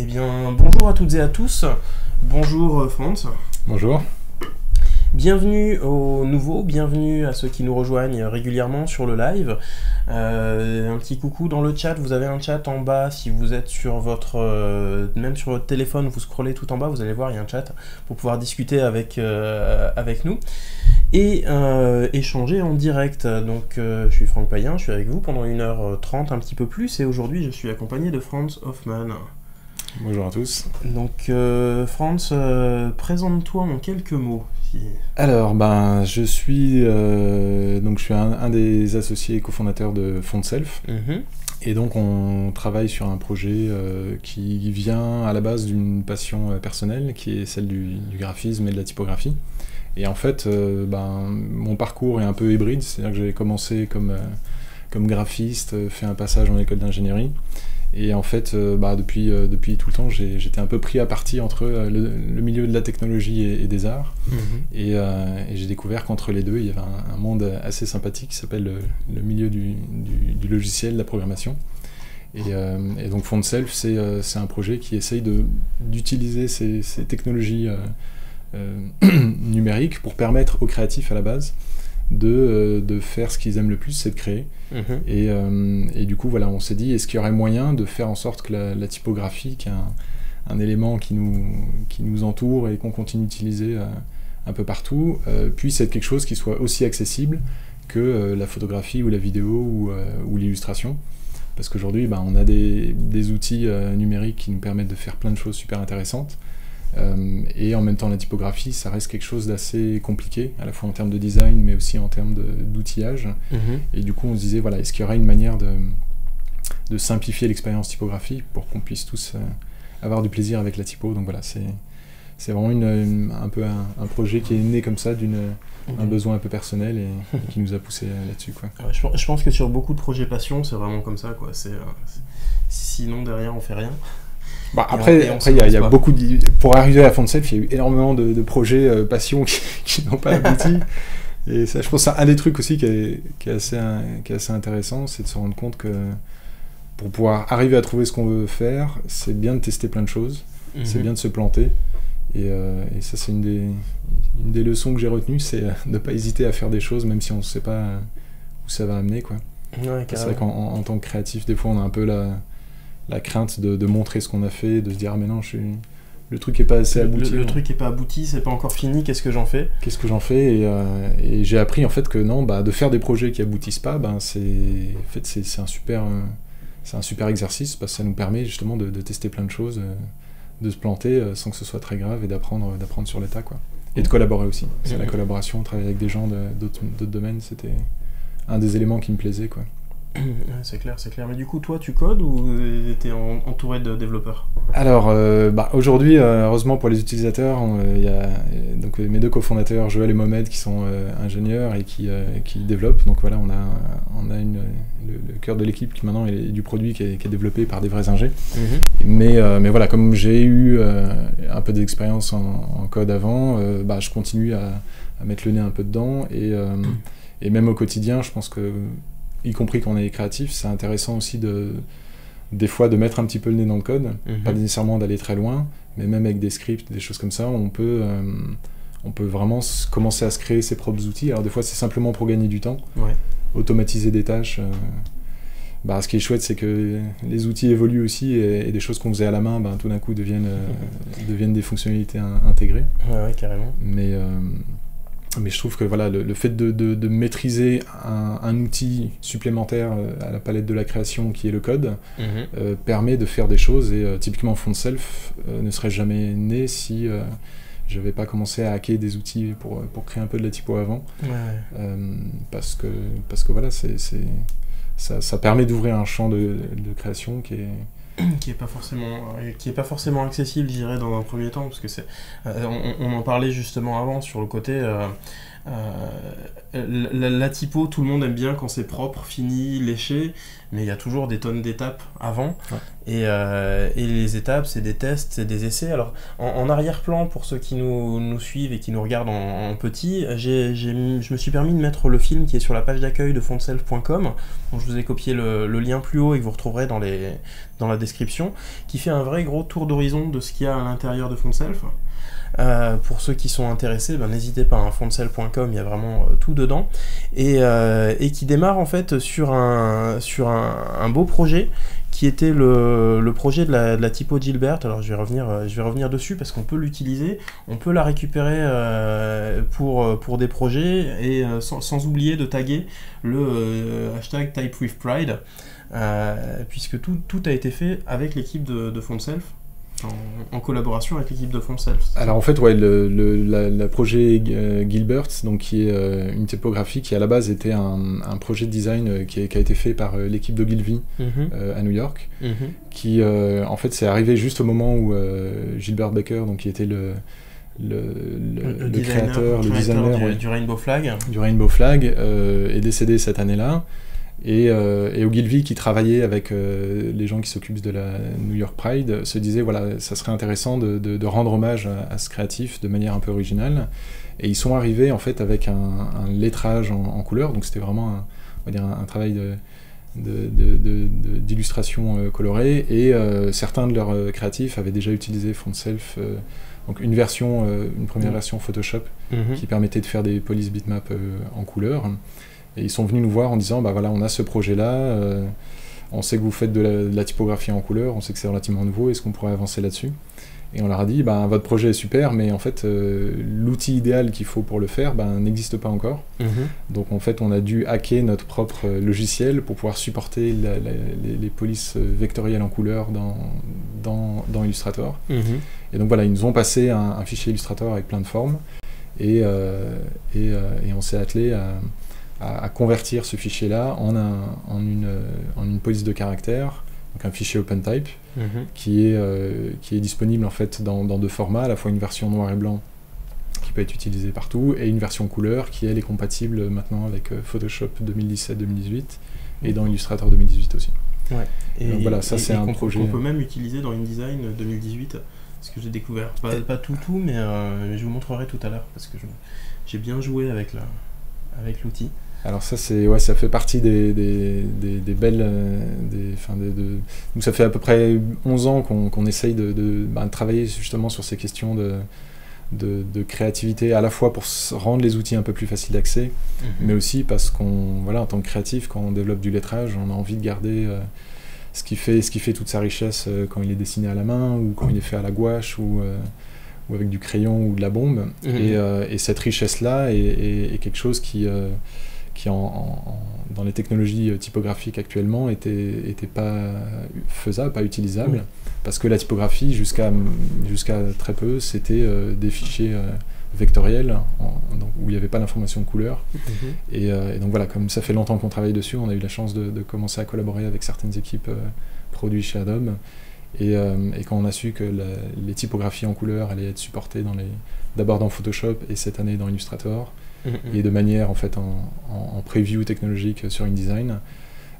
Eh bien, bonjour à toutes et à tous. Bonjour euh, Franz. Bonjour. Bienvenue aux nouveaux, bienvenue à ceux qui nous rejoignent régulièrement sur le live. Euh, un petit coucou dans le chat, vous avez un chat en bas, si vous êtes sur votre, euh, même sur votre téléphone, vous scrollez tout en bas, vous allez voir, il y a un chat pour pouvoir discuter avec, euh, avec nous et échanger en direct. Donc je suis Franck Payen, je suis avec vous pendant 1h30, un petit peu plus, et aujourd'hui je suis accompagné de Franz Hoffman. Bonjour à tous. Donc Franz, présente-toi en quelques mots. Alors, ben, je suis, euh, donc, je suis un, des associés cofondateurs de Fond Self. Mhm. Et donc, on travaille sur un projet euh, qui vient à la base d'une passion euh, personnelle, qui est celle du, graphisme et de la typographie. Et en fait, ben, mon parcours est un peu hybride, c'est-à-dire que j'ai commencé comme, comme graphiste, fait un passage en école d'ingénierie. Et en fait, euh, bah, depuis, euh, depuis tout le temps, j'étais un peu pris à partie entre euh, le, milieu de la technologie et, des arts. Mhm. Et, j'ai découvert qu'entre les deux, il y avait un, monde assez sympathique qui s'appelle le, milieu du, du, logiciel, de la programmation. Et, et donc Fond Self, c'est un projet qui essaye d'utiliser ces, ces, technologies numériques pour permettre aux créatifs à la base de, euh, de faire ce qu'ils aiment le plus, c'est de créer. Mhm. Et, euh, et, du coup, voilà, on s'est dit, est-ce qu'il y aurait moyen de faire en sorte que la, typographie, qui est un, un, élément qui nous, qui nous entoure et qu'on continue d'utiliser euh, un peu partout, puisse être quelque chose qui soit aussi accessible que la photographie ou la vidéo ou, ou l'illustration parce qu'aujourd'hui, ben, on a des, des outils numériques qui nous permettent de faire plein de choses super intéressantes. Euh, et en même temps, la typographie, ça reste quelque chose d'assez compliqué, à la fois en termes de design, mais aussi en termes d'outillage. Mhm. Et du coup, on se disait, voilà, est-ce qu'il y aurait une manière de, de simplifier l'expérience typographique pour qu'on puisse tous euh, avoir du plaisir avec la typo? Donc voilà, c'est c'est vraiment une, un peu un, projet qui est né comme ça d'une un mhm. besoin un peu personnel et, qui nous a poussé là-dessus quoi. je, je, pense que sur beaucoup de projets passion c'est vraiment comme ça quoi. C'est euh, sinon derrière on fait rien. Bah, après, après, il y, a, beaucoup de, pour arriver à Fondself, il y a eu énormément de, projets euh, passion qui, n'ont pas abouti. Et ça, je pense que c'est un des trucs aussi qui est, qui est, assez, qui est assez intéressant, c'est de se rendre compte que pour pouvoir arriver à trouver ce qu'on veut faire, c'est bien de tester plein de choses, c'est mhm. bien de se planter. Et, euh, et ça, c'est une des, une des leçons que j'ai retenues, c'est de ne pas hésiter à faire des choses, même si on ne sait pas où ça va amener. Quoi. c'est vrai qu'en en tant que créatif, des fois, on a un peu la la crainte de, montrer ce qu'on a fait, de se dire ah mais non, je suis... le truc est pas assez abouti. Le, truc est pas abouti, c'est pas encore fini, qu'est-ce que j'en fais? Qu'est-ce que j'en fais? Euh, Et, j'ai appris en fait que non, bah, de faire des projets qui aboutissent pas, ben, c'est en fait, c'est un super... Euh, c'est un super exercice parce que ça nous permet justement de, tester plein de choses, euh, de se planter sans que ce soit très grave et d'apprendre d'apprendre sur l'état quoi. Et de collaborer aussi. C'est la collaboration, travailler avec des gens d'autres domaines, c'était un des éléments qui me plaisait quoi c'est clair, c'est clair. Mais du coup, toi, tu codes ou tu es entouré de développeurs? Alors, euh, bah, aujourd'hui, euh, heureusement pour les utilisateurs, il y a donc, mes deux cofondateurs, Joël et Mohamed, qui sont euh, ingénieurs et qui, qui, développent. Donc voilà, on a, on a une, le, cœur de l'équipe qui maintenant est du produit qui est, développé par des vrais ingés. Mhm. mais, mais voilà, comme j'ai eu un peu d'expérience en, code avant, bah, je continue à, à, mettre le nez un peu dedans. Et, et même au quotidien, je pense que y compris quand on est créatif, c'est intéressant aussi de des fois de mettre un petit peu le nez dans le code, mhm. pas nécessairement d'aller très loin, mais même avec des scripts, des choses comme ça, on peut, euh, on peut vraiment commencer à se créer ses propres outils. Alors des fois c'est simplement pour gagner du temps, automatiser des tâches. Euh, bah, ce qui est chouette, c'est que les outils évoluent aussi et, des choses qu'on faisait à la main, bah, tout d'un coup deviennent, euh, deviennent des fonctionnalités intégrées. Ouais, carrément. Mais mais je trouve que voilà, le, fait de, de, maîtriser un, outil supplémentaire euh, à la palette de la création qui est le code mhm. euh, permet de faire des choses et euh, typiquement Font Self ne serait jamais né si je n'avais pas commencé à hacker des outils pour, pour, créer un peu de la typo avant parce, que, parce que voilà, c'est, ça, ça, permet d'ouvrir un champ de, de création qui est, qui est pas forcément euh, qui est pas forcément accessible je dirais dans un premier temps parce que c'est euh, on, en parlait justement avant sur le côté euh, la, typo, tout le monde aime bien quand c'est propre, fini, léché, mais il y a toujours des tonnes d'étapes avant. Euh, et, les étapes, c'est des tests, c'est des essais. Alors, en, arrière-plan, pour ceux qui nous, suivent et qui nous regardent en, petit, je me suis permis de mettre le film qui est sur la page d'accueil de fontself.com, dont je vous ai copié le, lien plus haut et que vous retrouverez dans, les, dans la description, qui fait un vrai gros tour d'horizon de ce qu'il y a à l'intérieur de Fontself. Euh, pour ceux qui sont intéressés, ben, n'hésitez pas, à fontcell.com, il y a vraiment euh, tout dedans. Euh, et, qui démarre en fait sur un, beau projet qui était le, projet de la, typo Gilbert. Alors je vais revenir, dessus parce qu'on peut l'utiliser, on peut la récupérer pour, des projets et sans, oublier de taguer le hashtag Type with Pride. Puisque tout, tout, a été fait avec l'équipe de, de Fontself en, collaboration avec l'équipe de Foncel. Alors en fait, ouais, le, projet euh, Gilbert, donc qui est euh, une typographie qui à la base était un, projet de design euh, qui, a, été fait par l'équipe de Gilvy mhm. à New York, mhm. qui en fait c'est arrivé juste au moment où Gilbert Baker, donc qui était le le, créateur, le designer du, Rainbow Flag, du Rainbow Flag est décédé cette année-là. Et, euh, Ogilvy, qui travaillait avec euh, les gens qui s'occupent de la New York Pride, se disait voilà, ça serait intéressant de, rendre hommage à, ce créatif de manière un peu originale. Et ils sont arrivés en fait avec un, lettrage en, couleur, donc c'était vraiment un, on va dire un, travail d'illustration euh, colorée. Et euh, certains de leurs créatifs avaient déjà utilisé Font Self, donc une version, une première mmh. version Photoshop mmh. qui permettait de faire des police bitmaps en couleur. Et ils sont venus nous voir en disant, bah voilà, on a ce projet-là, euh, on sait que vous faites de la, typographie en couleur, on sait que c'est relativement nouveau, est-ce qu'on pourrait avancer là-dessus? Et on leur a dit, bah, votre projet est super, mais en fait, euh, l'outil idéal qu'il faut pour le faire ben, n'existe pas encore. Mhm. Donc en fait, on a dû hacker notre propre logiciel pour pouvoir supporter les, polices vectorielles en couleur dans, dans, Illustrator. Mhm. Et donc voilà, ils nous ont passé un, fichier Illustrator avec plein de formes, et, euh, et, et on s'est attelé à à, convertir ce fichier-là en, en, une, en une police de caractère, donc un fichier OpenType, mhm. qui, est, euh, qui est disponible en fait dans, dans, deux formats, à la fois une version noir et blanc qui peut être utilisée partout, et une version couleur qui elle est compatible maintenant avec euh, Photoshop 2017-2018 et dans Illustrator 2018 aussi. Ouais. Et, donc voilà, ça c'est un projet. qu'on peut même utiliser dans InDesign 2018, ce que j'ai découvert. Pas, pas, tout tout, mais euh, je vous montrerai tout à l'heure parce que j'ai bien joué avec l'outil. Alors ça, c'est ouais, ça fait partie des, des, des, belles... Euh, des, de, nous, ça fait à peu près 11 ans qu'on essaye de, de bah, travailler justement sur ces questions de, de, créativité, à la fois pour rendre les outils un peu plus faciles d'accès, mhm. mais aussi parce qu'on, voilà, en tant que créatif, quand on développe du lettrage, on a envie de garder euh, ce, qui fait, ce qui fait toute sa richesse euh, quand il est dessiné à la main, ou quand il est fait à la gouache, ou, ou avec du crayon ou de la bombe. Mhm. Et, et, cette richesse-là est, est, quelque chose qui qui en, dans les technologies euh, typographiques actuellement était, était pas faisable, pas utilisable, parce que la typographie, jusqu'à jusqu'à très peu, c'était euh, des fichiers euh, vectoriels où il n'y avait pas d'information de couleur. Mhm. et, donc voilà, comme ça fait longtemps qu'on travaille dessus, on a eu la chance de, commencer à collaborer avec certaines équipes produits chez Adobe. Et, et, quand on a su que les typographies en couleur allaient être supportées d'abord dans Photoshop et cette année dans Illustrator, Mm-hmm. et de manière en fait en, en, preview technologique sur InDesign.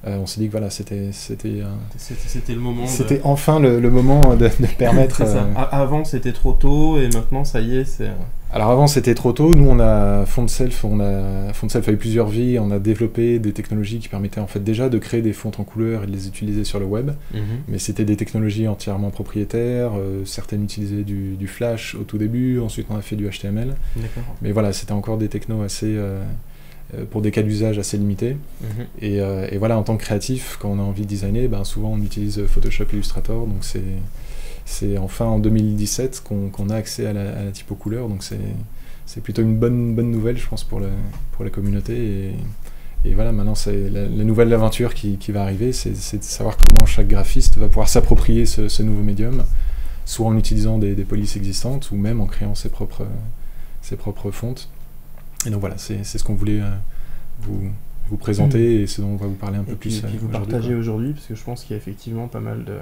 Euh, on s'est dit que voilà, c'était c'était c'était le moment. C'était enfin le, le, moment de, de permettre. Euh, avant c'était trop tôt et maintenant ça y est c'est. Alors avant c'était trop tôt. Nous on a FontSelf, on a FontSelf a eu plusieurs vies. On a développé des technologies qui permettaient en fait déjà de créer des fontes en couleur et de les utiliser sur le web. Mhm. Mais c'était des technologies entièrement propriétaires. Euh, certaines utilisaient du, du, Flash au tout début. Ensuite on a fait du HTML. Mais voilà, c'était encore des technos assez euh, euh, pour des cas d'usage assez limités. Mhm. et, et, voilà, en tant que créatif, quand on a envie de designer, ben, souvent on utilise Photoshop Illustrator. Donc c'est c'est enfin en 2017 qu'on a accès à la, typo couleur, donc c'est plutôt une bonne, bonne nouvelle, je pense, pour, pour la communauté. Et, voilà, maintenant, c'est la, nouvelle aventure qui, qui va arriver, c'est de savoir comment chaque graphiste va pouvoir s'approprier ce, nouveau médium, soit en utilisant des, polices existantes, ou même en créant ses propres, ses propres fontes. Et donc voilà, c'est ce qu'on voulait euh, vous, vous présenter mmh. et ce dont on va vous parler un peu plus. Et puis, vous partager aujourd'hui, parce que je pense qu'il y a effectivement pas mal de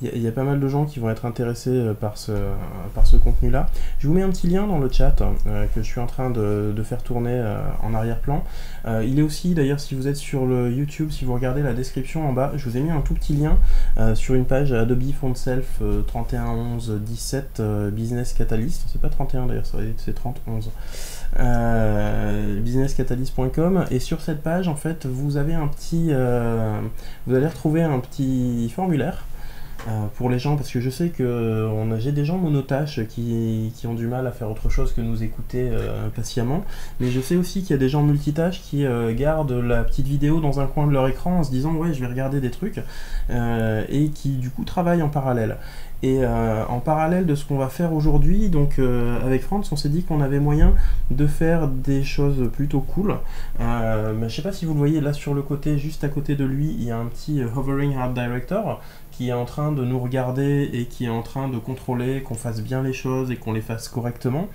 il y, a pas mal de gens qui vont être intéressés euh, par ce, par ce contenu-là. Je vous mets un petit lien dans le chat euh, que je suis en train de, faire tourner euh, en arrière-plan. il est aussi, d'ailleurs, si vous êtes sur le YouTube, si vous regardez la description en bas, je vous ai mis un tout petit lien sur une page Adobe Font Self 3111 17 Business Catalyst. C'est pas 31 d'ailleurs, c'est 3111. businesscatalyst.com et sur cette page en fait vous avez un petit vous allez retrouver un petit formulaire euh, pour les gens, parce que je sais que j'ai des gens monotaches qui, qui, ont du mal à faire autre chose que nous écouter euh, patiemment, mais je sais aussi qu'il y a des gens multitâches qui euh, gardent la petite vidéo dans un coin de leur écran en se disant ouais je vais regarder des trucs, et qui du coup travaillent en parallèle. Et en parallèle de ce qu'on va faire aujourd'hui, donc avec France, on s'est dit qu'on avait moyen de faire des choses plutôt cool. mais je sais pas si vous le voyez là sur le côté, juste à côté de lui, il y a un petit hovering art director qui est en train de nous regarder et qui est en train de contrôler qu'on fasse bien les choses et qu'on les fasse correctement.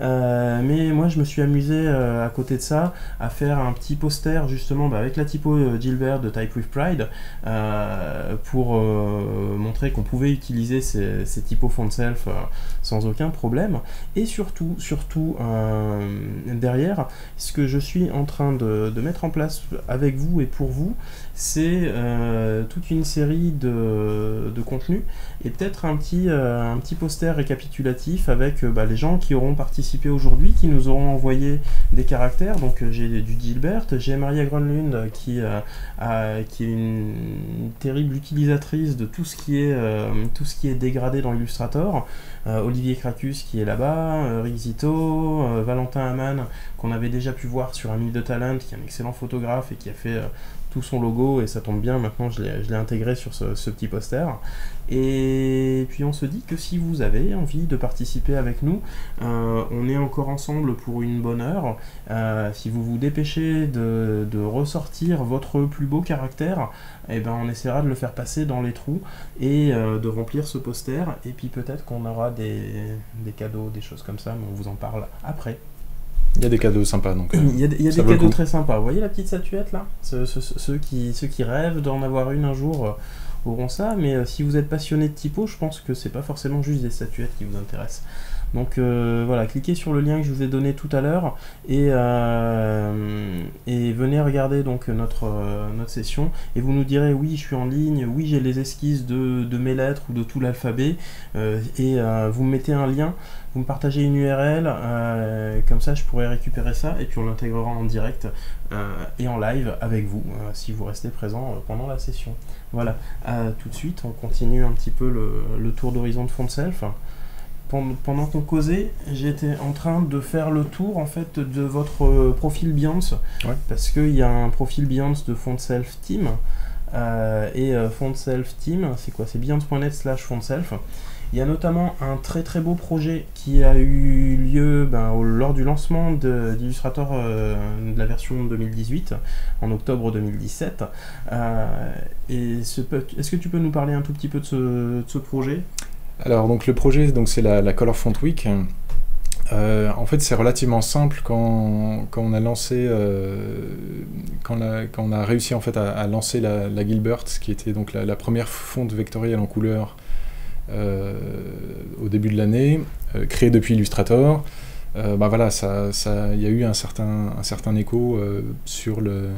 Euh, mais moi, je me suis amusé euh, à côté de ça à faire un petit poster justement bah, avec la typo euh, Gilbert de Type with Pride pour montrer qu'on pouvait utiliser ces, ces typos font self sans aucun problème. Et surtout, surtout derrière, ce que je suis en train de, mettre en place avec vous et pour vous, c'est toute une série de, de contenus et peut-être un petit, un petit poster récapitulatif avec bah, les gens qui auront participé aujourd'hui, qui nous auront envoyé des caractères. Donc euh, j'ai du Gilbert, j'ai Maria Gronlund qui, euh, qui est une, terrible utilisatrice de tout ce qui est, euh, tout ce qui est dégradé dans Illustrator. Olivier Cracus qui est là-bas, Rizito, Valentin Aman qu'on avait déjà pu voir sur mille de talent, qui est un excellent photographe et qui a fait son logo et ça tombe bien, maintenant je l'ai intégré sur ce, petit poster. Et puis on se dit que si vous avez envie de participer avec nous, euh, on est encore ensemble pour une bonne heure. Euh, si vous vous dépêchez de, ressortir votre plus beau caractère, et eh ben on essaiera de le faire passer dans les trous et euh, de remplir ce poster. Et puis peut-être qu'on aura des cadeaux, des choses comme ça, mais on vous en parle après. Il y a des cadeaux sympas donc. il y a, des cadeaux très sympas. Vous voyez la petite statuette là? Ceux, qui, ceux qui rêvent d'en avoir une un jour euh, auront ça, mais euh, si vous êtes passionné de typo, je pense que c'est pas forcément juste des statuettes qui vous intéressent. Donc euh, voilà, cliquez sur le lien que je vous ai donné tout à l'heure et, et venez regarder donc notre, notre session et vous nous direz oui je suis en ligne, oui j'ai les esquisses de, de, mes lettres ou de tout l'alphabet et vous mettez un lien vous me partagez une URL, euh, comme ça je pourrais récupérer ça et puis on l'intégrera en direct euh, et en live avec vous euh, si vous restez présent pendant la session. Voilà, tout de suite on continue un petit peu le, tour d'horizon de Font Self. Pendant, qu'on causait, j'étais en train de faire le tour en fait de votre profil Behance parce qu'il y a un profil Behance de Font Self Team et Font Self Team, c'est quoi? C'est behance.net slash. Il y a notamment un très très beau projet qui a eu lieu ben, lors du lancement d'Illustrator euh, de, la version 2018, en octobre 2017. Euh, est-ce que tu peux nous parler un tout petit peu de ce, projet? Alors donc le projet c'est la, Color Font Week. Euh, en fait, c'est relativement simple quand, on a lancé, quand, on a, réussi en fait à, lancer la, Gilbert, qui était donc la, la première fonte vectorielle en couleur au début de l'année, euh, créé depuis Illustrator. Euh, bah voilà, ça, il y a eu un certain, un certain écho sur le,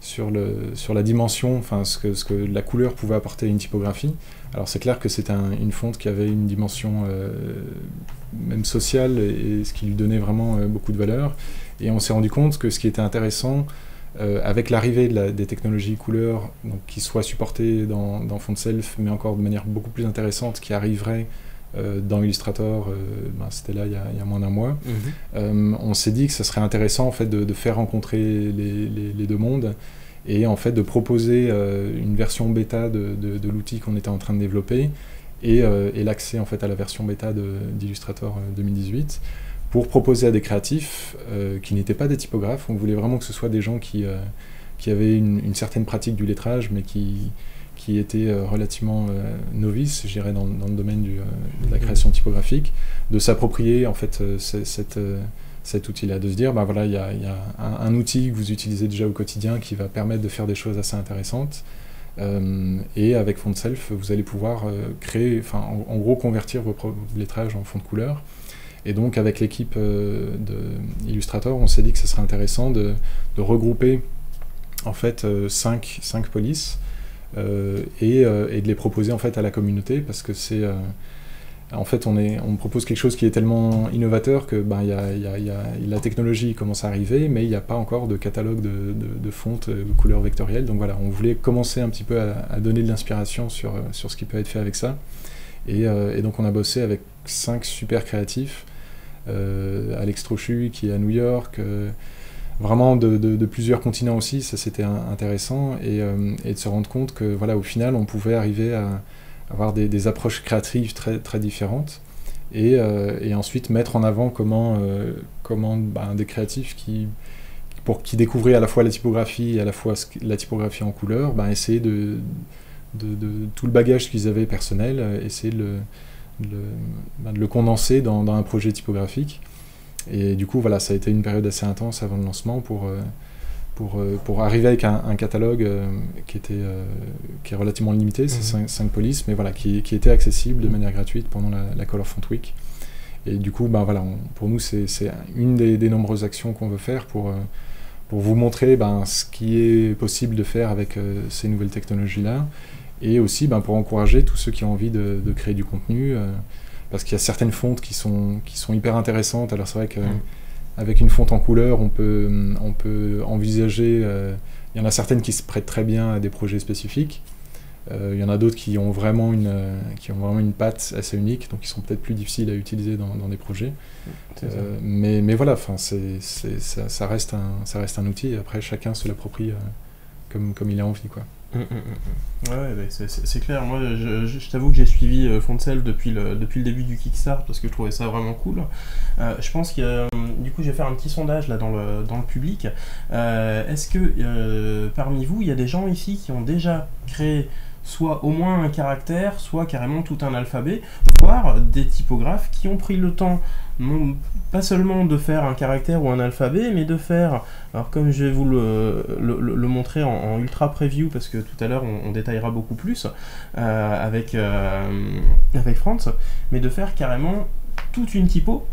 sur, le, sur la dimension, enfin ce que, ce que la couleur pouvait apporter à une typographie. Alors c'est clair que c'était une fonte qui avait une dimension même sociale et, ce qui lui donnait vraiment beaucoup de valeur. Et on s'est rendu compte que ce qui était intéressant, euh, avec l'arrivée des technologies couleurs, donc, qui soient supportées dans, dans FontSelf, mais encore de manière beaucoup plus intéressante, qui arriverait euh, dans Illustrator, euh, ben, c'était là il y, a, moins d'un mois, mhm. on s'est dit que ce serait intéressant en fait, de, faire rencontrer les, deux mondes et en fait de proposer une version bêta de, de l'outil qu'on était en train de développer et, et l'accès en fait à la version bêta d'Illustrator 2018 pour proposer à des créatifs euh, qui n'étaient pas des typographes. On voulait vraiment que ce soit des gens qui, euh, qui avaient une, certaine pratique du lettrage, mais qui, qui étaient euh, relativement novices, je dirais, dans, dans, le domaine du, de la création typographique, de s'approprier en fait cette, cet outil-là, de se dire, ben voilà, il y a, y a un, outil que vous utilisez déjà au quotidien qui va permettre de faire des choses assez intéressantes. et avec FontSelf, vous allez pouvoir créer, enfin, en, gros, convertir vos lettrages en fond de couleur. Et donc, avec l'équipe d'Illustrator, on s'est dit que ce serait intéressant de, regrouper en fait 5 polices et, et, de les proposer en fait à la communauté parce que c'est en fait, on, est, on propose quelque chose qui est tellement innovateur que ben, y a, la technologie commence à arriver, mais il n'y a pas encore de catalogue de, de, fontes de couleurs vectorielles. Donc voilà, on voulait commencer un petit peu à, donner de l'inspiration sur, sur ce qui peut être fait avec ça. Et, euh, et donc on a bossé avec cinq super créatifs. Euh, Alex Trochu qui est à New York, euh, vraiment de, plusieurs continents aussi, ça c'était intéressant. Et, et, de se rendre compte que voilà, au final, on pouvait arriver à avoir des, approches créatives très, très différentes. Et, euh, ensuite mettre en avant comment, euh, comment ben, des créatifs qui, pour, qui découvraient à la fois la typographie et à la fois la typographie en couleur, ben, essayer de, tout le bagage qu'ils avaient personnel, euh, essayer de le, ben, de le condenser dans, dans, un projet typographique. Et du coup, voilà, ça a été une période assez intense avant le lancement pour, pour, euh, pour arriver avec un, catalogue euh, qui, était, euh, qui est relativement limité, c'est 5, mhm. polices, mais voilà, qui, qui, était accessible de mhm. manière gratuite pendant la, la Color Font Week. Et du coup, ben, voilà, pour nous, c'est une des, des, nombreuses actions qu'on veut faire pour, pour vous montrer ben, ce qui est possible de faire avec ces nouvelles technologies-là, et aussi ben, pour encourager tous ceux qui ont envie de, de créer du contenu, parce qu'il y a certaines fontes qui sont, qui sont hyper intéressantes. Alors c'est vrai que... Mhm avec une fonte en couleur, on peut, on peut envisager. Euh, il y en a certaines qui se prêtent très bien à des projets spécifiques. Euh, il y en a d'autres qui ont vraiment une qui ont vraiment une patte assez unique, donc qui sont peut-être plus difficiles à utiliser dans, dans des projets. Euh, mais, mais voilà, c'est ça, ça, reste un ça reste un outil. Et après chacun se l'approprie comme comme il a envie quoi. Hum, ouais, bah, c'est clair. Moi, je, t'avoue que j'ai suivi euh, depuis le, depuis le début du Kickstart parce que je trouvais ça vraiment cool. Euh, je pense que du coup, je vais faire un petit sondage là dans le, public. Euh, est-ce que euh, parmi vous, il y a des gens ici qui ont déjà créé soit au moins un caractère, soit carrément tout un alphabet, voire des typographes qui ont pris le temps, non pas seulement de faire un caractère ou un alphabet, mais de faire, alors comme je vais vous le, montrer en, ultra preview, parce que tout à l'heure on, détaillera beaucoup plus euh, avec, euh, avec mais de faire carrément toute une typo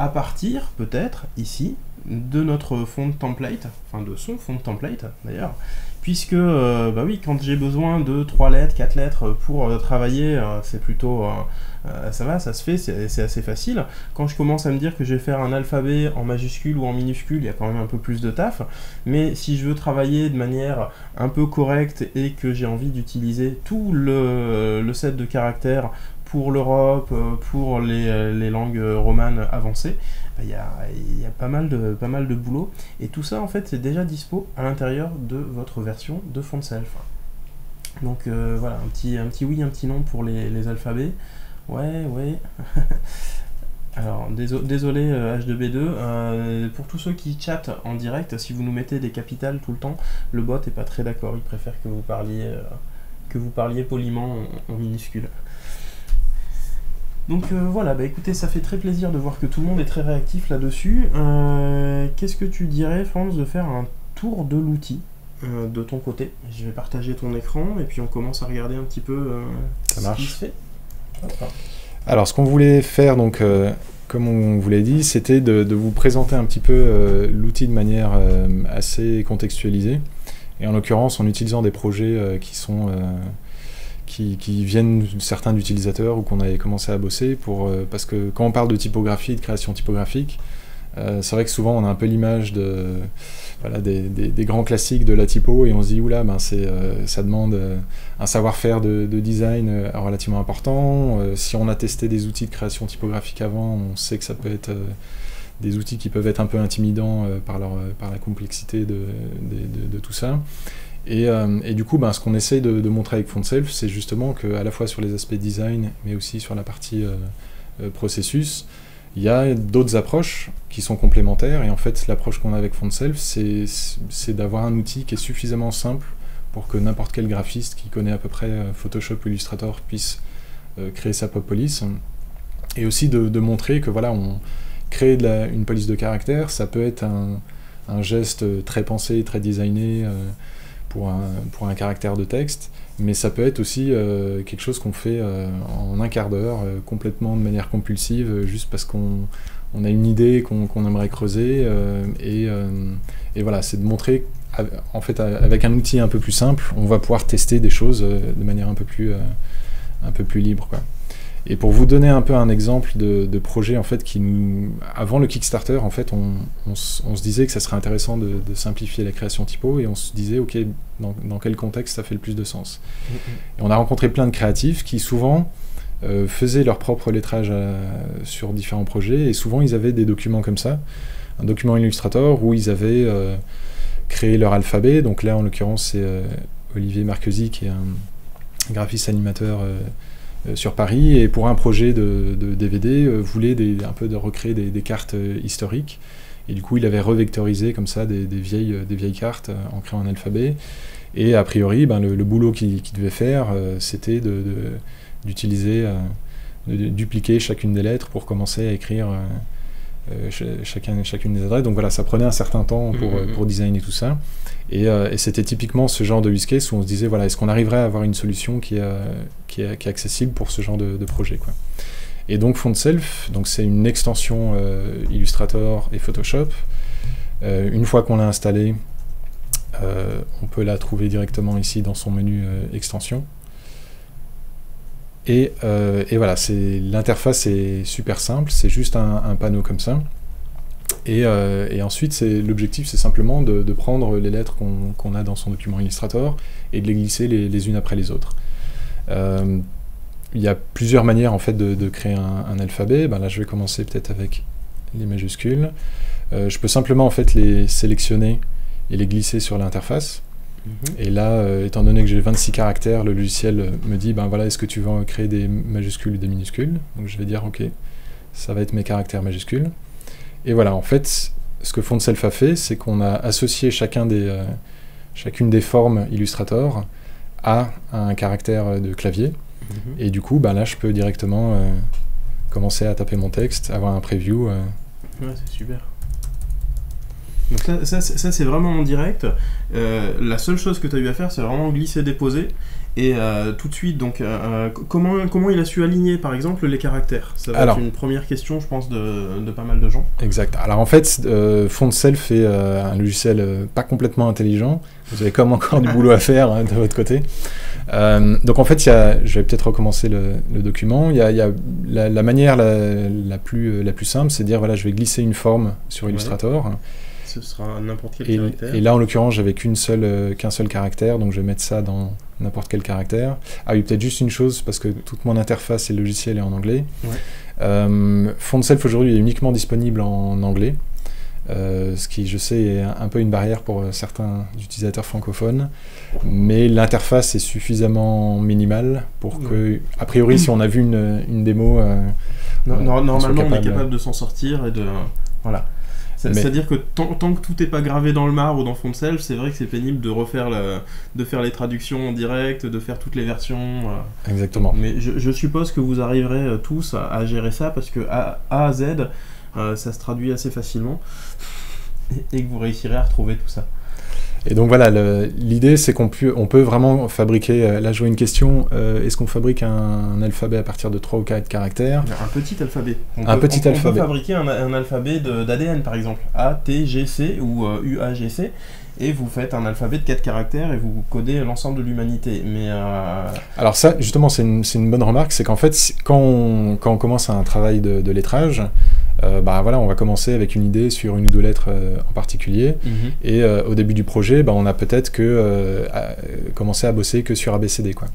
à partir, peut-être, ici, de notre fond template, enfin de son fond template d'ailleurs, puisque euh, bah oui, quand j'ai besoin de 3 lettres, 4 lettres pour euh, travailler, c'est plutôt ça va, ça se fait, c'est assez facile. Quand je commence à me dire que je vais faire un alphabet en majuscule ou en minuscule, il y a quand même un peu plus de taf. Mais si je veux travailler de manière un peu correcte et que j'ai envie d'utiliser tout le, set de caractères pour l'Europe, pour les, les langues romanes avancées, il y a, pas, mal de, boulot. Et tout ça, en fait, c'est déjà dispo à l'intérieur de votre version de FontSelf. Donc euh, voilà, un petit oui, un petit non pour les, alphabets. Ouais, ouais. Alors, désolé, H2B2. Euh, euh, pour tous ceux qui chattent en direct, si vous nous mettez des capitales tout le temps, le bot est pas très d'accord. Il préfère que vous parliez, que vous parliez poliment en, en minuscule. Donc euh, voilà, bah écoutez, ça fait très plaisir de voir que tout le monde est très réactif là-dessus. Euh, qu'est-ce que tu dirais, Franz, de faire un tour de l'outil euh, de ton côté? Je vais partager ton écran et puis on commence à regarder un petit peu ça ce qui se fait. Alors, ce qu'on voulait faire, donc, comme on vous l'a dit, c'était de, vous présenter un petit peu l'outil de manière assez contextualisée. Et en l'occurrence, en utilisant des projets qui sont qui, viennent certains d'utilisateurs ou qu'on avait commencé à bosser pour euh, parce que quand on parle de typographie, de création typographique, euh, c'est vrai que souvent on a un peu l'image de des, grands classiques de la typo et on se dit oula ben c'est euh, ça demande un savoir-faire de, de, design relativement important. si on a testé des outils de création typographique avant, on sait que ça peut être des outils qui peuvent être un peu intimidants par, leur, par la complexité de, tout ça. Euh, et, du coup, ben, ce qu'on essaye de, montrer avec FontSelf, c'est justement qu'à la fois sur les aspects design, mais aussi sur la partie euh, euh, processus, il y a d'autres approches qui sont complémentaires. Et en fait, l'approche qu'on a avec FontSelf, c'est d'avoir un outil qui est suffisamment simple pour que n'importe quel graphiste qui connaît à peu près Photoshop ou Illustrator puisse créer sa pop police. Et aussi de, montrer que voilà, on crée une police de caractère, ça peut être un, geste très pensé, très designé pour un, pour un caractère de texte, mais ça peut être aussi quelque chose qu'on fait en un quart d'heure, complètement de manière compulsive, juste parce qu'on on a une idée qu'on aimerait creuser. Et, et, voilà, c'est de montrer, en fait, avec un outil un peu plus simple, on va pouvoir tester des choses de manière un peu plus, un peu plus libre. Quoi. Et pour vous donner un peu un exemple de, projet, en fait, qui nous, avant le Kickstarter, en fait, on, se disait que ça serait intéressant de, simplifier la création typo, et on se disait, ok, dans, quel contexte ça fait le plus de sens. Et on a rencontré plein de créatifs qui souvent euh, faisaient leur propre lettrage sur différents projets, et souvent ils avaient des documents comme ça, un document Illustrator où ils avaient euh, créé leur alphabet. Donc là, en l'occurrence, c'est euh, Olivier Marquesi qui est un graphiste animateur sur Paris et pour un projet de, DVD euh, voulait un peu de recréer des, cartes euh, historiques. Et du coup, il avait revectorisé comme ça des, vieilles, des vieilles cartes en créant un alphabet. Et a priori, ben, le, boulot qu'il devait faire, c'était d'utiliser, de, dupliquer chacune des lettres pour commencer à écrire chacun, chacune des adresses. Donc voilà, ça prenait un certain temps pour, mmh, mmh, pour designer tout ça. Euh, et, c'était typiquement ce genre de use case où on se disait, voilà, est-ce qu'on arriverait à avoir une solution qui est, euh, qui est, accessible pour ce genre de, projet quoi. Et donc FontSelf, c'est une extension euh, Illustrator et Photoshop. une fois qu'on l'a installée, on peut la trouver directement ici dans son menu extension. Et, et voilà, l'interface est super simple, c'est juste un panneau comme ça. Euh, et, ensuite, l'objectif, c'est simplement de, prendre les lettres qu'on a dans son document Illustrator et de les glisser les, unes après les autres. Euh, il y a plusieurs manières en fait de, créer un, alphabet. Ben là, je vais commencer peut-être avec les majuscules. Euh, je peux simplement en fait les sélectionner et les glisser sur l'interface. Mhm. Et là, étant donné que j'ai 26 caractères, le logiciel me dit, ben voilà, est-ce que tu veux créer des majuscules ou des minuscules? Donc je vais dire, ok, ça va être mes caractères majuscules. Et voilà, en fait, ce que FontSelf a fait, c'est qu'on a associé chacun des, euh, chacune des formes Illustrator à un caractère de clavier. Mhm. Et du coup, bah, là, je peux directement euh, commencer à taper mon texte, avoir un preview. Euh. Ouais, c'est super. Donc ça, ça c'est vraiment en direct. la seule chose que tu as eu à faire, c'est vraiment glisser, déposer. Et euh, tout de suite, donc, euh, euh, comment, comment il a su aligner, par exemple, les caractères? Ça va être une première question, je pense, de, de, pas mal de gens. Exact. Alors en fait, FontSelf est un logiciel pas complètement intelligent. Vous avez comme encore du boulot à faire hein, de votre côté. donc en fait, y a, je vais peut-être recommencer le, document. Il y a, y a la, manière la, la, plus, la plus simple, c'est de dire, voilà, je vais glisser une forme sur Illustrator. Ce sera n'importe quel et, caractère. Et là, en l'occurrence, j'avais seule, qu'un seul caractère, donc je vais mettre ça dans n'importe quel caractère. Ah oui, peut-être juste une chose, parce que toute mon interface et le logiciel est en anglais. Ouais. Euh, FontSelf aujourd'hui est uniquement disponible en anglais, euh, ce qui, je sais, est un peu une barrière pour euh, certains utilisateurs francophones. Mais l'interface est suffisamment minimale pour que, a priori, si on a vu une, une démo, normalement, on est capable de s'en sortir et de. Voilà. C'est-à-dire que tant, que tout n'est pas gravé dans le marbre ou dans fond de self, c'est vrai que c'est pénible de refaire de faire les traductions en direct, de faire toutes les versions. Euh. Exactement. Mais je, suppose que vous arriverez euh, tous à, gérer ça parce que A, à Z, euh, ça se traduit assez facilement et que vous réussirez à retrouver tout ça. Et donc voilà, l'idée c'est qu'on peut, on peut vraiment fabriquer, euh, là je vois une question, euh, est-ce qu'on fabrique un, alphabet à partir de 3 ou 4 caractères? Un petit alphabet. un petit alphabet. On peut fabriquer un, alphabet d'ADN par exemple, A, T, G, C ou euh, U, A, G, C, et vous faites un alphabet de 4 caractères et vous codez l'ensemble de l'humanité. Mais Alors ça, justement, c'est une, une, bonne remarque, c'est qu'en fait, quand on, quand on, commence un travail de, de lettrage, euh, bah voilà, on va commencer avec une idée sur une ou deux lettres euh, en particulier. Mhm. Et euh, au début du projet, bah, on a peut-être que commencé à bosser que sur ABCD. Quoi.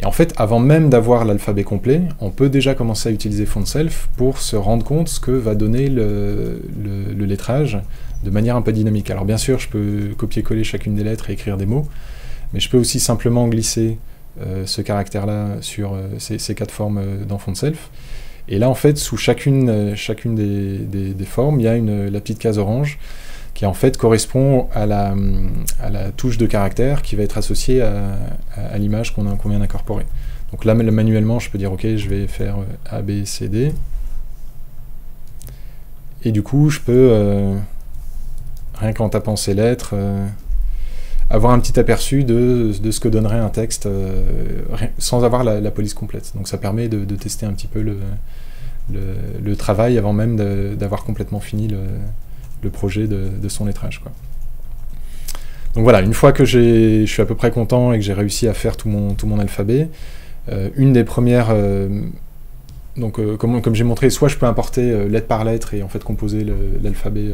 Et en fait, avant même d'avoir l'alphabet complet, on peut déjà commencer à utiliser FontSelf pour se rendre compte ce que va donner le, le, lettrage de manière un peu dynamique. Alors bien sûr, je peux copier-coller chacune des lettres et écrire des mots, mais je peux aussi simplement glisser ce caractère-là sur ces, ces, quatre formes dans FontSelf. Et là, en fait, sous chacune, euh, chacune des, formes, il y a la petite case orange qui en fait correspond à la, touche de caractère qui va être associée à, à, l'image qu'on vient d'incorporer. Donc là, manuellement, je peux dire, ok, je vais faire euh, A, B, C, D. Et du coup, je peux, euh, rien qu'en tapant ces lettres, avoir un petit aperçu de, ce que donnerait un texte sans avoir la, police complète. Donc ça permet de, tester un petit peu le, travail avant même d'avoir complètement fini le, projet de, son lettrage. Quoi. Donc voilà, une fois que je suis à peu près content et que j'ai réussi à faire tout mon, tout mon alphabet, euh, une des premières... Euh, donc euh, comme, comme j'ai montré, soit je peux importer lettre par lettre et en fait composer l'alphabet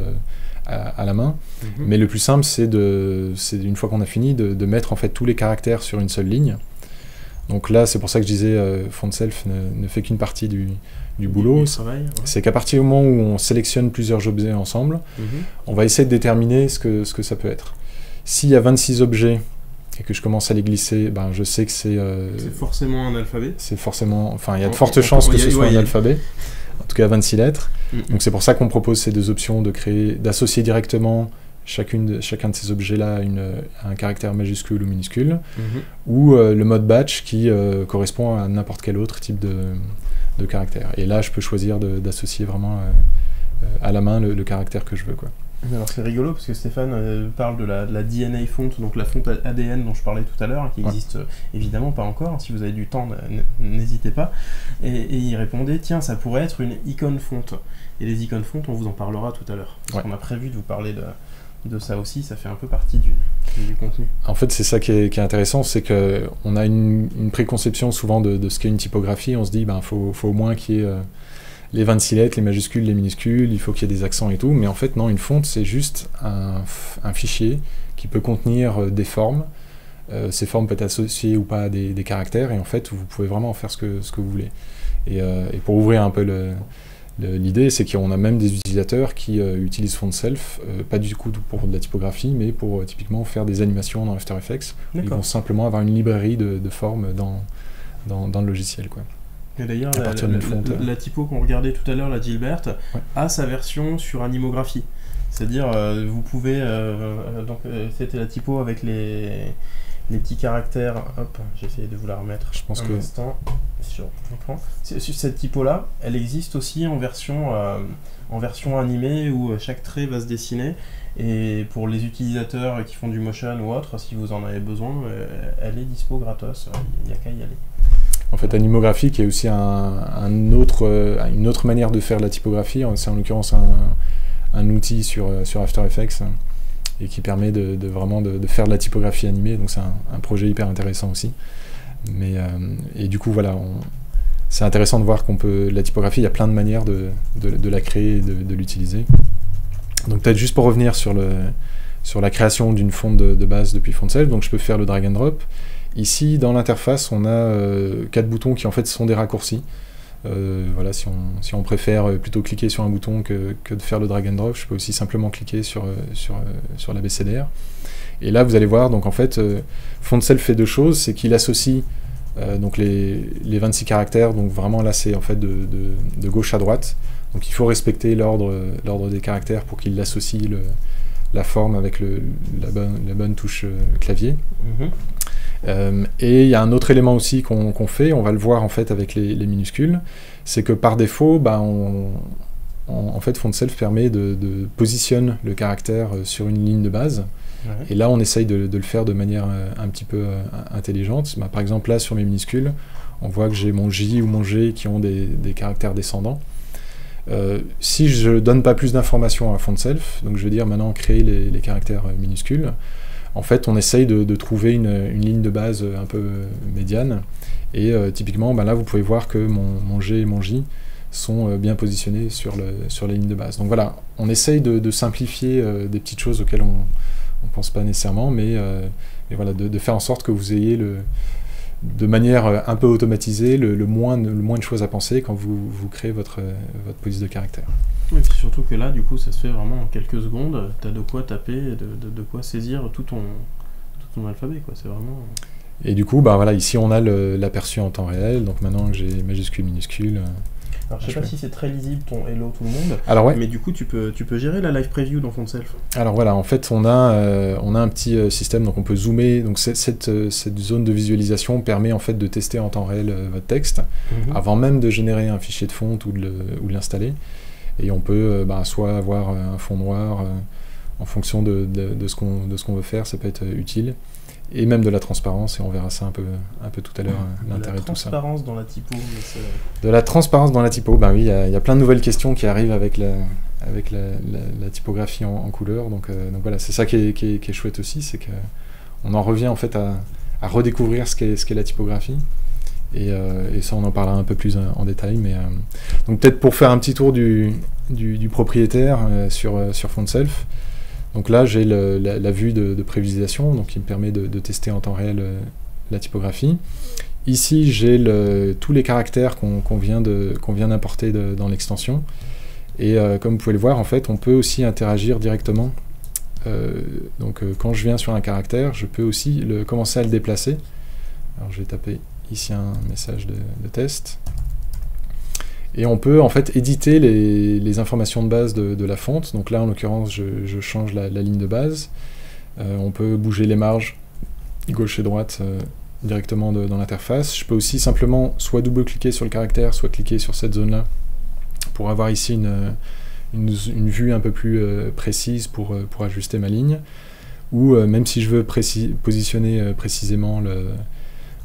à, la main, mhm. mais le plus simple c'est de, une fois qu'on a fini, de, mettre en fait tous les caractères sur une seule ligne. Donc là, c'est pour ça que je disais, font self ne, fait qu'une partie du, du boulot. C'est qu'à partir du moment où on sélectionne plusieurs objets ensemble, mhm. on va essayer de déterminer ce que, ce que ça peut être. S'il y a 26 objets et que je commence à les glisser, ben, je sais que c'est... Euh, c'est forcément un alphabet C'est forcément... Enfin, il y a de fortes chances que ce soit un alphabet. En tout cas, 26 lettres. Mm. Donc c'est pour ça qu'on propose ces deux options de créer, d'associer directement chacune de, chacun de ces objets-là à, un caractère majuscule ou minuscule, mm-hmm. ou euh, le mode batch qui euh, correspond à n'importe quel autre type de, de, caractère. Et là, je peux choisir d'associer vraiment à la main le, le, caractère que je veux. Quoi. Alors c'est rigolo parce que Stéphane euh, parle de la, DNA fonte, donc la fonte ADN dont je parlais tout à l'heure, qui existe euh, évidemment pas encore. Si vous avez du temps, n'hésitez pas. Et, il répondait tiens, ça pourrait être une icône fonte. Et les icônes fontes, on vous en parlera tout à l'heure. Parce qu'on a prévu de vous parler de, ça aussi, ça fait un peu partie du, contenu. En fait, c'est ça qui est, intéressant, c'est qu'on a une, préconception souvent de, ce qu'est une typographie. On se dit, ben, faut, faut au moins qu'il y ait euh, les 26 lettres, les majuscules, les minuscules, il faut qu'il y ait des accents et tout. Mais en fait, non, une fonte, c'est juste un, fichier qui peut contenir euh, des formes. Euh, ces formes peuvent être associées ou pas à des, caractères, et en fait, vous pouvez vraiment en faire ce que, ce que vous voulez. Et, pour ouvrir un peu l'idée, c'est qu'on a même des utilisateurs qui utilisent Font Self, pas du coup pour de la typographie, mais pour typiquement faire des animations dans After Effects. Ils vont simplement avoir une librairie de, formes dans, dans, dans, le logiciel. Quoi. Et d'ailleurs, la, typo qu'on regardait tout à l'heure, la Gilbert, a sa version sur Animographie. C'est-à-dire, euh, vous pouvez. Euh, euh, donc, c'était la typo avec les, les petits caractères. Hop, j'essaie de vous la remettre. Je pense un que. Instant, sur Cette typo-là, elle existe aussi en version, en version animée où chaque trait va se dessiner. Et pour les utilisateurs qui font du motion ou autre, si vous en avez besoin, elle est dispo gratos. Il n'y a qu'à y aller. En fait, Animographie qui est aussi un, autre, euh, une autre manière de faire la typographie. C'est en l'occurrence un, outil sur, euh, sur After Effects et qui permet de, vraiment de, faire de la typographie animée. Donc c'est un, projet hyper intéressant aussi. Mais, euh, et du coup, voilà, c'est intéressant de voir qu'on peut. La typographie, il y a plein de manières de, la créer et de, l'utiliser. Donc peut-être juste pour revenir sur, la création d'une fonte de, base depuis FontSelf, donc je peux faire le drag and drop. Ici, dans l'interface, on a euh, quatre boutons qui en fait sont des raccourcis. Euh, voilà, si on, préfère plutôt cliquer sur un bouton que, de faire le drag and drop, je peux aussi simplement cliquer sur, euh, la BCDR. Et là, vous allez voir, donc en fait, FontSelf fait deux choses, c'est qu'il associe donc les, les, 26 caractères, donc vraiment là, c'est en fait de, gauche à droite. Donc il faut respecter l'ordre des caractères pour qu'il associe la forme avec la, bonne, touche clavier. Mm-hmm. Euh, et il y a un autre élément aussi qu'on fait, on va le voir en fait avec les, minuscules, c'est que par défaut, bah, on, en fait, FontSelf permet de, de positionner le caractère euh, sur une ligne de base. Et là, on essaye de, le faire de manière euh, un petit peu intelligente. Bah, par exemple, là, sur mes minuscules, on voit que j'ai mon J ou mon G qui ont des, caractères descendants. si je donne pas plus d'informations à FontSelf, donc je vais dire maintenant créer les, les caractères minuscules, en fait, on essaye de, trouver une, ligne de base un peu médiane. Et euh, typiquement, ben là, vous pouvez voir que mon, G et mon J sont euh, bien positionnés sur, le, sur les lignes de base. Donc voilà, on essaye de, simplifier euh, des petites choses auxquelles on ne pense pas nécessairement, mais, voilà, de, faire en sorte que vous ayez de manière un peu automatisée le, moins, de choses à penser quand vous, vous créez votre, votre police de caractère. Et surtout que là, du coup, ça se fait vraiment en quelques secondes. Tu as de quoi taper, de, de, quoi saisir tout ton, tout ton alphabet. Quoi. C'est vraiment... Et du coup, bah, voilà, ici, on a l'aperçu en temps réel. Donc maintenant que j'ai majuscule, minuscule. Euh, alors, je sais pas si c'est très lisible ton Hello tout le monde. Alors, ouais. Mais du coup, tu peux, tu peux gérer la live preview dans FontSelf. Alors voilà, en fait, on a, euh, on a un petit euh, système, donc on peut zoomer. Donc cette, cette, cette, zone de visualisation permet en fait de tester en temps réel votre texte, mhm. avant même de générer un fichier de fonte ou de l'installer. Et on peut euh, bah, soit avoir un fond noir, euh, en fonction de, de, ce qu'on veut faire, ça peut être utile. Et même de la transparence, et on verra ça un peu, un peu tout à l'heure, l'intérêt de tout ça. De la transparence dans la typo. De la transparence dans la typo, ben oui, il y, a plein de nouvelles questions qui arrivent avec la, avec la, typographie en, couleur. Donc, donc voilà, c'est ça qui est, qui, est, chouette aussi, c'est qu'on en revient en fait à, à redécouvrir ce qu'est, ce qu'est la typographie. Et, et, ça, on en parlera un peu plus en, détail. Mais, donc peut-être pour faire un petit tour du, propriétaire sur, sur FontSelf. Donc là, j'ai la, vue de, prévisualisation, donc qui me permet de, tester en temps réel euh, la typographie. Ici, j'ai tous les caractères qu'on vient d'importer dans l'extension. Et euh, comme vous pouvez le voir, en fait, on peut aussi interagir directement. Euh, donc quand je viens sur un caractère, je peux aussi commencer à le déplacer. Alors je vais taper ici un message de, test. Et on peut en fait éditer les, informations de base de, la fonte. Donc là, en l'occurrence, je, change la, ligne de base. Euh, on peut bouger les marges gauche et droite euh, directement dans l'interface. Je peux aussi simplement soit double-cliquer sur le caractère, soit cliquer sur cette zone-là pour avoir ici une, une, vue un peu plus euh, précise pour, pour ajuster ma ligne. Ou même si je veux positionner précisément le,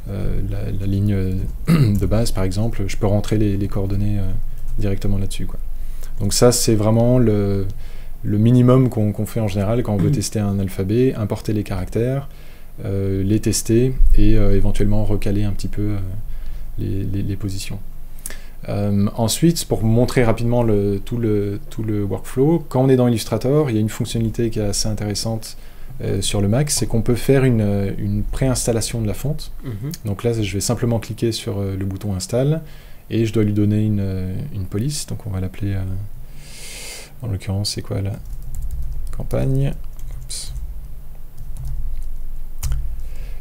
euh, la, ligne euh, de base, par exemple, je peux rentrer les, coordonnées euh, directement là-dessus. Donc ça, c'est vraiment le, minimum qu'on fait en général quand on veut tester un alphabet, importer les caractères, les tester et éventuellement recaler un petit peu les, positions. ensuite, pour montrer rapidement tout, le, tout le workflow, quand on est dans Illustrator, il y a une fonctionnalité qui est assez intéressante euh, sur le Mac, c'est qu'on peut faire une, euh, une préinstallation de la fonte. Mhm. Donc là, je vais simplement cliquer sur euh, le bouton Install et je dois lui donner une, une police. Donc on va l'appeler, en l'occurrence, c'est quoi la campagne?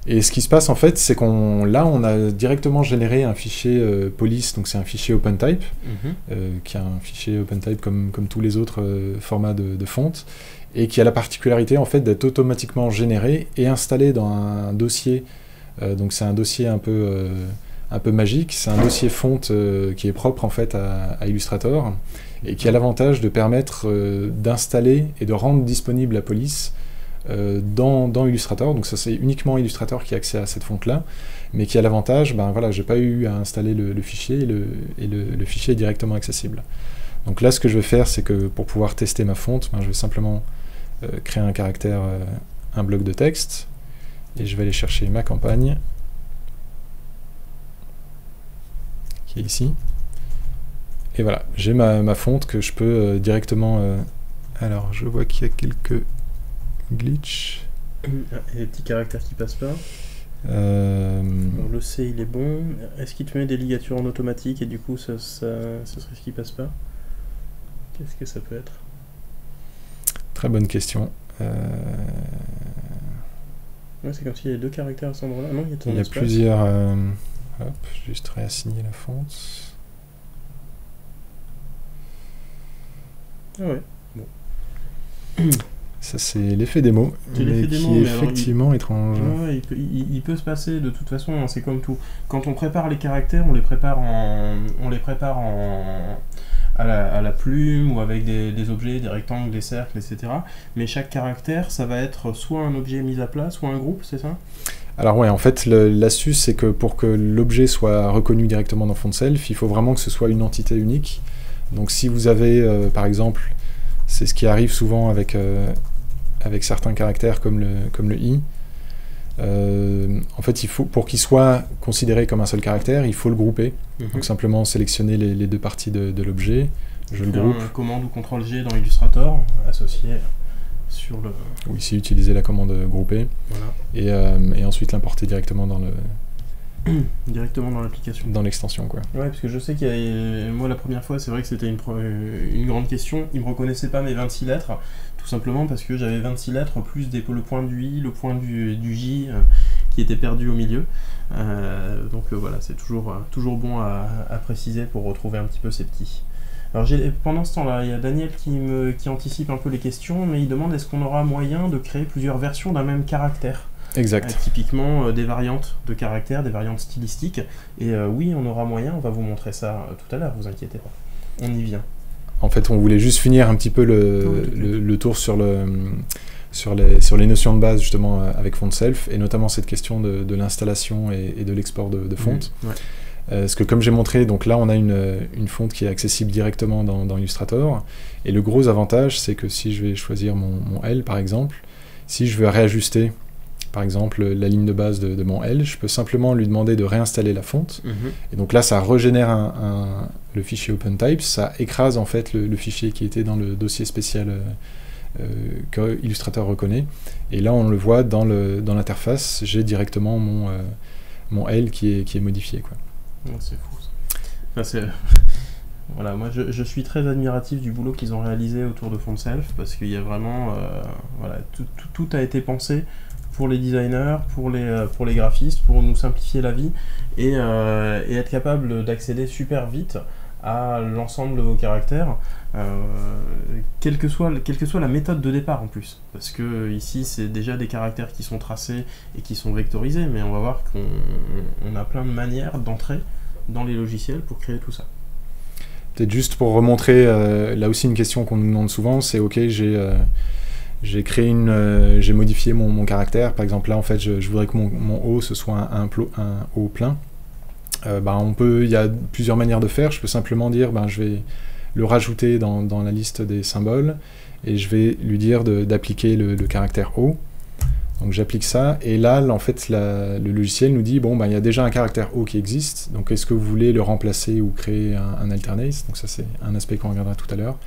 Et ce qui se passe en fait, c'est qu'on là, on a directement généré un fichier police, donc c'est un fichier OpenType, mhm. qui est un fichier OpenType comme, comme tous les autres formats de, de fonte, et qui a la particularité en fait d'être automatiquement généré et installé dans un dossier. Euh, donc c'est un dossier un peu, euh, un peu magique, c'est un dossier fonte euh, qui est propre en fait à, Illustrator et qui a l'avantage de permettre d'installer et de rendre disponible la police dans, dans, Illustrator. Donc ça c'est uniquement Illustrator qui a accès à cette fonte là, mais qui a l'avantage, ben voilà, j'ai pas eu à installer le, fichier et, le, fichier est directement accessible. Donc là ce que je vais faire c'est que pour pouvoir tester ma fonte, ben, je vais simplement créer un caractère, euh, un bloc de texte, et je vais aller chercher ma campagne, qui est ici. Et voilà, j'ai ma, fonte que je peux euh, directement... alors, je vois qu'il y a quelques glitches. Et les petits caractères qui passent pas. le C il est bon. Est-ce qu'il te met des ligatures en automatique et du coup ça, ça, ça serait ce qui passe pas? Qu'est-ce que ça peut être? Très bonne question. Euh, c'est comme s'il y avait deux caractères à cet endroit-là. Non, il y a, il y a plusieurs. Euh, hop, juste réassigner la fonte. Ah ouais. Bon. Ça, c'est l'effet démo, mais qui est effectivement étrange. Ouais, il, peut, il, peut, se passer de toute façon, hein, c'est comme tout. Quand on prépare les caractères, on les prépare en, on les prépare en, à la, plume ou avec des, objets, des rectangles, des cercles, etc. Mais chaque caractère, ça va être soit un objet mis à plat, soit un groupe, c'est ça? Alors ouais, en fait, l'astuce, c'est que pour que l'objet soit reconnu directement dans FontSelf, il faut vraiment que ce soit une entité unique. Donc si vous avez, euh, par exemple, c'est ce qui arrive souvent avec, euh, avec certains caractères comme le, comme le i, euh, en fait, il faut, pour qu'il soit considéré comme un seul caractère, il faut le grouper. Mhm. Donc simplement sélectionner les, deux parties de, l'objet, je le groupe. commande ou CTRL G dans Illustrator, associé sur le... Ou ici, utiliser la commande grouper. Et, euh, et, ensuite l'importer directement dans le... directement dans l'application. Dans l'extension, quoi. Ouais, parce que je sais qu'il y a... Moi, la première fois, c'est vrai que c'était une, une grande question. Il me reconnaissait pas mes 26 lettres tout simplement parce que j'avais 26 lettres plus des, le point du I, le point du, J euh, qui était perdu au milieu. Euh, donc euh, voilà, c'est toujours, toujours bon à, préciser pour retrouver un petit peu ces petits. Alors pendant ce temps-là, il y a Daniel qui, me, qui anticipe un peu les questions, mais il demande est-ce qu'on aura moyen de créer plusieurs versions d'un même caractère? Exact. typiquement des variantes de caractères, des variantes stylistiques. Et oui, on aura moyen, on va vous montrer ça tout à l'heure, vous inquiétez pas. On y vient. en fait, on voulait juste finir un petit peu le, le, tour sur, le, sur, les, sur les notions de base, justement, avec FontSelf, et notamment cette question de, de l'installation et, de l'export de, de fonte. Mhm. parce que comme j'ai montré, donc là on a une, une, fonte qui est accessible directement dans, dans, Illustrator. Et le gros avantage, c'est que si je vais choisir mon, mon, L par exemple, si je veux réajuster par exemple la ligne de base de, mon L, je peux simplement lui demander de réinstaller la fonte. Mhm. Et donc là, ça régénère un, le fichier OpenType, ça écrase en fait le, fichier qui était dans le dossier spécial euh, euh, que Illustrator reconnaît. Et là, on le voit dans l'interface, dans j'ai directement mon, euh, mon L qui est, qui est modifié. Quoi. c'est fou ça. voilà, moi je, je, suis très admiratif du boulot qu'ils ont réalisé autour de FontSelf parce qu'il y a vraiment, voilà, tout, tout, a été pensé pour les designers, pour les, euh, pour les graphistes, pour nous simplifier la vie et, euh, et être capable d'accéder super vite à l'ensemble de vos caractères, euh, quelle, que soit, quelle que soit la méthode de départ en plus. Parce que ici, c'est déjà des caractères qui sont tracés et qui sont vectorisés, mais on va voir qu'on a plein de manières d'entrer dans les logiciels pour créer tout ça. Peut-être juste pour remontrer, là aussi une question qu'on nous demande souvent, c'est ok, j'ai j'ai créé une, euh, j'ai modifié mon, caractère. Par exemple, là, en fait, je, voudrais que mon, mon haut ce soit un, un, un haut plein. Euh, bah, on peut, il y a plusieurs manières de faire. Je peux simplement dire, ben, je vais le rajouter dans, la liste des symboles et je vais lui dire d'appliquer le, caractère haut. Donc j'applique ça et là, en fait, le logiciel nous dit bon, ben, il y a déjà un caractère haut qui existe. Donc est-ce que vous voulez le remplacer ou créer un, alternate? Donc ça, c'est un aspect qu'on regardera tout à l'heure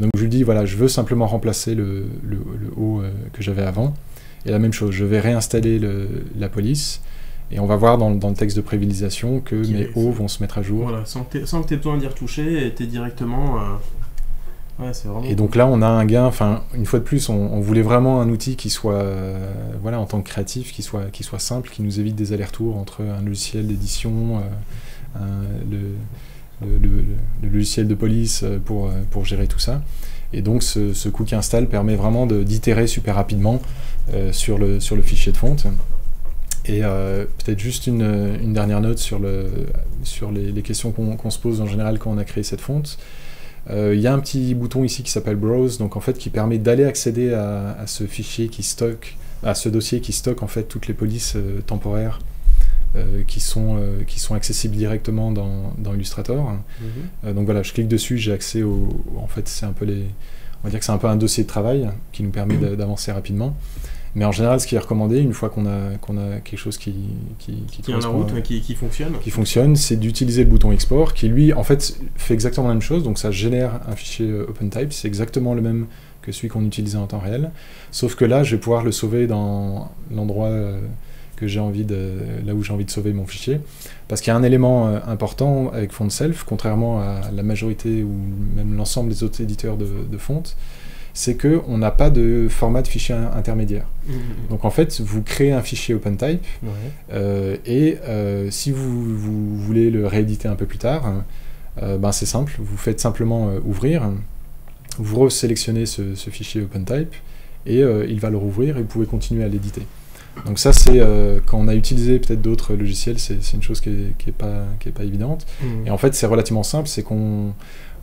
donc je lui dis, voilà, je veux simplement remplacer le, le, haut euh, que j'avais avant. Et la même chose, je vais réinstaller la police. Et on va voir dans, dans le texte de prévilisation que mes hauts vont se mettre à jour. Voilà, sans que tu aies besoin d'y retoucher, et tu es directement... Euh, ouais, vraiment et donc là, on a un gain, enfin, une fois de plus, on, voulait vraiment un outil qui soit, euh, voilà, en tant que créatif, qui soit, qui soit simple, qui nous évite des allers-retours entre un logiciel d'édition, le le, logiciel de police euh, pour, euh, pour gérer tout ça. Et donc ce, ce qui install permet vraiment d'itérer super rapidement euh, sur, le, sur le fichier de fonte. Et peut-être juste une, une, dernière note sur, le, sur les, les questions qu'on se pose en général quand on a créé cette fonte. Il y a un petit bouton ici qui s'appelle Browse, donc en fait qui permet d'aller accéder à, à, ce fichier qui stocke, à ce dossier qui stocke en fait toutes les polices temporaires euh, qui, sont, euh, qui sont accessibles directement dans, dans Illustrator. Mhm. Euh, donc voilà, je clique dessus, j'ai accès au. En fait, c'est un peu les. On va dire que c'est un peu un dossier de travail qui nous permet d'avancer rapidement. Mais en général, ce qui est recommandé, une fois qu'on a, qu'on a quelque chose qui, qui, qui, qui, route, qui, qui, fonctionne, qui fonctionne, c'est d'utiliser le bouton export, qui lui, en fait, fait exactement la même chose. Donc ça génère un fichier OpenType, c'est exactement le même que celui qu'on utilisait en temps réel. Sauf que là, je vais pouvoir le sauver dans l'endroit j'ai envie de, là où j'ai envie de sauver mon fichier. Parce qu'il y a un élément euh, important avec FontSelf, contrairement à la majorité ou même l'ensemble des autres éditeurs de, de fonte, c'est qu'on n'a pas de format de fichier intermédiaire. Mmh. Donc en fait, vous créez un fichier OpenType euh, et euh, si vous, vous, voulez le rééditer un peu plus tard, ben c'est simple, vous faites simplement ouvrir, vous resélectionnez ce, ce fichier OpenType et il va le rouvrir et vous pouvez continuer à l'éditer. Donc ça, c'est euh, quand on a utilisé peut-être d'autres logiciels, c'est une chose qui n'est est pas, qui est pas évidente. Mmh. Et en fait, c'est relativement simple, c'est qu'on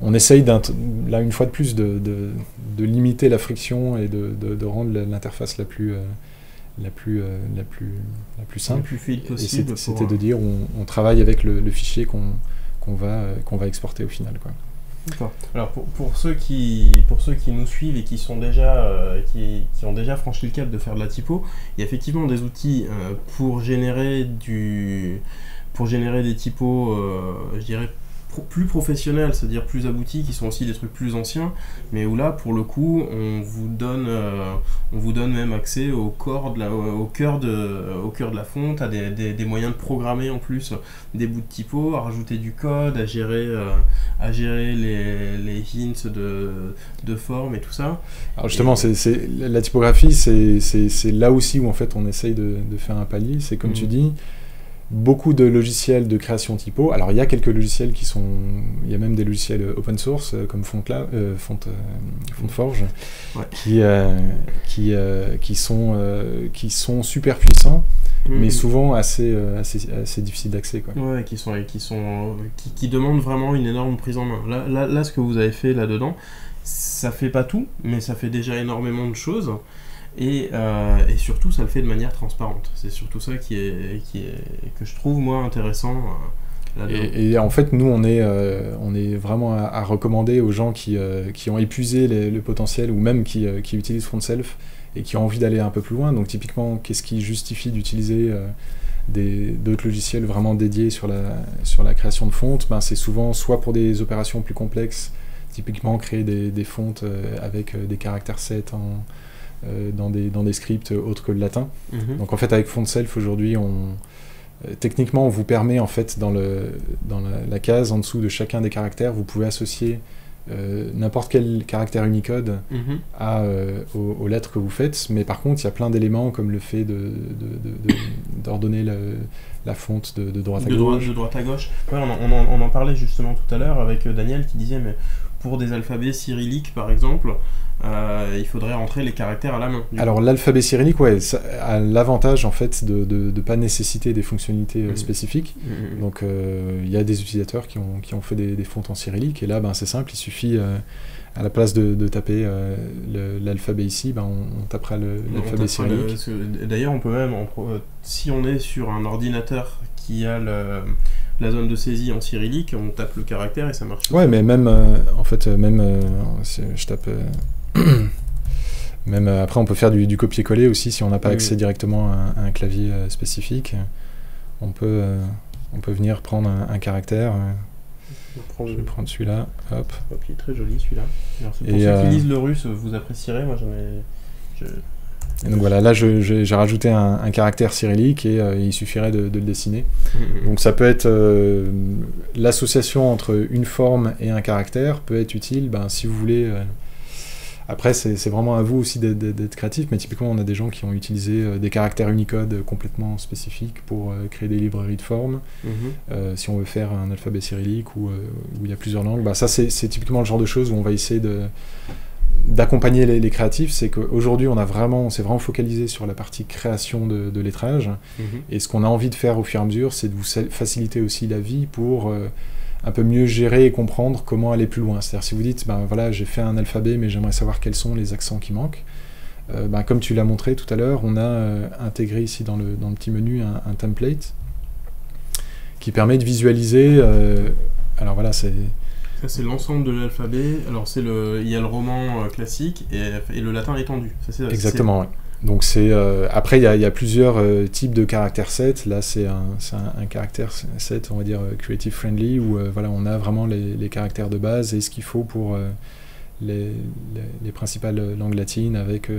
on essaye, là une fois de plus, de, de, de limiter la friction et de, de rendre l'interface la plus... Euh, la plus, euh, la, plus, la plus simple. La plus fluide possible. C'était de dire on, on, travaille avec le, le fichier qu'on qu'on va, qu'on va exporter au final. Quoi. Alors pour, pour, ceux qui, pour ceux qui nous suivent et qui, sont déjà, euh, qui, qui, ont déjà franchi le cap de faire de la typo, il y a effectivement des outils euh, pour, générer du, pour générer des typos, euh, je dirais, plus professionnels, c'est-à-dire plus aboutis, qui sont aussi des trucs plus anciens, mais où là, pour le coup, on vous donne, euh, on vous donne même accès au, corps de la, au, cœur de, au cœur de la fonte, à des, des, moyens de programmer en plus des bouts de typo, à rajouter du code, à gérer, euh, à gérer les, les hints de, de forme et tout ça. Alors justement, c'est, la typographie, c'est, là aussi où en fait on essaye de, de faire un palier, c'est comme mm. tu dis, beaucoup de logiciels de création typo. Alors il y a quelques logiciels qui sont, il y a même des logiciels open source euh, comme Fontla, euh, Font, euh, Fontforge, qui, qui, qui, sont, qui sont super puissants, mais mhm. souvent assez, assez, assez difficiles d'accès. Ouais, qui, sont, qui, sont, qui, qui, demandent vraiment une énorme prise en main. Là, là, là ce que vous avez fait là-dedans, ça fait pas tout, mais ça fait déjà énormément de choses. Et, et, surtout, ça le fait de manière transparente. C'est surtout ça qui est, que je trouve, moi, intéressant. Et, en fait, nous, on est, euh, on est vraiment à, recommander aux gens qui, euh, qui ont épuisé le potentiel ou même qui, euh, qui utilisent FrontSelf et qui ont envie d'aller un peu plus loin. Donc, typiquement, qu'est-ce qui justifie d'utiliser d'autres logiciels vraiment dédiés sur la, sur la création de fontes? Ben, C'est souvent soit pour des opérations plus complexes, typiquement créer des, des fontes avec des caractères 7 en, dans, des, dans des scripts autres que le latin. Mhm. Donc, en fait, avec FontSelf, aujourd'hui, on euh, techniquement, on vous permet en fait dans, le, dans la, case en dessous de chacun des caractères, vous pouvez associer euh, n'importe quel caractère Unicode mhm. à, euh, aux, lettres que vous faites, mais par contre, il y a plein d'éléments comme le fait d'ordonner de, la fonte de, droite à gauche. de droite à gauche. on, on, en, parlait justement tout à l'heure avec Daniel qui disait, mais pour des alphabets cyrilliques par exemple, euh, il faudrait rentrer les caractères à la main. Alors l'alphabet cyrillique, ouais, ça a l'avantage en fait de ne pas nécessiter des fonctionnalités euh, mmh. spécifiques. Mmh, mmh, Donc euh, il y a des utilisateurs qui ont, qui ont fait des, des, fontes en cyrillique et là ben, c'est simple, il suffit à la place de, de taper l'alphabet ici, ben, on, tapera l'alphabet cyrillique. D'ailleurs on peut même, si on est sur un ordinateur qui a le la zone de saisie en cyrillique, on tape le caractère et ça marche. Ouais, mais même, en fait, même, je tape Même euh, après, on peut faire du, copier-coller aussi si on n'a pas accès directement à, un clavier euh, spécifique. On peut, euh, on peut venir prendre un, caractère. je vais prendre celui-là. Hop. il est très joli celui-là. Pour ceux qui lisent le russe, vous apprécierez. Moi, j'en ai. Et donc voilà, là j'ai rajouté un, caractère cyrillique et il suffirait de, le dessiner. Mm, mm, mm. Donc ça peut être l'association entre une forme et un caractère peut être utile ben, si vous voulez après, c'est vraiment à vous aussi d'être créatif, mais typiquement, on a des gens qui ont utilisé euh, des caractères Unicode complètement spécifiques pour euh, créer des librairies de formes. Mhm. Euh, si on veut faire un alphabet cyrillique ou où il y a plusieurs langues, bah, ça, c'est typiquement le genre de choses où on va essayer de d'accompagner les, créatifs, c'est qu'aujourd'hui on a vraiment, on s'est vraiment focalisé sur la partie création de, lettrage, mhm. et ce qu'on a envie de faire au fur et à mesure, c'est de vous faciliter aussi la vie pour un peu mieux gérer et comprendre comment aller plus loin. C'est-à-dire si vous dites, ben voilà, j'ai fait un alphabet, mais j'aimerais savoir quels sont les accents qui manquent. Euh, ben, comme tu l'as montré tout à l'heure, on a euh, intégré ici dans le, dans le petit menu un, template qui permet de visualiser. Euh, alors voilà, c'est. Ça, c'est l'ensemble de l'alphabet. Alors, c'est le, il y a le roman classique et, et, le latin étendu. Ça, Exactement, donc c'est euh, après il y, a plusieurs euh, types de caractères set. Là c'est un, un, caractère set on va dire euh, creative friendly où voilà on a vraiment les, caractères de base et ce qu'il faut pour les, les, principales langues latines avec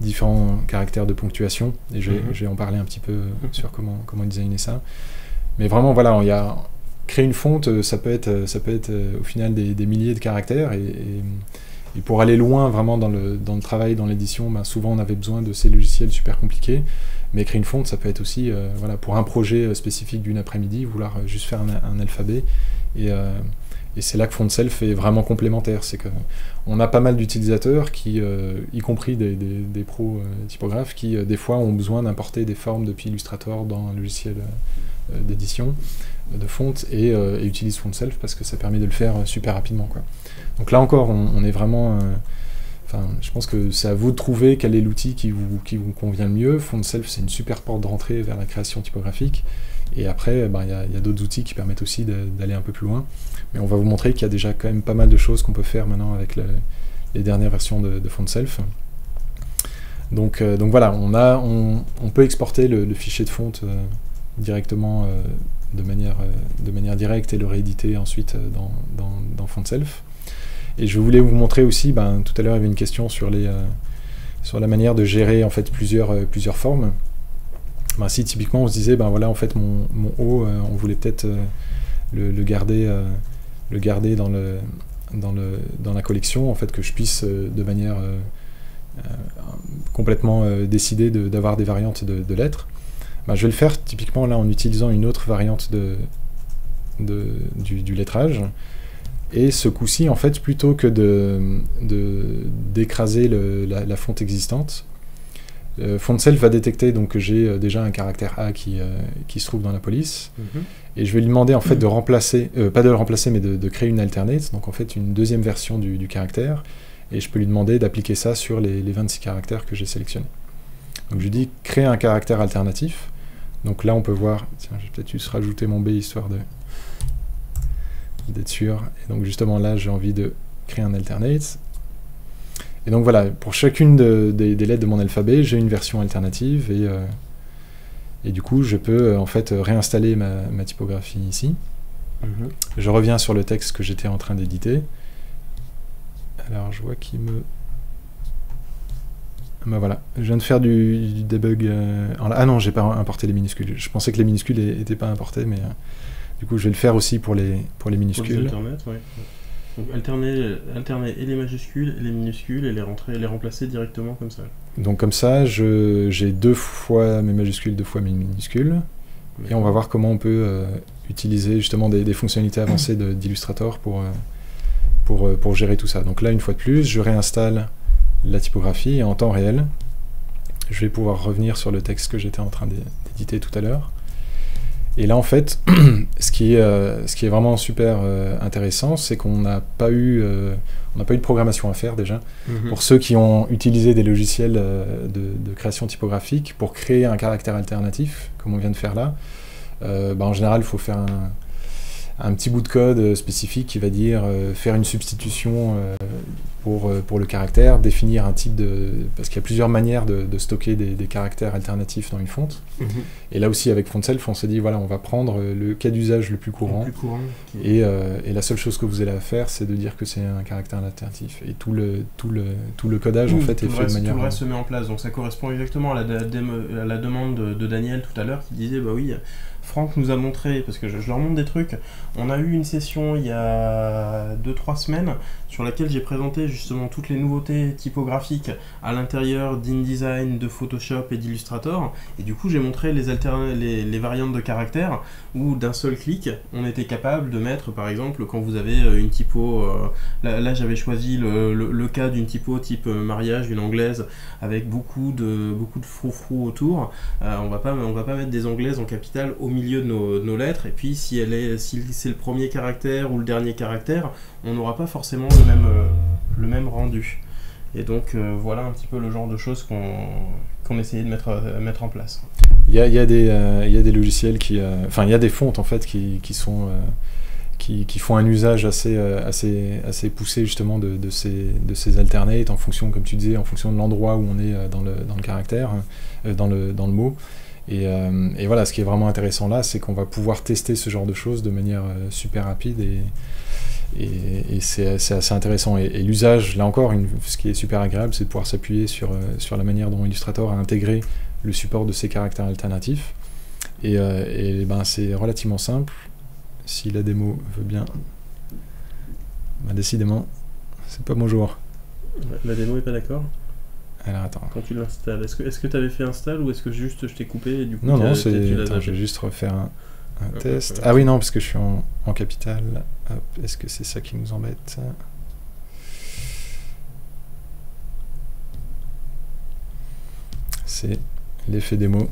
différents caractères de ponctuation. Et je, mhm. vais en parler un petit peu sur comment comment designer ça. Mais vraiment voilà il y a créer une fonte ça peut être ça peut être au final des, milliers de caractères et et pour aller loin vraiment dans le, travail, dans l'édition, ben, souvent on avait besoin de ces logiciels super compliqués. Mais écrire une fonte, ça peut être aussi, euh, voilà, pour un projet euh, spécifique d'une après-midi, vouloir euh, juste faire un, alphabet. Et, et c'est là que FontSelf est vraiment complémentaire. C'est qu'on a pas mal d'utilisateurs qui, y compris des, des, pros typographes, qui des fois ont besoin d'importer des formes depuis Illustrator dans un logiciel d'édition de fonte et, et utilisent FontSelf parce que ça permet de le faire super rapidement. Quoi. Donc là encore, on, est vraiment. Euh, je pense que c'est à vous de trouver quel est l'outil qui vous, convient le mieux. FontSelf, c'est une super porte d'entrée vers la création typographique. Et après, ben, il y a, d'autres outils qui permettent aussi d'aller un peu plus loin. Mais on va vous montrer qu'il y a déjà quand même pas mal de choses qu'on peut faire maintenant avec les dernières versions de, de FontSelf. Donc, euh, donc voilà, on, peut exporter le, fichier de fonte euh, directement de, manière, de manière directe et le rééditer ensuite dans, dans, dans FontSelf. Et je voulais vous montrer aussi, ben, tout à l'heure il y avait une question sur, les, euh, sur la manière de gérer en fait plusieurs, euh, plusieurs formes. Ben, si typiquement on se disait, ben voilà, en fait mon, mon haut, euh, on voulait peut-être le, garder, le garder dans, le, dans, le, dans la collection, en fait que je puisse de manière complètement décider d'avoir des variantes de, lettres. Ben, je vais le faire typiquement là en utilisant une autre variante de, de du, lettrage. Et ce coup-ci, en fait, plutôt que de d'écraser la, fonte existante, Euh, FontSelf va détecter donc que j'ai euh, déjà un caractère A qui, euh, qui se trouve dans la police. Mhm. Et je vais lui demander en fait de remplacer, pas de le remplacer, mais de, créer une alternate, donc en fait une deuxième version du, caractère. Et je peux lui demander d'appliquer ça sur les, 26 caractères que j'ai sélectionnés. Donc je lui dis créer un caractère alternatif. Donc là on peut voir, tiens, je vais peut-être juste rajouter mon B histoire de d'être sûr. Et donc justement là j'ai envie de créer un alternate. Et donc voilà, pour chacune des, lettres de mon alphabet, j'ai une version alternative et, euh, et du coup je peux euh, en fait réinstaller ma, typographie ici. Mhm. Je reviens sur le texte que j'étais en train d'éditer. Alors je vois qu'il me... Ben voilà, je viens de faire du, debug. Euh, ah non, j'ai pas importé les minuscules. Je pensais que les minuscules n'étaient pas importés, mais du coup je vais le faire aussi pour les, pour les minuscules. Donc alterner, alterner et les majuscules et les minuscules et les, rentrer, les remplacer directement comme ça. Donc comme ça, j'ai deux fois mes majuscules, deux fois mes minuscules. Et on va voir comment on peut euh, utiliser justement des, fonctionnalités avancées d'Illustrator pour, euh, pour, euh, pour gérer tout ça. Donc là, une fois de plus, je réinstalle la typographie et en temps réel, je vais pouvoir revenir sur le texte que j'étais en train d'éditer tout à l'heure. Et là, en fait, ce, qui est, euh, ce qui est vraiment super euh, intéressant, c'est qu'on n'a pas, eu, euh, on pas eu de programmation à faire déjà. Mhm. Pour ceux qui ont utilisé des logiciels de, création typographique pour créer un caractère alternatif, comme on vient de faire là, bah, en général, il faut faire un, un petit bout de code spécifique qui va dire faire une substitution pour, pour le caractère, définir un type de... Parce qu'il y a plusieurs manières de, stocker des, caractères alternatifs dans une fonte. Mhm. Et là aussi, avec FontSelf, on s'est dit, voilà, on va prendre le cas d'usage le plus courant. et, et, la seule chose que vous allez faire, c'est de dire que c'est un caractère alternatif. Et tout le, tout le, tout le codage, en fait, est fait de manière... Tout le reste se met en place. Donc ça correspond exactement à la, à la demande de, de Daniel tout à l'heure qui disait, bah oui, Franck nous a montré, parce que je, leur montre des trucs, on a eu une session il y a 2-3 semaines sur laquelle j'ai présenté justement toutes les nouveautés typographiques à l'intérieur d'InDesign, de Photoshop et d'Illustrator. Et du coup, j'ai montré les, les, les, variantes de caractères où d'un seul clic, on était capable de mettre, par exemple, quand vous avez euh, une typo, euh, là, j'avais choisi le, cas d'une typo type euh, mariage, une anglaise, avec beaucoup de, beaucoup de froufrou autour. on va pas, va pas mettre des anglaises en capital au milieu de nos, lettres. Et puis, si, elle est, si c'est le premier caractère ou le dernier caractère, on n'aura pas forcément le même, rendu. Et donc, voilà un petit peu le genre de choses qu'on essayait de mettre, euh, mettre en place. Il y a, y, a des, y a des logiciels qui. Enfin, il y a des fontes en fait qui, qui sont. Qui, qui, font un usage assez, assez, assez poussé justement de, de, ces, de ces alternates en fonction, comme tu disais, en fonction de l'endroit où on est dans le, dans le caractère, dans, le, dans le mot. Euh, et, voilà, ce qui est vraiment intéressant là, c'est qu'on va pouvoir tester ce genre de choses de manière euh, super rapide et, et, c'est assez intéressant. Et, l'usage, là encore, ce qui est super agréable, c'est de pouvoir s'appuyer sur, euh, sur la manière dont Illustrator a intégré le support de ces caractères alternatifs. Et, ben, c'est relativement simple. Si la démo veut bien. Ben, décidément, c'est pas mon jour. La démo est pas d'accord alors attends. Quand tu l'installes, est-ce que tu avais fait install ou est-ce que juste je t'ai coupé et du coup Non, non, c'est. je vais juste refaire un, test. Ah oui, non, parce que je suis en, en capital. Est-ce que c'est ça qui nous embête? C'est l'effet démo.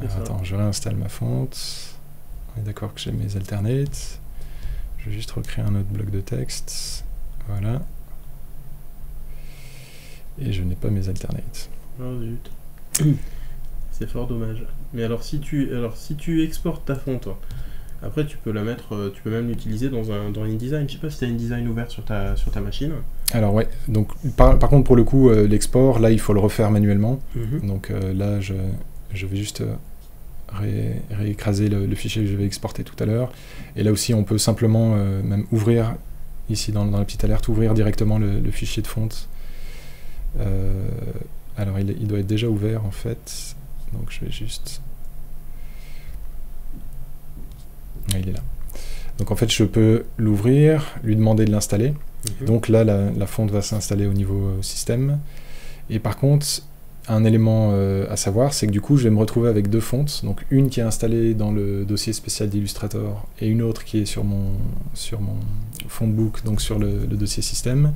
Alors, attends, je réinstalle ma fonte. On est d'accord que j'ai mes alternates. Je vais juste recréer un autre bloc de texte. Voilà et je n'ai pas mes alternates. Oh zut. C'est fort dommage. Mais alors si tu alors si tu exportes ta fonte, après tu peux la mettre, euh, tu peux même l'utiliser dans un dans InDesign. Je sais pas si tu as InDesign ouvert sur ta sur ta machine. Alors ouais. Donc par, contre pour le coup euh, l'export là il faut le refaire manuellement. Mhm. Donc euh, là je, je vais juste réécraser le, fichier que je vais exporter tout à l'heure. Et là aussi on peut simplement même ouvrir ici dans, dans, la petite alerte ouvrir directement le, le fichier de fonte alors il, doit être déjà ouvert en fait, donc je vais juste... Ah, il est là. Donc en fait je peux l'ouvrir, lui demander de l'installer. Mhm. Donc là la, fonte va s'installer au niveau euh, système. Et par contre, un élément à savoir, c'est que du coup, je vais me retrouver avec deux fontes, donc une qui est installée dans le dossier spécial d'Illustrator et une autre qui est sur mon, sur mon font book, donc sur le, le dossier système.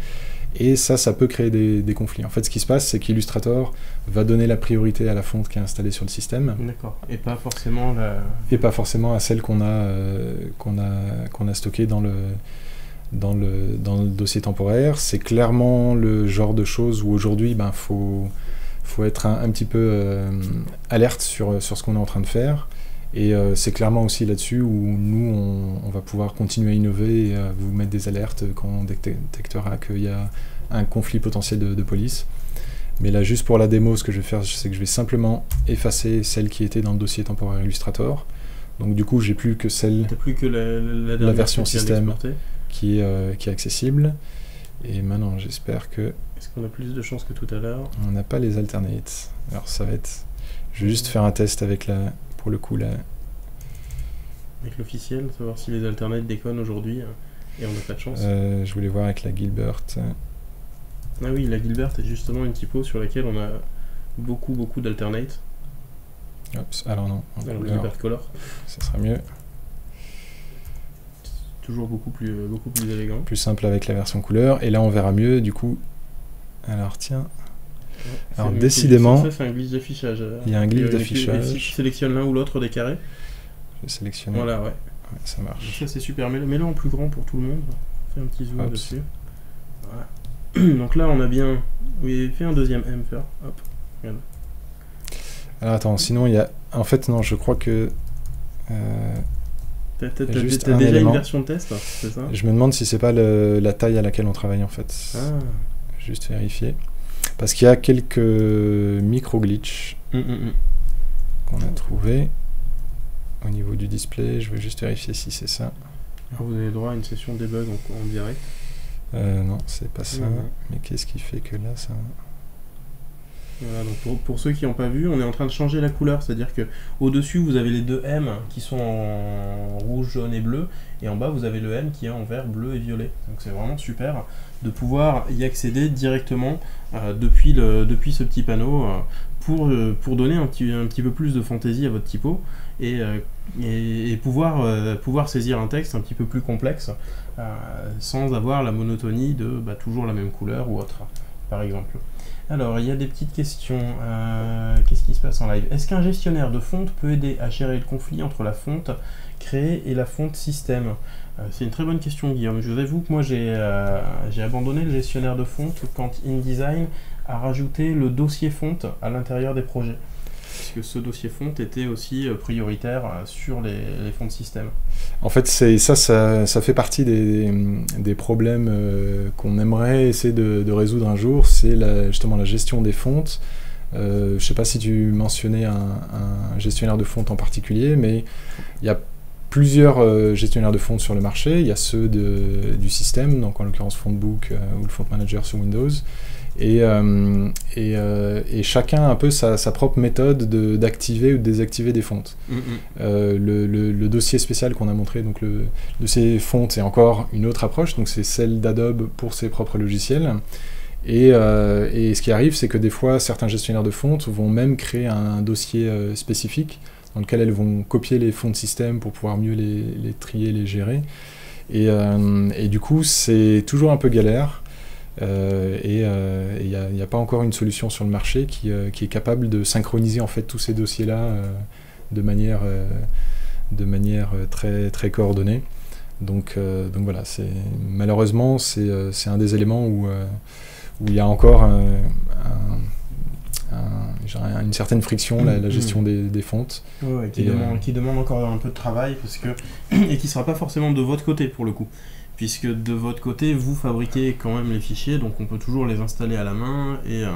Et ça, ça peut créer des, conflits. En fait, ce qui se passe, c'est qu'Illustrator va donner la priorité à la fonte qui est installée sur le système. D'accord. Et pas forcément la... Et pas forcément à celle qu'on a, euh, qu'on a, qu'on a stockée dans le, dans, le, dans le dossier temporaire. C'est clairement le genre de choses où aujourd'hui, il ben, faut, faut être un, petit peu euh, alerte sur, sur ce qu'on est en train de faire. Et euh, c'est clairement aussi là-dessus où nous, on, va pouvoir continuer à innover et à vous mettre des alertes quand on détectera qu'il y a un conflit potentiel de, police. Mais là, juste pour la démo, ce que je vais faire, c'est que je vais simplement effacer celle qui était dans le dossier temporaire Illustrator. Donc du coup, j'ai plus que celle, plus que la, version système qui est, euh, qui est accessible. Et maintenant, j'espère que... Est-ce qu'on a plus de chance que tout à l'heure? On n'a pas les alternates. Alors ça va être... Je vais juste faire un test avec la, pour le coup là. Avec l'officiel, savoir si les alternates déconnent aujourd'hui euh, et on n'a pas de chance. Euh, je voulais voir avec la Gilbert. Ah oui, la Gilbert est justement une typo sur laquelle on a beaucoup beaucoup d'alternates. alors non. Alors Gilbert Color. Ça sera mieux. Toujours beaucoup plus, euh, beaucoup plus élégant. Plus simple avec la version couleur. Et là on verra mieux du coup. Alors tiens, alors décidément, un glitch d'affichage. Il y a un glitch d'affichage. Si tu sélectionnes l'un ou l'autre des carrés. Je vais sélectionner. Voilà, ouais. ça marche. ça c'est super. Mets-le en plus grand pour tout le monde. Fais un petit zoom dessus. Voilà. Donc là on a bien. Oui, fais un deuxième M faire. Hop. Regarde. Alors attends, sinon il y a. En fait non, je crois que. Euh... T'as déjà une version de test, c'est ça? Je me demande si c'est pas le... la taille à laquelle on travaille en fait. Ah. Juste vérifier. Parce qu'il y a quelques micro-glitches mm, mm, mm. qu'on a trouvé au niveau du display. Je vais juste vérifier si c'est ça. Ah, vous avez droit à une session debug en, en direct? Euh, Non, c'est pas ça. Mais qu'est-ce qui fait que là, ça... Voilà, donc pour, ceux qui n'ont pas vu, on est en train de changer la couleur, c'est-à-dire que au-dessus vous avez les deux M qui sont en rouge, jaune et bleu, et en bas vous avez le M qui est en vert, bleu et violet. Donc c'est vraiment super de pouvoir y accéder directement euh, depuis, le, depuis ce petit panneau euh, pour, euh, pour donner un petit, un petit peu plus de fantaisie à votre typo et, et, pouvoir, pouvoir saisir un texte un petit peu plus complexe sans avoir la monotonie de bah, toujours la même couleur ou autre, par exemple. Alors, il y a des petites questions. Euh, qu'est-ce qui se passe en live? Est-ce qu'un gestionnaire de fonte peut aider à gérer le conflit entre la fonte créée et la fonte système? Euh, C'est une très bonne question, Guillaume. Je vous avoue que moi, euh, j'ai abandonné le gestionnaire de fonte quand InDesign a rajouté le dossier fonte à l'intérieur des projets puisque ce dossier fonte était aussi euh, prioritaire euh, sur les, fonds de système. En fait, ça, ça, fait partie des, problèmes euh, qu'on aimerait essayer de, résoudre un jour, c'est justement la gestion des fontes. je ne sais pas si tu mentionnais un, gestionnaire de fonte en particulier, mais il y a plusieurs gestionnaires de fonte sur le marché. Il y a ceux du système, donc en l'occurrence Fontbook ou le Font Manager sur Windows. Et, euh, euh, et, chacun a un peu sa, propre méthode d'activer ou de désactiver des fontes. Mm, mm. Euh, le, dossier spécial qu'on a montré, donc le dossier fontes, c'est encore une autre approche, donc c'est celle d'Adobe pour ses propres logiciels. Et, et ce qui arrive, c'est que des fois, certains gestionnaires de fontes vont même créer un, dossier spécifique dans lequel elles vont copier les fonds de système pour pouvoir mieux les, les trier, les gérer. Et, et du coup, c'est toujours un peu galère. Euh, et il euh, n'y a, pas encore une solution sur le marché qui, euh, qui, est capable de synchroniser en fait tous ces dossiers-là de manière, de manière très, très coordonnée. Donc, donc voilà, malheureusement, c'est un des éléments où, où il y a encore une certaine friction, la, gestion des, des fontes. qui, demande, qui, demande, encore un peu de travail parce que, et qui ne sera pas forcément de votre côté pour le coup puisque de votre côté, vous fabriquez quand même les fichiers, donc on peut toujours les installer à la main. Et euh,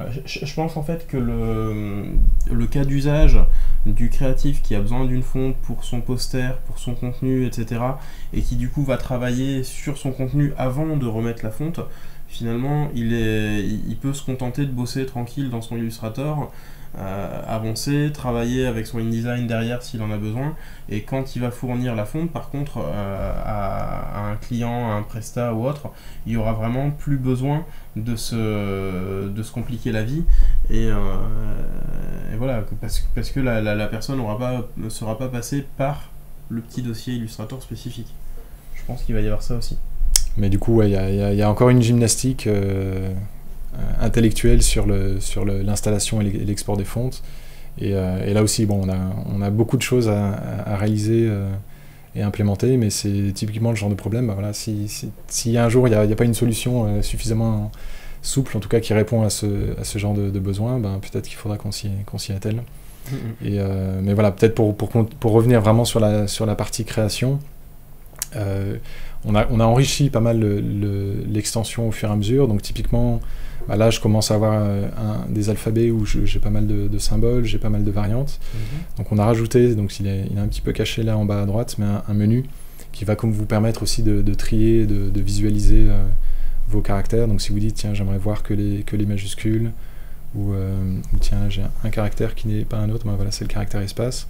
euh, je, pense en fait que le, le cas d'usage du créatif qui a besoin d'une fonte pour son poster, pour son contenu, etc., et qui du coup va travailler sur son contenu avant de remettre la fonte, finalement, il, est, il peut se contenter de bosser tranquille dans son Illustrator avancer, travailler avec son InDesign derrière s'il en a besoin. Et quand il va fournir la fonte, par contre, euh, à, un client, à un Presta ou autre, il y aura vraiment plus besoin de se, de se compliquer la vie. Et, euh, voilà, parce, parce que la, personne ne sera pas passée par le petit dossier Illustrator spécifique. Je pense qu'il va y avoir ça aussi. Mais du coup, il y, a encore une gymnastique euh, intellectuel sur le sur l'installation et l'export des fontes. Euh, et, là aussi, bon, on a, on a beaucoup de choses à, réaliser euh, et implémenter, mais c'est typiquement le genre de problème. Bah voilà, si, si, un jour il n'y a, a, pas une solution suffisamment souple, en tout cas qui répond à ce, à ce genre de, besoin, ben, peut-être qu'il faudra qu'on s'y attelle. Mm-hmm. Et, mais voilà, peut-être pour, pour, pour, revenir vraiment sur la, sur la partie création, on, a, on a enrichi pas mal l'extension au fur et à mesure. Donc typiquement, bah là, je commence à avoir euh, des alphabets où j'ai pas mal de, symboles, j'ai pas mal de variantes. Mhm. Donc on a rajouté, donc il est, il est, un petit peu caché là en bas à droite, mais un, menu qui va comme vous permettre aussi de, trier, de, visualiser euh, vos caractères. Donc si vous dites, tiens, j'aimerais voir que les, que les majuscules, ou, euh, tiens, j'ai un, caractère qui n'est pas un autre, ben voilà, c'est le caractère espace,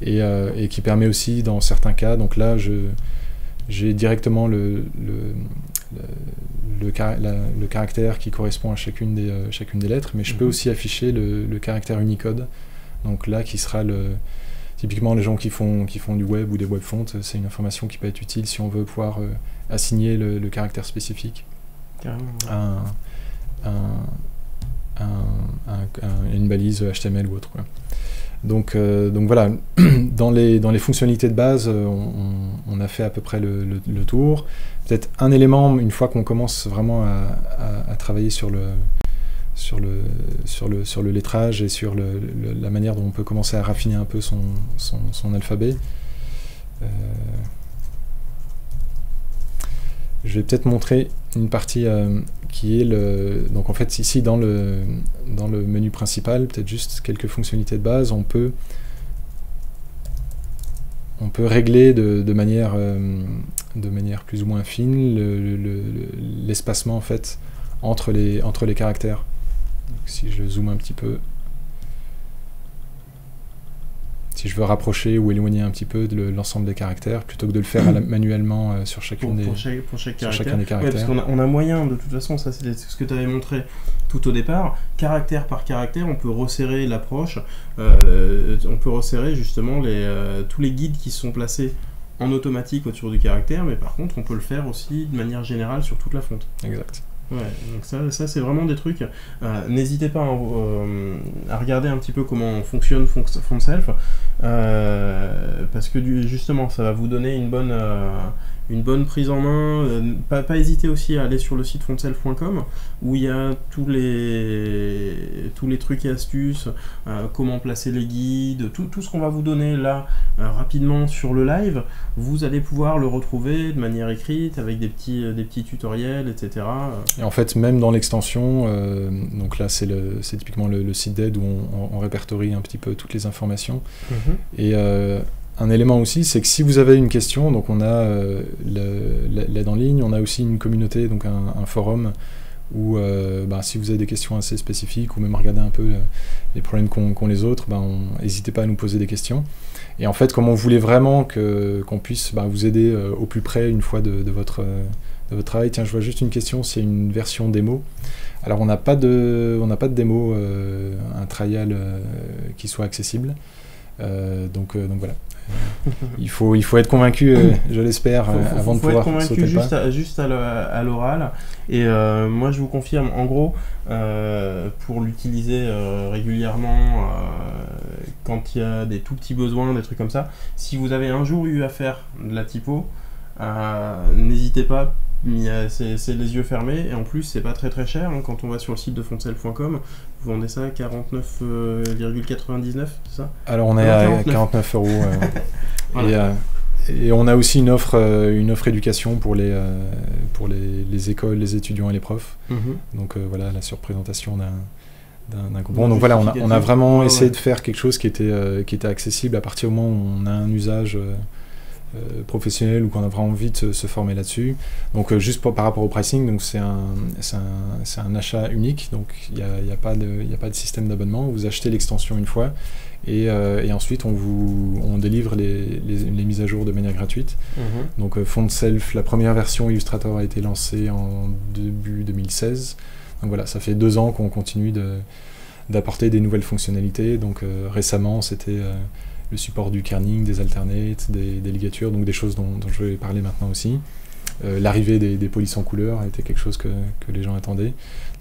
et, et, qui permet aussi, dans certains cas, donc là, je j'ai directement le, le, le, le, caractère qui correspond à chacune des, euh, chacune des lettres, mais je peux mhm. aussi afficher le, caractère Unicode. Donc là, qui sera le. Typiquement, les gens qui font, qui font du web ou des web fonts, c'est une information qui peut être utile si on veut pouvoir euh, assigner le, caractère spécifique à, une balise HTML ou autre. Donc, euh, donc voilà, dans les, dans les fonctionnalités de base, euh, on, a fait à peu près le, tour. Peut-être un élément, une fois qu'on commence vraiment à, travailler sur le, lettrage et sur la manière dont on peut commencer à raffiner un peu son, alphabet. Euh, je vais peut-être montrer une partie qui est le... Donc en fait ici dans le, dans le menu principal, peut-être juste quelques fonctionnalités de base, on peut, on peut régler de, manière, euh, de manière plus ou moins fine l'espacement le, en fait entre les, entre les caractères. si je zoome un petit peu, si je veux rapprocher ou éloigner un petit peu de l'ensemble des caractères, plutôt que de le faire manuellement euh, sur, chacune des, chacun des caractères. parce qu'on a, on a, moyen, de toute façon, ça c'est ce que tu avais montré tout au départ, caractère par caractère, on peut resserrer l'approche, euh, on peut resserrer justement les, euh, tous les guides qui sont placés en automatique autour du caractère, mais par contre on peut le faire aussi de manière générale sur toute la fonte. Exact. Ouais, donc ça, ça c'est vraiment des trucs. Euh, n'hésitez pas euh, à, regarder un petit peu comment fonctionne FontSelf, euh, parce que justement, ça va vous donner une bonne, une bonne prise en main. Euh, pas, pas, hésiter aussi à aller sur le site fontself.com où il y a tous les, tous les trucs et astuces, euh, comment placer les guides, tout, tout ce qu'on va vous donner là euh, rapidement sur le live, vous allez pouvoir le retrouver de manière écrite avec des petits, des petits tutoriels, etc. Et en fait, même dans l'extension, donc là c'est typiquement le, site d'aide où on, répertorie un petit peu toutes les informations. Mhm. Et un élément aussi, c'est que si vous avez une question, donc on a euh, l'aide en ligne, on a aussi une communauté, donc un, forum où euh, bah, si vous avez des questions assez spécifiques ou même regarder un peu euh, les problèmes qu'ont les autres, bah, n'hésitez pas à nous poser des questions. Et en fait, comme on voulait vraiment qu'on puisse bah, vous aider au plus près une fois de, votre, de votre travail, tiens, je vois juste une question, c'est une version démo. Alors on n'a pas, de, on pas de démo, un trial qui soit accessible. donc, donc voilà, il, faut, il faut être convaincu, euh, je l'espère, euh, avant de pouvoir. Il faut être convaincu juste, à, juste à l'oral. Et euh, moi, je vous confirme, en gros, pour l'utiliser régulièrement quand il y a des tout petits besoins, des trucs comme ça, si vous avez un jour eu à faire de la typo, n'hésitez pas c'est les yeux fermés et en plus c'est pas très très cher hein. quand on va sur le site de foncel.com vous vendez ça à 49,99 c'est ça? Alors on est à 49, euros euh, et, on a aussi une offre euh, une offre éducation pour les euh, pour les, écoles les étudiants et les profs. Mhm. donc voilà la surprésentation d'un d'un bon, donc voilà, on a, on a vraiment essayé de faire quelque chose qui était, qui était accessible à partir du moment où on a un usage euh, professionnel ou qu'on a vraiment envie de se, former là-dessus. Donc euh, juste par rapport au pricing, donc c'est un, un, un, achat unique, donc il n'y a, y a, pas de, a pas de système d'abonnement. Vous achetez l'extension une fois et, euh, et, ensuite on vous on délivre les, les, mises à jour de manière gratuite. Mhm. Donc Font Self, la première version Illustrator a été lancée en début 2016. Donc voilà, ça fait deux ans qu'on continue d'apporter des nouvelles fonctionnalités. Donc récemment, c'était le support du kerning, des alternates, des, ligatures, donc des choses dont, je vais parler maintenant aussi. Euh, l'arrivée des, polices en couleur été quelque chose que, que les gens attendaient.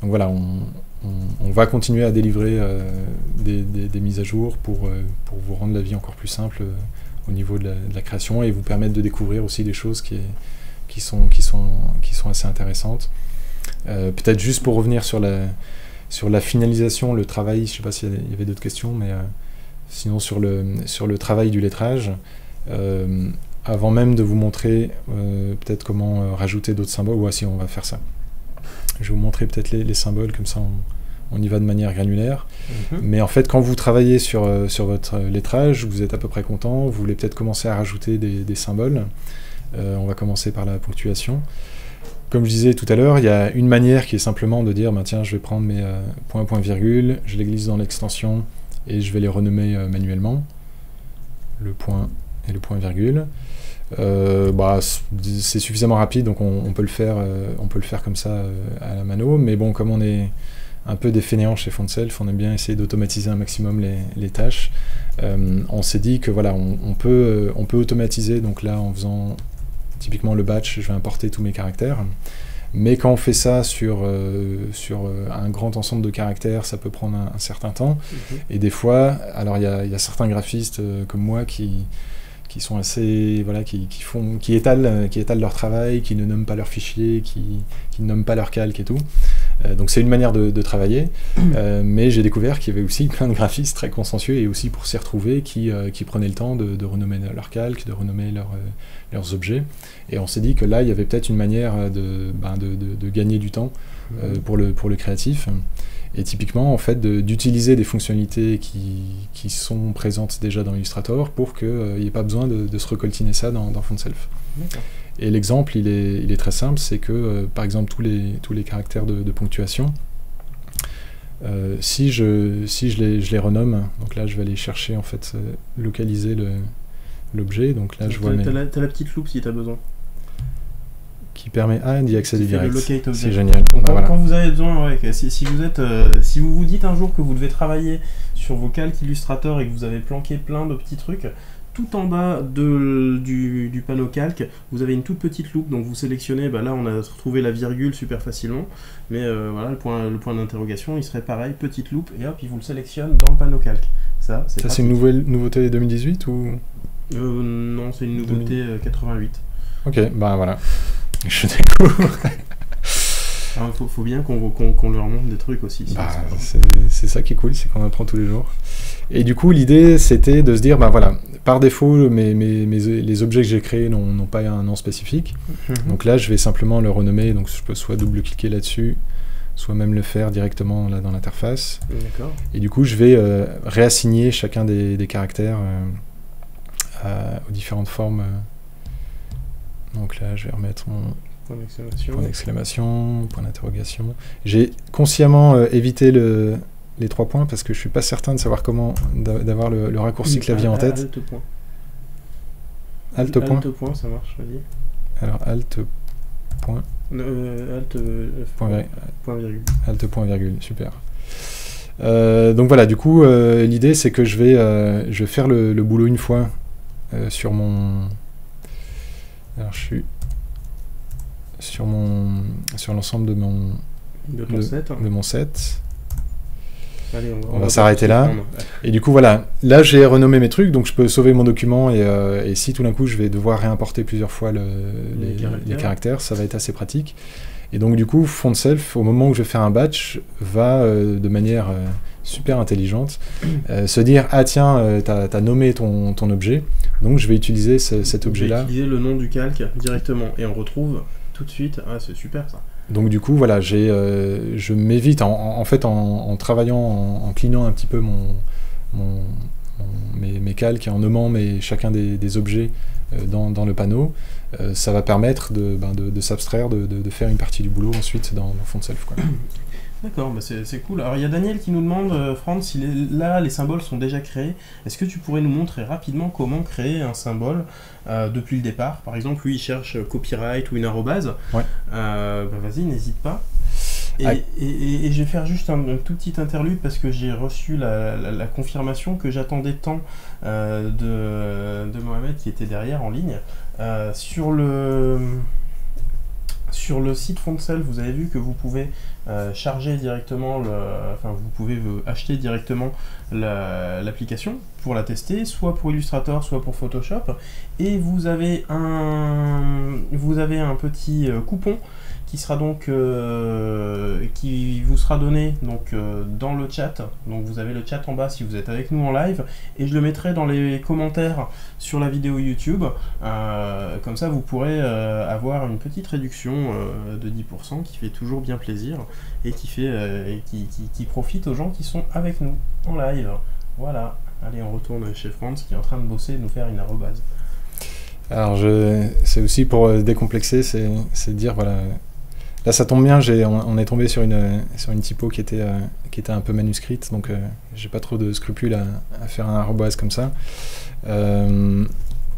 Donc voilà, on, va continuer à délivrer euh, des, mises à jour pour, euh, pour vous rendre la vie encore plus simple au niveau de la, création et vous permettre de découvrir aussi des choses qui, qui, sont, qui, sont, qui sont assez intéressantes. Peut-être juste pour revenir sur la, sur la finalisation, le travail, je ne sais pas s'il y avait d'autres questions, mais Sinon, sur le, sur le travail du lettrage, euh, avant même de vous montrer euh, peut-être comment euh, rajouter d'autres symboles, voici, on va faire ça. Je vais vous montrer peut-être les, symboles, comme ça on, y va de manière granulaire. Mhm. Mais en fait, quand vous travaillez sur, sur votre lettrage, vous êtes à peu près content, vous voulez peut-être commencer à rajouter des, des symboles. on va commencer par la ponctuation. Comme je disais tout à l'heure, il y a une manière qui est simplement de dire, bah, tiens, je vais prendre mes points, points, virgules, je les glisse dans l'extension, et je vais les renommer euh, manuellement, le point et le point virgule. Euh, bah, c'est suffisamment rapide, donc on, peut le faire, euh, on peut le faire comme ça à la mano. Mais bon, comme on est un peu des fainéants chez FontSelf, on aime bien essayer d'automatiser un maximum les, tâches. on s'est dit que voilà, on, peut, on peut automatiser. Donc là, en faisant typiquement le batch, je vais importer tous mes caractères. Mais quand on fait ça sur, euh, sur euh, un grand ensemble de caractères, ça peut prendre un, certain temps. Mhm. Et des fois, alors il y a, y a, certains graphistes euh, comme moi qui, qui sont assez voilà qui, qui, font qui étalent qui étalent leur travail qui ne nomment pas leurs fichiers qui, qui ne nomment pas leur calque et tout donc c'est une manière de, de travailler mhm. mais j'ai découvert qu'il y avait aussi plein de graphistes très consensueux et aussi pour s'y retrouver qui, qui prenaient le temps de, de renommer leur calque de renommer leur leurs objets. Et on s'est dit que là, il y avait peut-être une manière de, ben de, de, gagner du temps euh, pour, le, pour le créatif. Et typiquement, en fait, d'utiliser des fonctionnalités qui, qui, sont présentes déjà dans Illustrator pour qu'il n'y euh, ait pas besoin de, se recoltiner ça dans, dans FontSelf. Et l'exemple, il est, il est, très simple, c'est que, euh, par exemple, tous les, tous les caractères de, ponctuation, si, je, si je, les, je les renomme, donc là je vais aller chercher en fait, localiser le, l'objet. Donc là, je vois. T'as la, la, petite loupe si tu as besoin. Qui permet ah, d'y accéder direct. C'est génial. Bah, quand, vous avez besoin, ouais, si, vous êtes, euh, si vous vous dites un jour que vous devez travailler sur vos calques Illustrator et que vous avez planqué plein de petits trucs, tout en bas de, du, du, panneau calque, vous avez une toute petite loupe, donc vous sélectionnez, bah là on a retrouvé la virgule super facilement, mais euh, voilà, le point, le point d'interrogation, il serait pareil, petite loupe, et hop, il vous le sélectionne dans le panneau calque. Ça, c'est une nouvelle nouveauté 2018 ou euh, non, c'est une nouveauté 88. Euh, ok, bah voilà. Je découvre. Il ah, faut, bien qu'on leur montre des trucs aussi. Bah, c'est ça qui est cool, c'est qu'on apprend tous les jours. Et du coup, l'idée, c'était de se dire, bah voilà, par défaut, mes, mes, les objets que j'ai créés n'ont pas un nom spécifique. Mhm. Donc là, je vais simplement le renommer. Donc je peux soit double-cliquer là-dessus, soit même le faire directement là dans l'interface. Et du coup, je vais euh, réassigner chacun des, des caractères aux différentes formes. Donc là, je vais remettre mon point d'exclamation, point d'exclamation, point d'interrogation. J'ai consciemment euh, évité le, les trois points parce que je suis pas certain de savoir comment d'avoir le, raccourci clavier en tête. Alt point. Alt point. Alt point, ça marche, vas-y. Alors alt point. Euh, alt euh, point, virgule. Alt point virgule, super. donc voilà, du coup, l'idée c'est que je vais, je vais faire le, le, boulot une fois euh, sur mon. Alors je suis sur mon sur l'ensemble de mon de, set, de mon set. on, va, s'arrêter là. Et du coup, voilà. Là, j'ai renommé mes trucs, donc je peux sauver mon document. Et, euh, et si tout d'un coup, je vais devoir réimporter plusieurs fois le, les, caractères. ça va être assez pratique. Et donc, du coup, FontSelf, au moment où je vais faire un batch, va euh, de manière super intelligente, euh, se dire ah tiens, euh, tu as, nommé ton, ton, objet, donc je vais utiliser cet objet-là. Utiliser le nom du calque directement et on retrouve tout de suite. Ah c'est super ça. Donc du coup voilà, j'ai, euh, je m'évite en, en, fait en, travaillant, en, clignant un petit peu mon, mon, mes, mes, calques et en nommant mes, chacun des, des objets dans, dans, le panneau, ça va permettre de, ben, de, s'abstraire, de, de, faire une partie du boulot ensuite dans, dans Font Self. Quoi. D'accord, bah c'est cool. Alors il y a Daniel qui nous demande, euh, Franz, si là les symboles sont déjà créés, est-ce que tu pourrais nous montrer rapidement comment créer un symbole euh, depuis le départ? Par exemple, lui il cherche copyright ou une arrobase. Ouais. Euh, bah, vas-y, n'hésite pas. Et, je vais faire juste un, tout petit interlude parce que j'ai reçu la, confirmation que j'attendais tant de, de, Mohamed qui était derrière en ligne. sur le sur le site Foncel, vous avez vu que vous pouvez euh, charger directement, le, enfin vous pouvez acheter directement l'application pour la tester, soit pour Illustrator, soit pour Photoshop, et vous avez un, vous avez un petit euh, coupon sera donc euh, qui vous sera donné donc euh, dans le chat. Donc vous avez le chat en bas si vous êtes avec nous en live et je le mettrai dans les commentaires sur la vidéo YouTube. Euh, comme ça vous pourrez avoir une petite réduction de 10% qui fait toujours bien plaisir et qui fait qui, qui, profite aux gens qui sont avec nous en live. Voilà. Allez, on retourne chez France qui est en train de bosser et de nous faire une arrobase. Alors, je, c'est aussi pour décomplexer, c'est dire, voilà, Là, ça tombe bien, on, est tombé sur une, typo qui était, euh, qui était un peu manuscrite, donc euh, j'ai pas trop de scrupules à, faire un arrobase comme ça. Euh,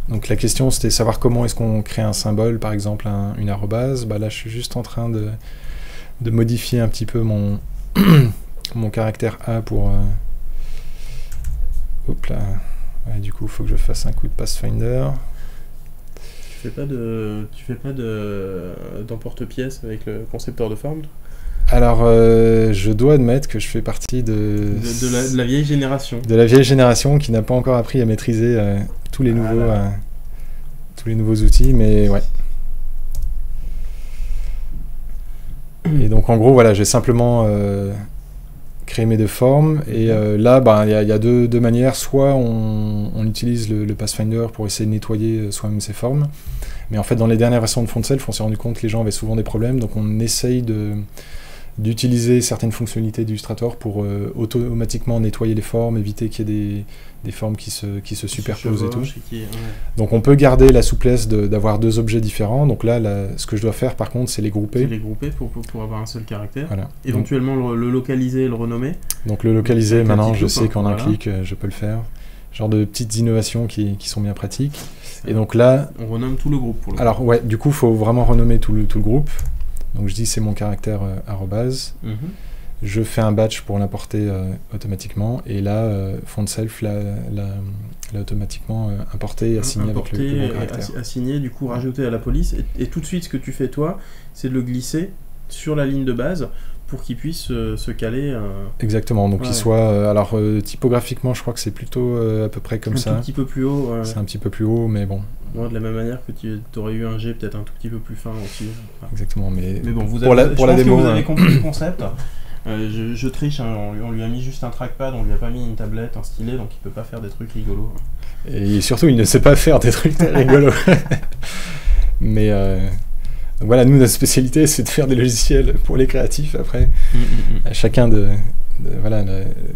donc la question, c'était savoir comment est-ce qu'on crée un symbole, par exemple une arrobase. Bah, là, je suis juste en train de, modifier un petit peu mon, mon caractère A pour... Hop là. du coup, il faut que je fasse un coup de Pathfinder fais pas de, tu fais pas de d'emporte-pièce avec le concepteur de forme alors, euh, je dois admettre que je fais partie de... De, la, vieille génération. De la vieille génération qui n'a pas encore appris à maîtriser euh, tous, les nouveaux, euh, tous les nouveaux outils, mais ouais. Et donc, en gros, voilà, j'ai simplement créé mes deux formes. Et là, bah, il y, a deux, manières. Soit on, utilise le, Pathfinder pour essayer de nettoyer soi-même ses formes. Mais en fait, dans les dernières versions de FontSelf, on s'est rendu compte que les gens avaient souvent des problèmes, donc on essaye de d'utiliser certaines fonctionnalités d'Illustrator pour euh, automatiquement nettoyer les formes, éviter qu'il y ait des, des, formes qui se, qui se superposent et tout. Donc on peut garder la souplesse d'avoir deux objets différents. Donc là, ce que je dois faire par contre, c'est les grouper. les grouper pour, pour, avoir un seul caractère. Voilà. Éventuellement le, localiser et le renommer. Donc le localiser, maintenant je sais qu'en un clic, euh, je peux le faire. Genre de petites innovations qui, qui sont bien pratiques. Et donc là. On renomme tout le groupe pour le Alors, ouais, du coup, il faut vraiment renommer tout le, tout le groupe. Donc, je dis c'est mon caractère euh, arrobase. Mhm. Je fais un batch pour l'importer euh, automatiquement. Et là, euh, FontSelf l'a, automatiquement importé et assigné avec le, caractère. Assigné, du coup, rajouté à la police. Et, et, tout de suite, ce que tu fais, toi, c'est de le glisser sur la ligne de base pour qu'il puisse euh, se caler. Euh, Exactement, donc il soit. Euh, alors typographiquement, je crois que c'est plutôt à peu près comme ça. Un petit peu plus haut. C'est un petit peu plus haut, mais bon. De la même manière que tu aurais eu un G peut-être un tout petit peu plus fin aussi. Exactement, mais. Mais bon, vous avez, pour la, pour la démo, que vous avez compris le concept. je, triche, hein, on, lui, a mis juste un trackpad, on lui a pas mis une tablette, un stylet, donc il peut pas faire des trucs rigolos. Et surtout, il ne sait pas faire des trucs rigolos. mais donc voilà, nous, notre spécialité, c'est de faire des logiciels pour les créatifs. Après, mm, mm, mm. chacun de, voilà,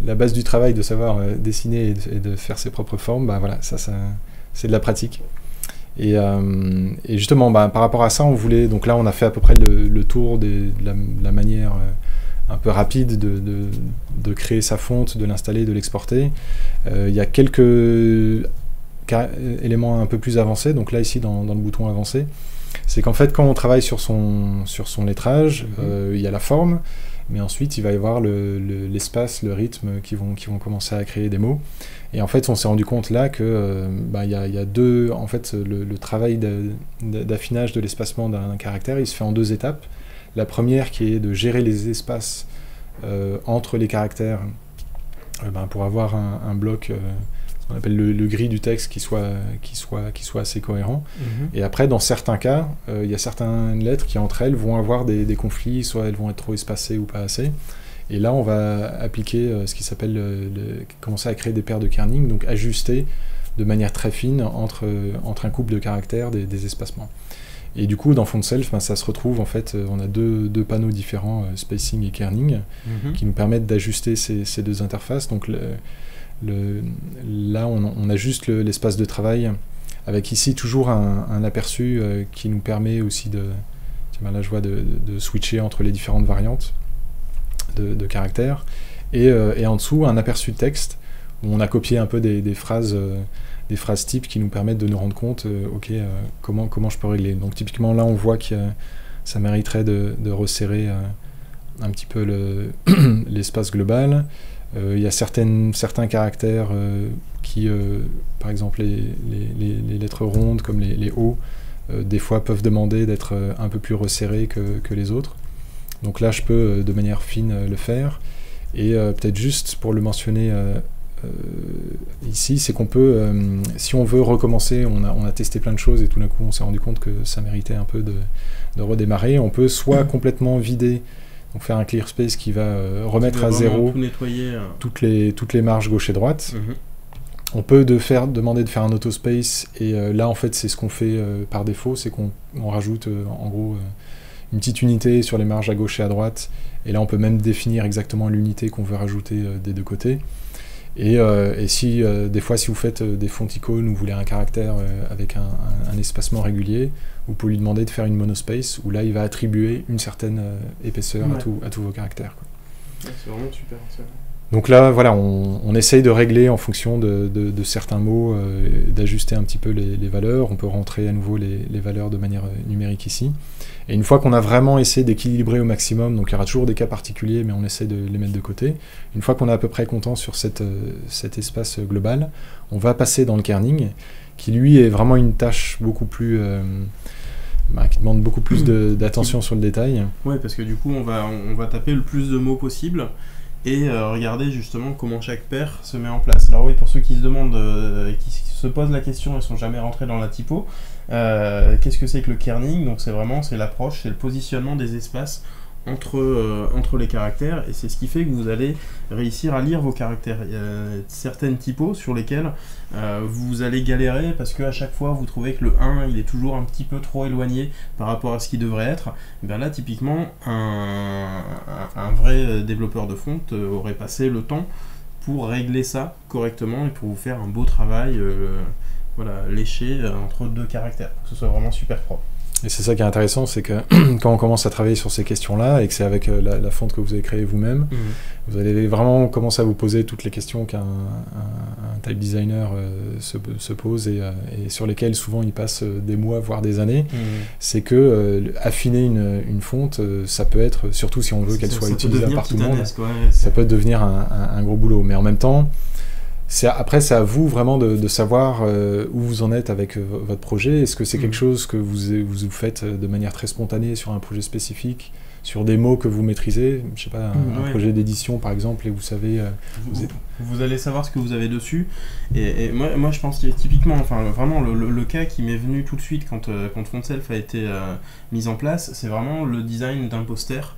la, base du travail de savoir euh, dessiner et de, faire ses propres formes, bah voilà, ça, ça c'est de la pratique. Et, euh, et justement, bah, par rapport à ça, on voulait. Donc là, on a fait à peu près le, tour de, la, manière euh, un peu rapide de, de, créer sa fonte, de l'installer, de l'exporter. Il y a quelques éléments un peu plus avancés. Donc là, ici, dans, dans le bouton avancé, c'est qu'en fait, quand on travaille sur son, sur son lettrage, mhm. euh, il y a la forme, mais ensuite, il va y avoir l'espace, le, rythme qui vont, commencer à créer des mots. Et en fait, on s'est rendu compte là que euh, bah, il y, deux. En fait, le, travail d'affinage de l'espacement d'un caractère, il se fait en deux étapes. La première qui est de gérer les espaces euh, entre les caractères ben, pour avoir un, bloc on appelle le, gris du texte qui soit, qui soit, qui soit assez cohérent. Mhm. Et après, dans certains cas, euh, il y a certaines lettres qui, entre elles, vont avoir des, conflits, soit elles vont être trop espacées ou pas assez. Et là, on va appliquer euh, ce qui s'appelle commencer à créer des paires de kerning, donc ajuster de manière très fine entre, entre un couple de caractères des, espacements. Et du coup, dans FontSelf, ben, ça se retrouve, en fait, euh, on a deux, deux panneaux différents, spacing et kerning, mhm. qui nous permettent d'ajuster ces, ces, deux interfaces. Donc, le, là, on, a juste l'espace de travail avec ici toujours un, aperçu qui nous permet aussi de, tiens, là je vois de, switcher entre les différentes variantes de, caractères, et, et, en dessous un aperçu de texte où on a copié un peu des, phrases des phrases types qui nous permettent de nous rendre compte, ok, comment, comment je peux régler. Donc typiquement là, on voit que ça mériterait de resserrer un petit peu l'espace global. Euh, il y a certaines, certains caractères euh, qui, euh, par exemple les, les, lettres rondes comme les, les O, des fois peuvent demander d'être un peu plus resserrés que, que, les autres. Donc là, je peux de manière fine le faire. Et peut-être juste pour le mentionner ici, c'est qu'on peut, si on veut recommencer, on a, on a, testé plein de choses et tout d'un coup on s'est rendu compte que ça méritait un peu de, de redémarrer, on peut soit complètement vider donc faire un clear space qui va euh, remettre à zéro euh. toutes, les, toutes les marges gauche et droite. Mhm. On peut de faire, demander de faire un auto space et euh, là en fait c'est ce qu'on fait par défaut, c'est qu'on rajoute en gros une petite unité sur les marges à gauche et à droite et là on peut même définir exactement l'unité qu'on veut rajouter des deux côtés. Et, et si des fois si vous faites des icônes ou vous voulez un caractère avec un, un, espacement régulier, vous pouvez lui demander de faire une monospace où là il va attribuer une certaine euh, épaisseur à, tout, à, tous vos caractères. c'est vraiment super. Donc là, voilà, on, on, essaye de régler en fonction de, de, certains mots, euh, d'ajuster un petit peu les, les, valeurs. On peut rentrer à nouveau les, les, valeurs de manière euh, numérique ici. Et une fois qu'on a vraiment essayé d'équilibrer au maximum, donc il y aura toujours des cas particuliers, mais on essaie de les mettre de côté. Une fois qu'on est à peu près content sur cette, cet espace global, on va passer dans le kerning, qui lui est vraiment une tâche beaucoup plus bah, qui demande beaucoup plus d'attention sur le détail. Oui, parce que du coup, on va, on va taper le plus de mots possible et euh, regarder justement comment chaque paire se met en place. Alors oui, pour ceux qui se demandent, euh, qui, se posent la question et sont jamais rentrés dans la typo, euh, qu'est-ce que c'est que le kerning? Donc c'est vraiment c'est l'approche, c'est le positionnement des espaces entre, euh, entre les caractères et c'est ce qui fait que vous allez réussir à lire vos caractères. Il y a certaines typos sur lesquelles euh, vous allez galérer parce qu'à chaque fois vous trouvez que le 1 il est toujours un petit peu trop éloigné par rapport à ce qu'il devrait être. Et bien là typiquement un, un, vrai développeur de fonte aurait passé le temps pour régler ça correctement et pour vous faire un beau travail voilà, léché entre deux caractères pour que ce soit vraiment super propre. Et c'est ça qui est intéressant, c'est que quand on commence à travailler sur ces questions-là, et que c'est avec euh, la, fonte que vous avez créée vous-même, mhm. vous allez vraiment commencer à vous poser toutes les questions qu'un type designer euh, se, pose et, euh, et, sur lesquelles souvent il passe des mois, voire des années. Mhm. C'est que affiner une, une, fonte, ça peut être, surtout si on veut qu'elle soit utilisable par tout le monde, ça peut devenir un, un, gros boulot. Mais en même temps, après, c'est à vous vraiment de, savoir euh, où vous en êtes avec euh, votre projet. Est-ce que c'est quelque mm. chose que vous, vous, faites euh, de manière très spontanée sur un projet spécifique, sur des mots que vous maîtrisez? Je sais pas, un, mm, projet d'édition par exemple, et vous savez. vous, allez savoir ce que vous avez dessus. Et, moi, moi, je pense a typiquement, enfin, vraiment, le, cas qui m'est venu tout de suite quand, quand FontSelf a été mis en place, c'est vraiment le design d'un poster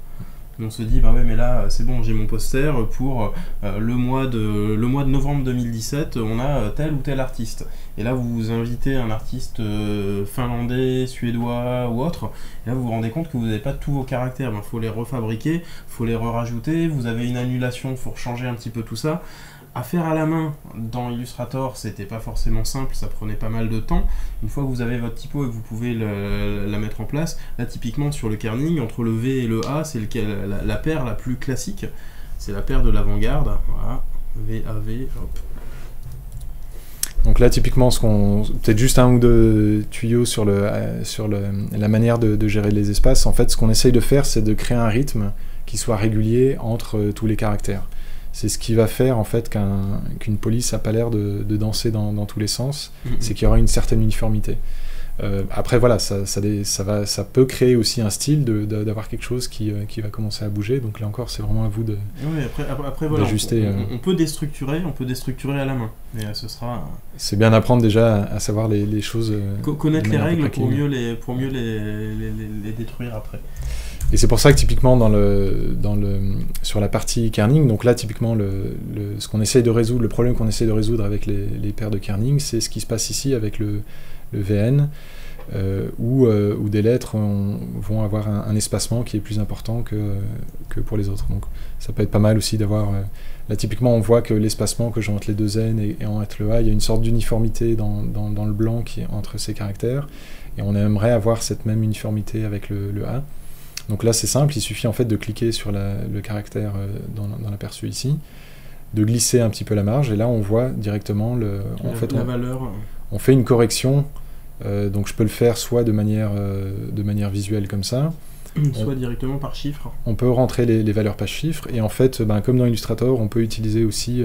on se dit bah ouais mais là c'est bon j'ai mon poster pour euh, le mois de novembre 2017 on a euh, tel ou tel artiste. Et là vous invitez un artiste euh, finlandais suédois ou autre. Et là vous vous rendez compte que vous n'avez pas tous vos caractères. Il faut les refabriquer faut les re-rajouter vous avez une annulation faut changer un petit peu tout ça à faire à la main dans Illustrator, c'était pas forcément simple, ça prenait pas mal de temps. Une fois que vous avez votre typo et que vous pouvez la mettre en place, là typiquement sur le kerning, entre le V et le A, c'est la, paire la plus classique. C'est la paire de l'avant-garde. Voilà, V, A, V, hop. Donc là, typiquement, ce peut-être juste un ou deux tuyaux sur, euh, la manière de, de, gérer les espaces. En fait, ce qu'on essaye de faire, c'est de créer un rythme qui soit régulier entre euh, tous les caractères c'est ce qui va faire en fait qu'une police n'a pas l'air de, danser dans, tous les sens, mm-hmm. c'est qu'il y aura une certaine uniformité. Euh, après voilà, ça, ça, ça, va, ça peut créer aussi un style d'avoir quelque chose qui, euh, qui, va commencer à bouger. Donc là encore, c'est vraiment à vous de après, après, voilà, d'ajuster. Euh. On, peut déstructurer, on peut déstructurer à la main, mais ce sera. C'est bien d'apprendre déjà à, savoir les, les choses. connaître les règles pour mieux les pour mieux les, les, les détruire après. Et c'est pour ça que typiquement sur la partie kerning, donc là typiquement le, ce qu'on essaye de résoudre, le problème qu'on essaie de résoudre avec les, paires de kerning, c'est ce qui se passe ici avec le, VN. où, où, des lettres vont avoir un, espacement qui est plus important que, pour les autres. Donc ça peut être pas mal aussi d'avoir... là typiquement on voit que l'espacement que j'ai entre les deux N et, entre le A, il y a une sorte d'uniformité dans, le blanc qui est entre ces caractères. Et on aimerait avoir cette même uniformité avec le A. Donc là, c'est simple, il suffit en fait de cliquer sur le caractère euh, dans, l'aperçu ici, de glisser un petit peu la marge, et là, on voit directement le, en fait, la on, valeur. On fait une correction, euh, donc je peux le faire soit de manière, euh, de manière visuelle comme ça, soit directement par chiffre. On peut rentrer les, valeurs par chiffre, et en fait, ben, comme dans Illustrator, on peut utiliser aussi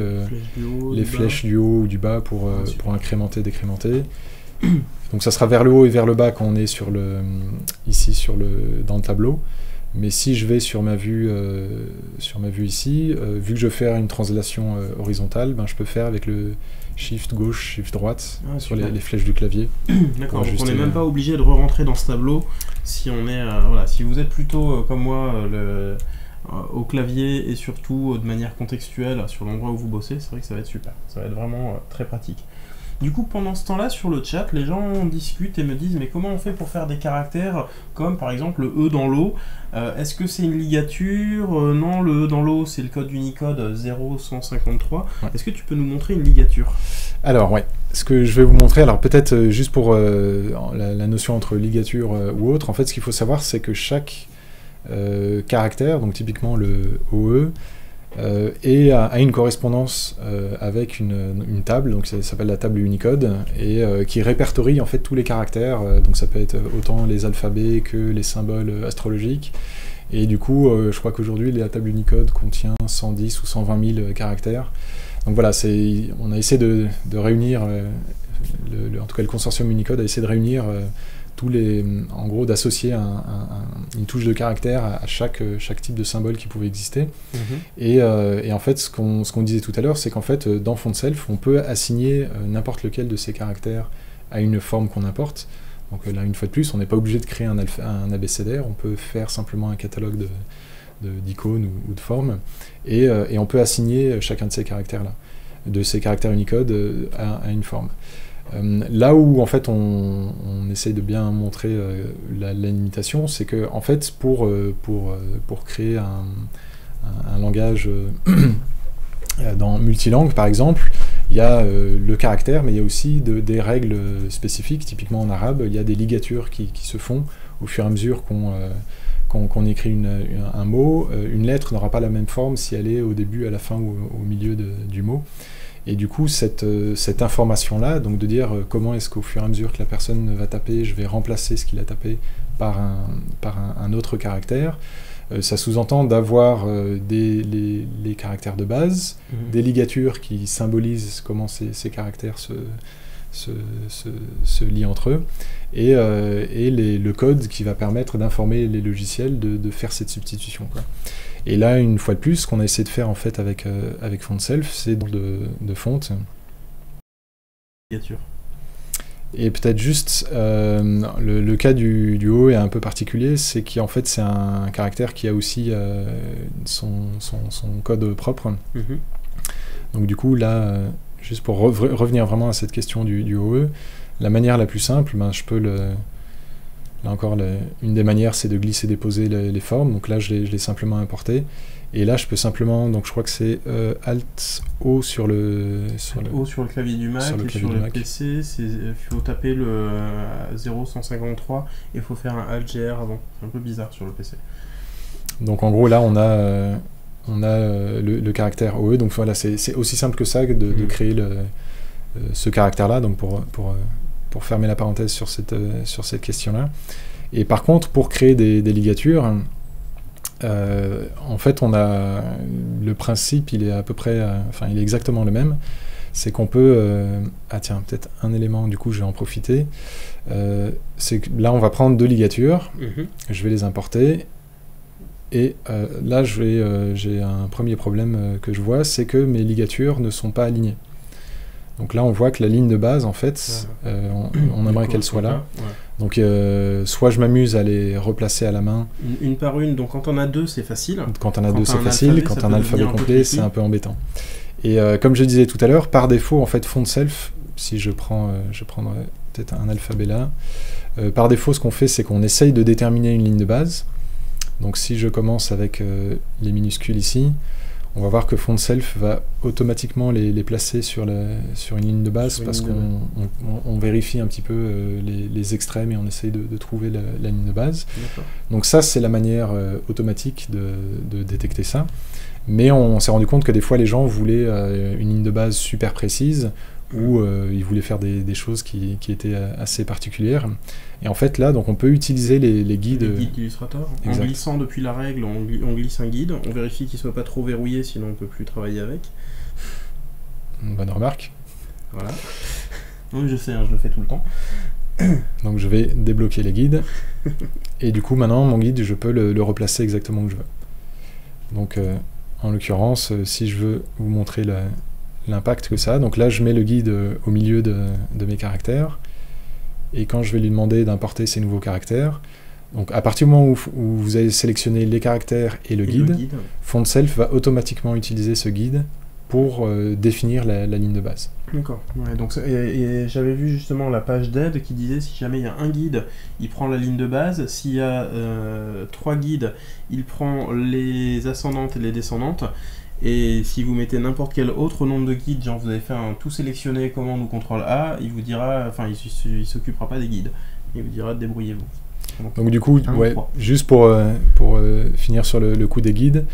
les flèches du haut ou du bas pour, ah, pour incrémenter, décrémenter. Donc ça sera vers le haut et vers le bas quand on est sur le, ici sur le, dans le tableau. Mais si je vais sur ma vue, euh, sur ma vue ici, euh, vu que je fais une translation euh, horizontale, ben, je peux faire avec le Shift gauche, Shift droite ah, sur les, flèches du clavier. D'accord, donc on n'est même pas obligé de re-rentrer dans ce tableau si on est, voilà, si vous êtes plutôt comme moi le, au clavier et surtout de manière contextuelle sur l'endroit où vous bossez, c'est vrai que ça va être super, ça va être vraiment très pratique. Du coup, pendant ce temps-là, sur le chat, les gens discutent et me disent mais comment on fait pour faire des caractères comme par exemple le E dans l'eau? Euh, Est-ce que c'est une ligature? Euh, Non, le E dans l'eau, c'est le code Unicode 0153. Est-ce que tu peux nous montrer une ligature? Alors, ouais. Ce que je vais vous montrer, alors peut-être euh, juste pour la, notion entre ligature ou autre, en fait, ce qu'il faut savoir, c'est que chaque caractère, donc typiquement le OE, euh, et a, une correspondance euh, avec une, table, donc ça s'appelle la table Unicode, et euh, qui répertorie en fait tous les caractères, donc ça peut être autant les alphabets que les symboles astrologiques, et du coup je crois qu'aujourd'hui la table Unicode contient 110 ou 120 000 caractères, donc voilà, on a essayé de, réunir, en tout cas le consortium Unicode a essayé de réunir tous les, en gros, d'associer une touche de caractère à, chaque, chaque type de symbole qui pouvait exister. Mhm. Euh, et, en fait, ce qu'on qu'on disait tout à l'heure, c'est qu'en fait, dans font self, on peut assigner euh, n'importe lequel de ces caractères à une forme qu'on importe. Donc là, une fois de plus, on n'est pas obligé de créer un, un abécédaire, on peut faire simplement un catalogue d'icônes de, ou, de formes, et, euh, et, on peut assigner chacun de ces caractères-là, de ces caractères Unicode à, à une forme. Euh, là où en fait on, essaie de bien montrer euh, la, limitation, c'est que en fait pour, euh, créer un, langage dans multilangue par exemple, il y a le caractère, mais il y a aussi de, des règles spécifiques. Typiquement en arabe, il y a des ligatures qui, se font au fur et à mesure qu'on écrit un mot. Une lettre n'aura pas la même forme si elle est au début, à la fin ou au milieu du mot. Et du coup, cette, euh, cette information-là, donc de dire euh, comment est-ce qu'au fur et à mesure que la personne va taper, je vais remplacer ce qu'il a tapé par un, par un, autre caractère, euh, ça sous-entend d'avoir les, caractères de base, mhm. des ligatures qui symbolisent comment ces, ces caractères se, se, se, lient entre eux, et, et les, le code qui va permettre d'informer les logiciels de, de, faire cette substitution. Quoi. Et là, une fois de plus, ce qu'on a essayé de faire en fait avec, euh, avec FontSelf, c'est de, de fonte. Et peut-être juste, euh, le, cas du, du, haut est un peu particulier, c'est qu'en fait c'est un caractère qui a aussi euh, son, son, son, code propre. Mhm. Donc du coup là, juste pour revenir vraiment à cette question du, du OE, la manière la plus simple, ben, je peux le, Là encore, une des manières, c'est de glisser-déposer les, formes. Donc là, je l'ai simplement importé. Et là, je peux simplement, donc je crois que c'est euh, Alt O sur le sur le, sur le clavier du Mac sur le et sur le PC, il faut taper le 0153 et il faut faire un Alt GR avant. C'est un peu bizarre sur le PC. Donc en gros, là, on a euh, on a euh, le, caractère OE. Donc voilà, c'est aussi simple que ça de, de mm. créer le, ce caractère-là. Donc pour pour pour fermer la parenthèse sur cette, euh, sur cette question-là. Et par contre, pour créer des, ligatures, euh, en fait, on a le principe, il est à peu près, euh, enfin, il est exactement le même. C'est qu'on peut, ah tiens, peut-être un élément. Du coup, je vais en profiter. c'est que là, on va prendre deux ligatures. Mhm. Je vais les importer. Et là, j'ai un premier problème que je vois, c'est que mes ligatures ne sont pas alignées. Donc là, on voit que la ligne de base, en fait, euh, on, aimerait qu'elle soit là. Donc, euh, soit je m'amuse à les replacer à la main. Une, par une, donc quand on a deux, c'est facile. Quand on a deux, c'est facile. quand on a un alphabet complet, c'est un peu embêtant. Et euh, comme je disais tout à l'heure, par défaut, en fait, font self, si je prends, je prendrai peut-être un alphabet là. par défaut, ce qu'on fait, c'est qu'on essaye de déterminer une ligne de base. Donc si je commence avec les minuscules ici, on va voir que font self va automatiquement les, placer sur, sur, une ligne de base parce qu'on vérifie un petit peu euh, les, extrêmes et on essaye de, trouver la, ligne de base. Donc ça, c'est la manière euh, automatique de, détecter ça. Mais on s'est rendu compte que des fois, les gens voulaient euh, une ligne de base super précise où euh, il voulait faire des, choses qui, étaient assez particulières. Et en fait, là, donc on peut utiliser les, guides. Les guides d'illustrateur. En glissant depuis la règle, on, glisse un guide. On vérifie qu'il ne soit pas trop verrouillé, sinon on ne peut plus travailler avec. Bonne remarque. Voilà. Oui, je sais, hein, je le fais tout le temps. Donc je vais débloquer les guides. Et du coup, maintenant, mon guide, je peux le, replacer exactement où je veux. Donc, euh, en l'occurrence, euh, si je veux vous montrer la, l'impact que ça a. Donc là, je mets le guide euh, au milieu de, mes caractères. Et quand je vais lui demander d'importer ces nouveaux caractères, donc à partir du moment où, vous avez sélectionné les caractères et le, guide, FontSelf va automatiquement utiliser ce guide pour euh, définir la, ligne de base. D'accord. donc, et, j'avais vu justement la page d'aide qui disait si jamais il y a un guide, il prend la ligne de base. S'il y a euh, trois guides, il prend les ascendantes et les descendantes. Et si vous mettez n'importe quel autre nombre de guides, genre vous avez fait un tout sélectionné commande ou contrôle A, il vous dira, enfin il, s'occupera pas des guides, il vous dira débrouillez-vous. Donc, du coup, ouais, juste pour, euh, pour euh, finir sur le, coup des guides,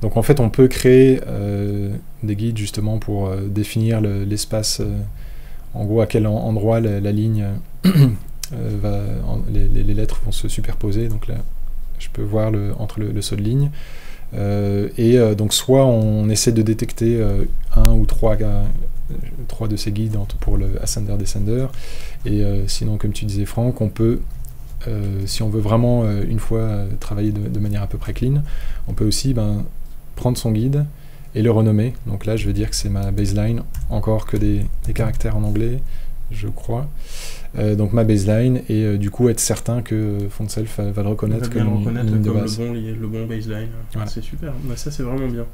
donc en fait on peut créer euh, des guides justement pour définir l'espace, en gros à quel endroit la, ligne va, les, lettres vont se superposer, donc là je peux voir le, entre le, le saut de ligne. Euh, et euh, donc soit on essaie de détecter euh, un ou trois, de ces guides pour le ascender descender. Et sinon comme tu disais Franck on peut si on veut vraiment une fois travailler de, manière à peu près clean on peut aussi ben, prendre son guide et le renommer. Donc là je vais dire que c'est ma baseline. Encore que des caractères en anglais je crois. Euh, donc ma baseline et euh, du coup être certain que FontSelf va, le reconnaître comme, le, reconnaître comme Le, bon, baseline. C'est super, bah, ça c'est vraiment bien.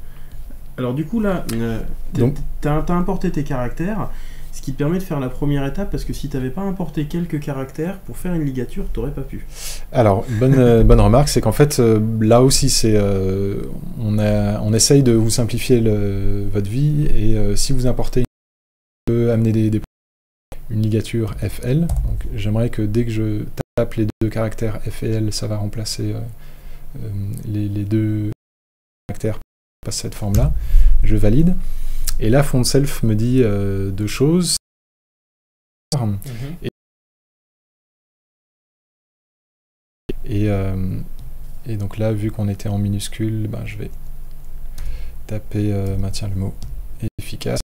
Alors du coup là, euh, tu as, importé tes caractères, ce qui te permet de faire la première étape parce que si tu n'avais pas importé quelques caractères pour faire une ligature, tu n'aurais pas pu. Alors bonne, bonne remarque, c'est qu'en fait là aussi c'est on, on essaye de vous simplifier le, votre vie et si vous importez peut amener des, des une ligature FL. Donc j'aimerais que dès que je tape les deux caractères F et L, ça va remplacer euh, euh, les, deux caractères par cette forme-là. Je valide. Et là, FontSelf me dit euh, deux choses. Mhm. et, et, donc là, vu qu'on était en minuscule, ben, je vais taper, maintien le mot efficace.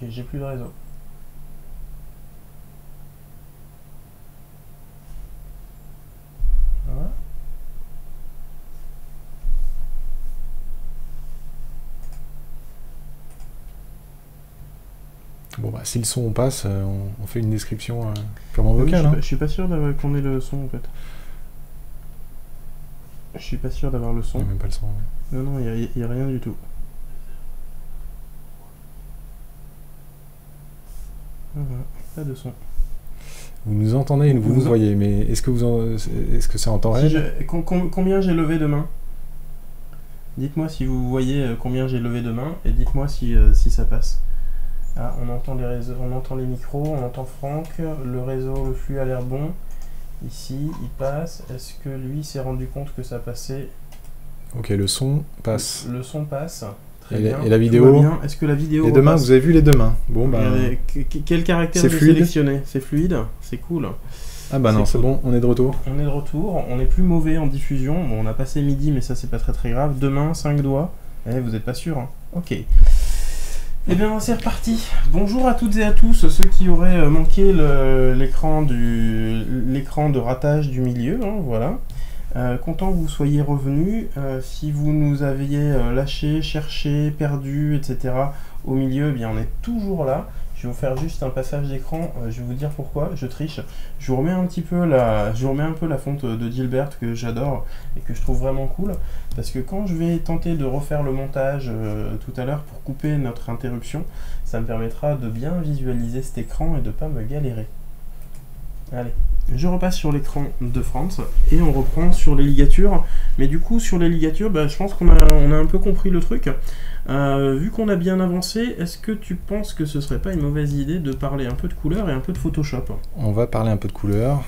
Ok, j'ai plus de réseau. Bon bah si le son passe, euh, on, fait une description euh, purement vocale. Hein. je, suis pas, sûr qu'on ait le son en fait. Je suis pas sûr d'avoir le son. Il même pas le son. Non non, il n'y a rien du tout. Pas de son. Vous nous entendez et vous, nous voyez, mais est-ce que, vous est-ce que c'est en temps réel Combien j'ai levé de main Dites-moi si vous voyez euh, combien j'ai levé de main et dites-moi si, euh, si ça passe. Ah, on entend les réseaux, on entend les micros, on entend Franck, le réseau, le flux a l'air bon. Ici, il passe. Est-ce que lui s'est rendu compte que ça passait? Ok, le son passe. Le son passe. Et, bien. et la vidéo Est-ce que la vidéo Les deux mains, vous avez vu les deux mains Bon bah. Quel caractère sélectionné C'est fluide, c'est cool. Ah bah non, c'est bon, on est de retour. On est de retour, on est plus mauvais en diffusion. Bon, on a passé midi, mais ça c'est pas très très grave. Mains, cinq doigts. Eh, vous êtes pas sûr hein Ok. Eh bien, c'est reparti. Bonjour à toutes et à tous, ceux qui auraient euh, manqué l'écran de ratage du milieu, hein, voilà. Euh, content que vous soyez revenus. Euh, si vous nous aviez lâché, cherché, perdu, etc. au milieu, eh bien on est toujours là. Je vais vous faire juste un passage d'écran, je vais vous dire pourquoi, je triche. Je vous remets un petit peu la, je vous remets un peu la fonte de Gilbert que j'adore et que je trouve vraiment cool. Parce que quand je vais tenter de refaire le montage tout à l'heure pour couper notre interruption, ça me permettra de bien visualiser cet écran et de pas me galérer. Allez, je repasse sur l'écran de France et on reprend sur les ligatures. Mais du coup, sur les ligatures, bah, je pense qu'on a, on a un peu compris le truc. Euh, vu qu'on a bien avancé, est-ce que tu penses que ce serait pas une mauvaise idée de parler un peu de couleur et un peu de Photoshop? On va parler un peu de couleur.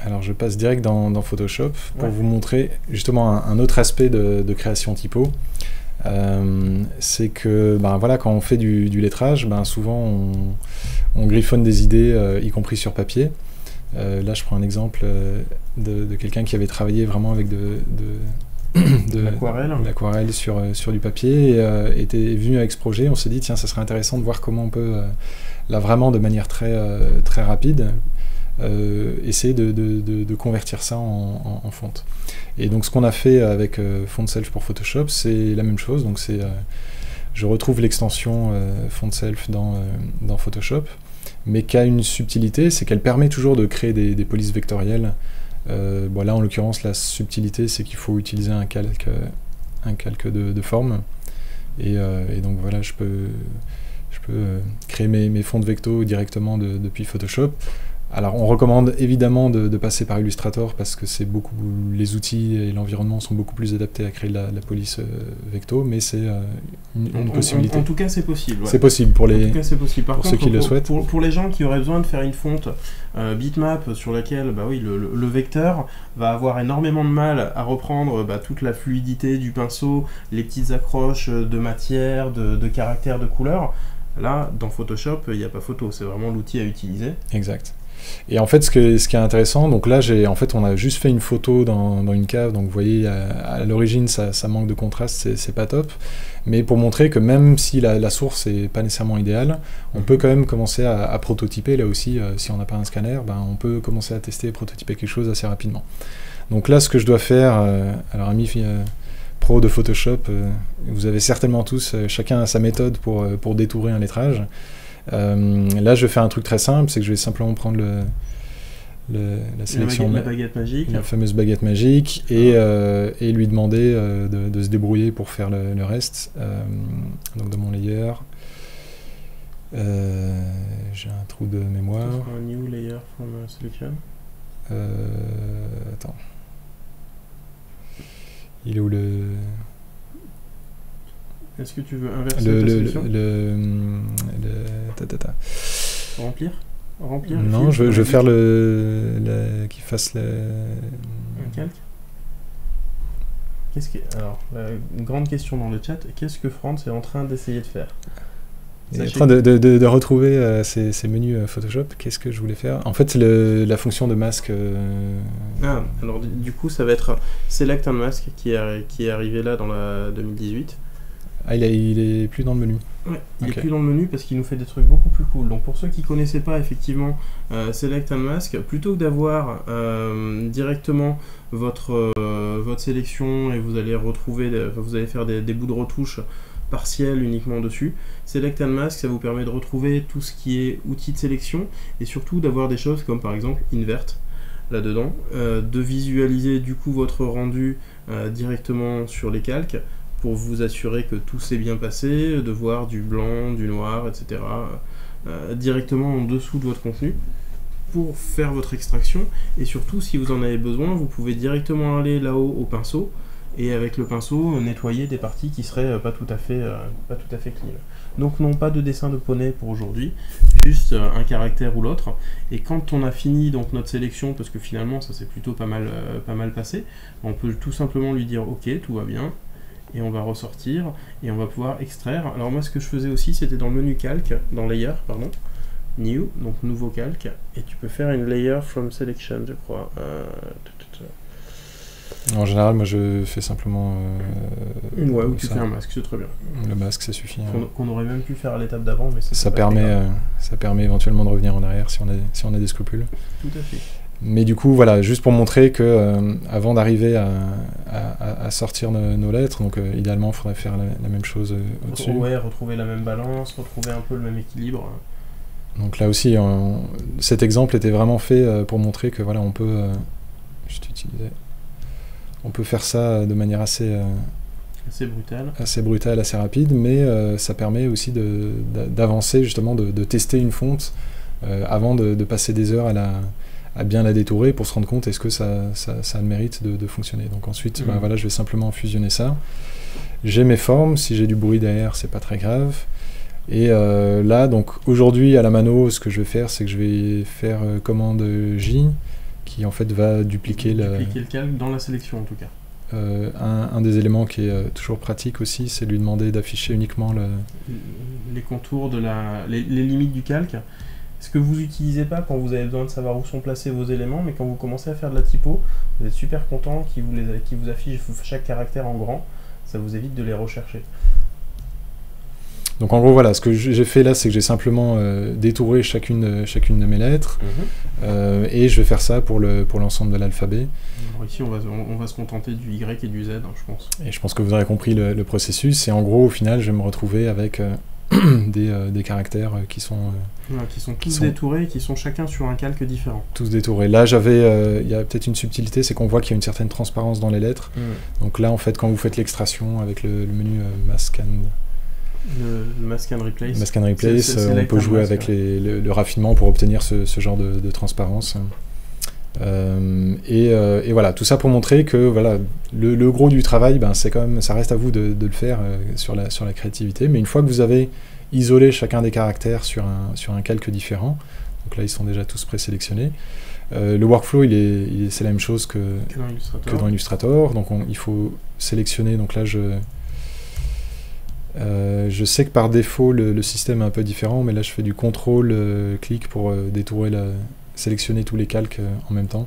Alors je passe direct dans, Photoshop pour vous montrer justement un, autre aspect de, création typo. Euh, c'est que ben, voilà, quand on fait du, lettrage, ben, souvent on, griffonne des idées, euh, y compris sur papier. Euh, là, je prends un exemple de, quelqu'un qui avait travaillé vraiment avec de, de l'aquarelle sur, sur du papier et était venu avec ce projet. On s'est dit, tiens, ça serait intéressant de voir comment on peut, là vraiment de manière très, très rapide, euh, essayer de, convertir ça en, fonte. Et donc ce qu'on a fait avec euh, Font Self pour Photoshop, c'est la même chose. Donc c'est, euh, je retrouve l'extension Font Self dans, dans Photoshop, mais qui a une subtilité, c'est qu'elle permet toujours de créer des, polices vectorielles. bon, là en l'occurrence la subtilité c'est qu'il faut utiliser un calque, un calque de, forme. Et, donc voilà, je peux, je peux créer mes, mes fonds de vecto directement depuis Photoshop. Alors on recommande évidemment de, passer par Illustrator parce que c'est beaucoup les outils et l'environnement sont beaucoup plus adaptés à créer la, la police euh, vecto, mais c'est euh, une, possibilité. En, tout cas, c'est possible. C'est possible pour les. En tout cas, c'est possible. pour ceux qui le souhaitent. Pour, les gens qui auraient besoin de faire une fonte euh, bitmap sur laquelle, bah oui, le, vecteur va avoir énormément de mal à reprendre bah, toute la fluidité du pinceau, les petites accroches de matière, de, de caractères, de couleurs. Là, dans Photoshop, il n'y a pas photo, c'est vraiment l'outil à utiliser. Exact. Et en fait, ce, qui est intéressant, donc là, on a juste fait une photo dans, une cave, donc vous voyez, à, l'origine, ça, manque de contraste, c'est, pas top. Mais pour montrer que même si la, source n'est pas nécessairement idéale, on peut quand même commencer à, prototyper. Là aussi, euh, si on n'a pas un scanner, ben, on peut commencer à tester et prototyper quelque chose assez rapidement. Donc là, ce que je dois faire, euh, alors ami euh, pro de Photoshop, vous avez certainement tous, chacun sa méthode pour, pour détourer un lettrage. Euh, là, je vais faire un truc très simple, c'est que je vais simplement prendre le, la sélection, la, baguette la fameuse baguette magique, et, euh, et lui demander euh, de, se débrouiller pour faire le, reste. donc dans mon layer, j'ai un trou de mémoire. Un new layer from selection. attends. Il est où le est-ce que tu veux inverser le, ta le, Remplir Remplir Non, je, veux faire le, qu'il fasse le... Un calque Qu'est-ce que... Alors, une grande question dans le chat, qu'est-ce que Franz est en train d'essayer de faire? Il est en train de, de, de, retrouver euh, ces, menus euh, Photoshop. Qu'est-ce que je voulais faire? En fait, le, la fonction de masque. Euh, ah, alors du, coup, ça va être Select un masque qui est, qui est arrivé là dans la 2018. Ah, il, est plus dans le menu. Ouais, il est plus dans le menu parce qu'il nous fait des trucs beaucoup plus cool. Donc pour ceux qui connaissaient pas effectivement euh, Select un Mask, plutôt que d'avoir euh, directement votre, euh, votre sélection et vous allez retrouver, vous allez faire des, bouts de retouche partiels uniquement dessus. Select and Mask, ça vous permet de retrouver tout ce qui est outils de sélection et surtout d'avoir des choses comme par exemple Invert là-dedans, de visualiser du coup votre rendu directement sur les calques, pour vous assurer que tout s'est bien passé, de voir du blanc, du noir, etc. Euh, directement en dessous de votre contenu pour faire votre extraction. Et surtout, si vous en avez besoin, vous pouvez directement aller là-haut au pinceau et avec le pinceau nettoyer des parties qui seraient euh, pas tout à fait, euh, pas tout à fait clean. Donc non, pas de dessin de poney pour aujourd'hui, juste un caractère ou l'autre. Et quand on a fini donc notre sélection, parce que finalement ça s'est plutôt pas mal, pas mal passé, on peut tout simplement lui dire ok, tout va bien, et on va ressortir et on va pouvoir extraire. Alors moi ce que je faisais aussi c'était dans le menu calque, dans layer pardon, new, donc nouveau calque, et tu peux faire une layer from selection je crois. Euh, en général moi je fais simplement... Euh, ouais, ou tu fais un masque, c'est très bien. Le masque ça suffit. Hein. Qu'on aurait même pu faire à l'étape d'avant, mais ça permet, euh, ça permet éventuellement de revenir en arrière si on a, si on a des scrupules. Tout à fait. Mais du coup, voilà, juste pour montrer que euh, avant d'arriver à, sortir nos, lettres, donc euh, idéalement, il faudrait faire la, même chose euh, au-dessus. Ouais, retrouver la même balance, retrouver un peu le même équilibre. Donc là aussi, cet exemple était vraiment fait pour montrer que voilà, on peut, je on peut faire ça de manière assez assez brutale, assez brutale, assez rapide, mais ça permet aussi d'avancer justement, de, tester une fonte avant de, de, passer des heures à la à bien la détourer pour se rendre compte est-ce que ça, ça, ça, a le mérite de, fonctionner. Donc ensuite, bah, mhm. voilà, je vais simplement fusionner ça. J'ai mes formes, si j'ai du bruit derrière, c'est pas très grave. Et euh, là, donc aujourd'hui à la mano, ce que je vais faire, c'est que je vais faire euh, commande J, qui en fait va dupliquer, dupliquer le calque dans la sélection en tout cas. Euh, un, des éléments qui est toujours pratique aussi, c'est lui demander d'afficher uniquement le... les contours de la, les limites du calque ce que vous n'utilisez pas quand vous avez besoin de savoir où sont placés vos éléments, mais quand vous commencez à faire de la typo, vous êtes super content qu'il vous, les, vous affiche chaque caractère en grand, ça vous évite de les rechercher. Donc en gros voilà, ce que j'ai fait là, c'est que j'ai simplement euh, détouré chacune, chacune de mes lettres, mhm. euh, et je vais faire ça pour l'ensemble pour de l'alphabet. Ici on va, on, va, se contenter du Y et du Z, hein, je pense. Et je pense que vous aurez compris le, processus, et en gros au final je vais me retrouver avec... Euh, des, des, caractères qui sont qui sont tous détourés, qui sont chacun sur un calque différent. Tous détourés. Là, j'avais, euh, il y a peut-être une subtilité, c'est qu'on voit qu'il y a une certaine transparence dans les lettres. Hmm. Donc là, en fait, quand vous faites l'extraction avec le, menu euh, mask and le, mask and replace, mask and replace euh, on peut jouer avec le, raffinement pour obtenir ce, genre de, transparence. Et, voilà, tout ça pour montrer que voilà, le, gros du travail, ben, c'est quand même, ça reste à vous de, le faire sur, la, sur la créativité. Mais une fois que vous avez isoler chacun des caractères sur un, sur un calque différent. Donc là, ils sont déjà tous présélectionnés. Euh, le workflow, il est, c'est la même chose que, que dans Illustrator. Donc il faut sélectionner. Donc là, je, euh, je sais que par défaut, le, système est un peu différent, mais là, je fais du contrôle-clic euh, pour détourer, la, sélectionner tous les calques en même temps.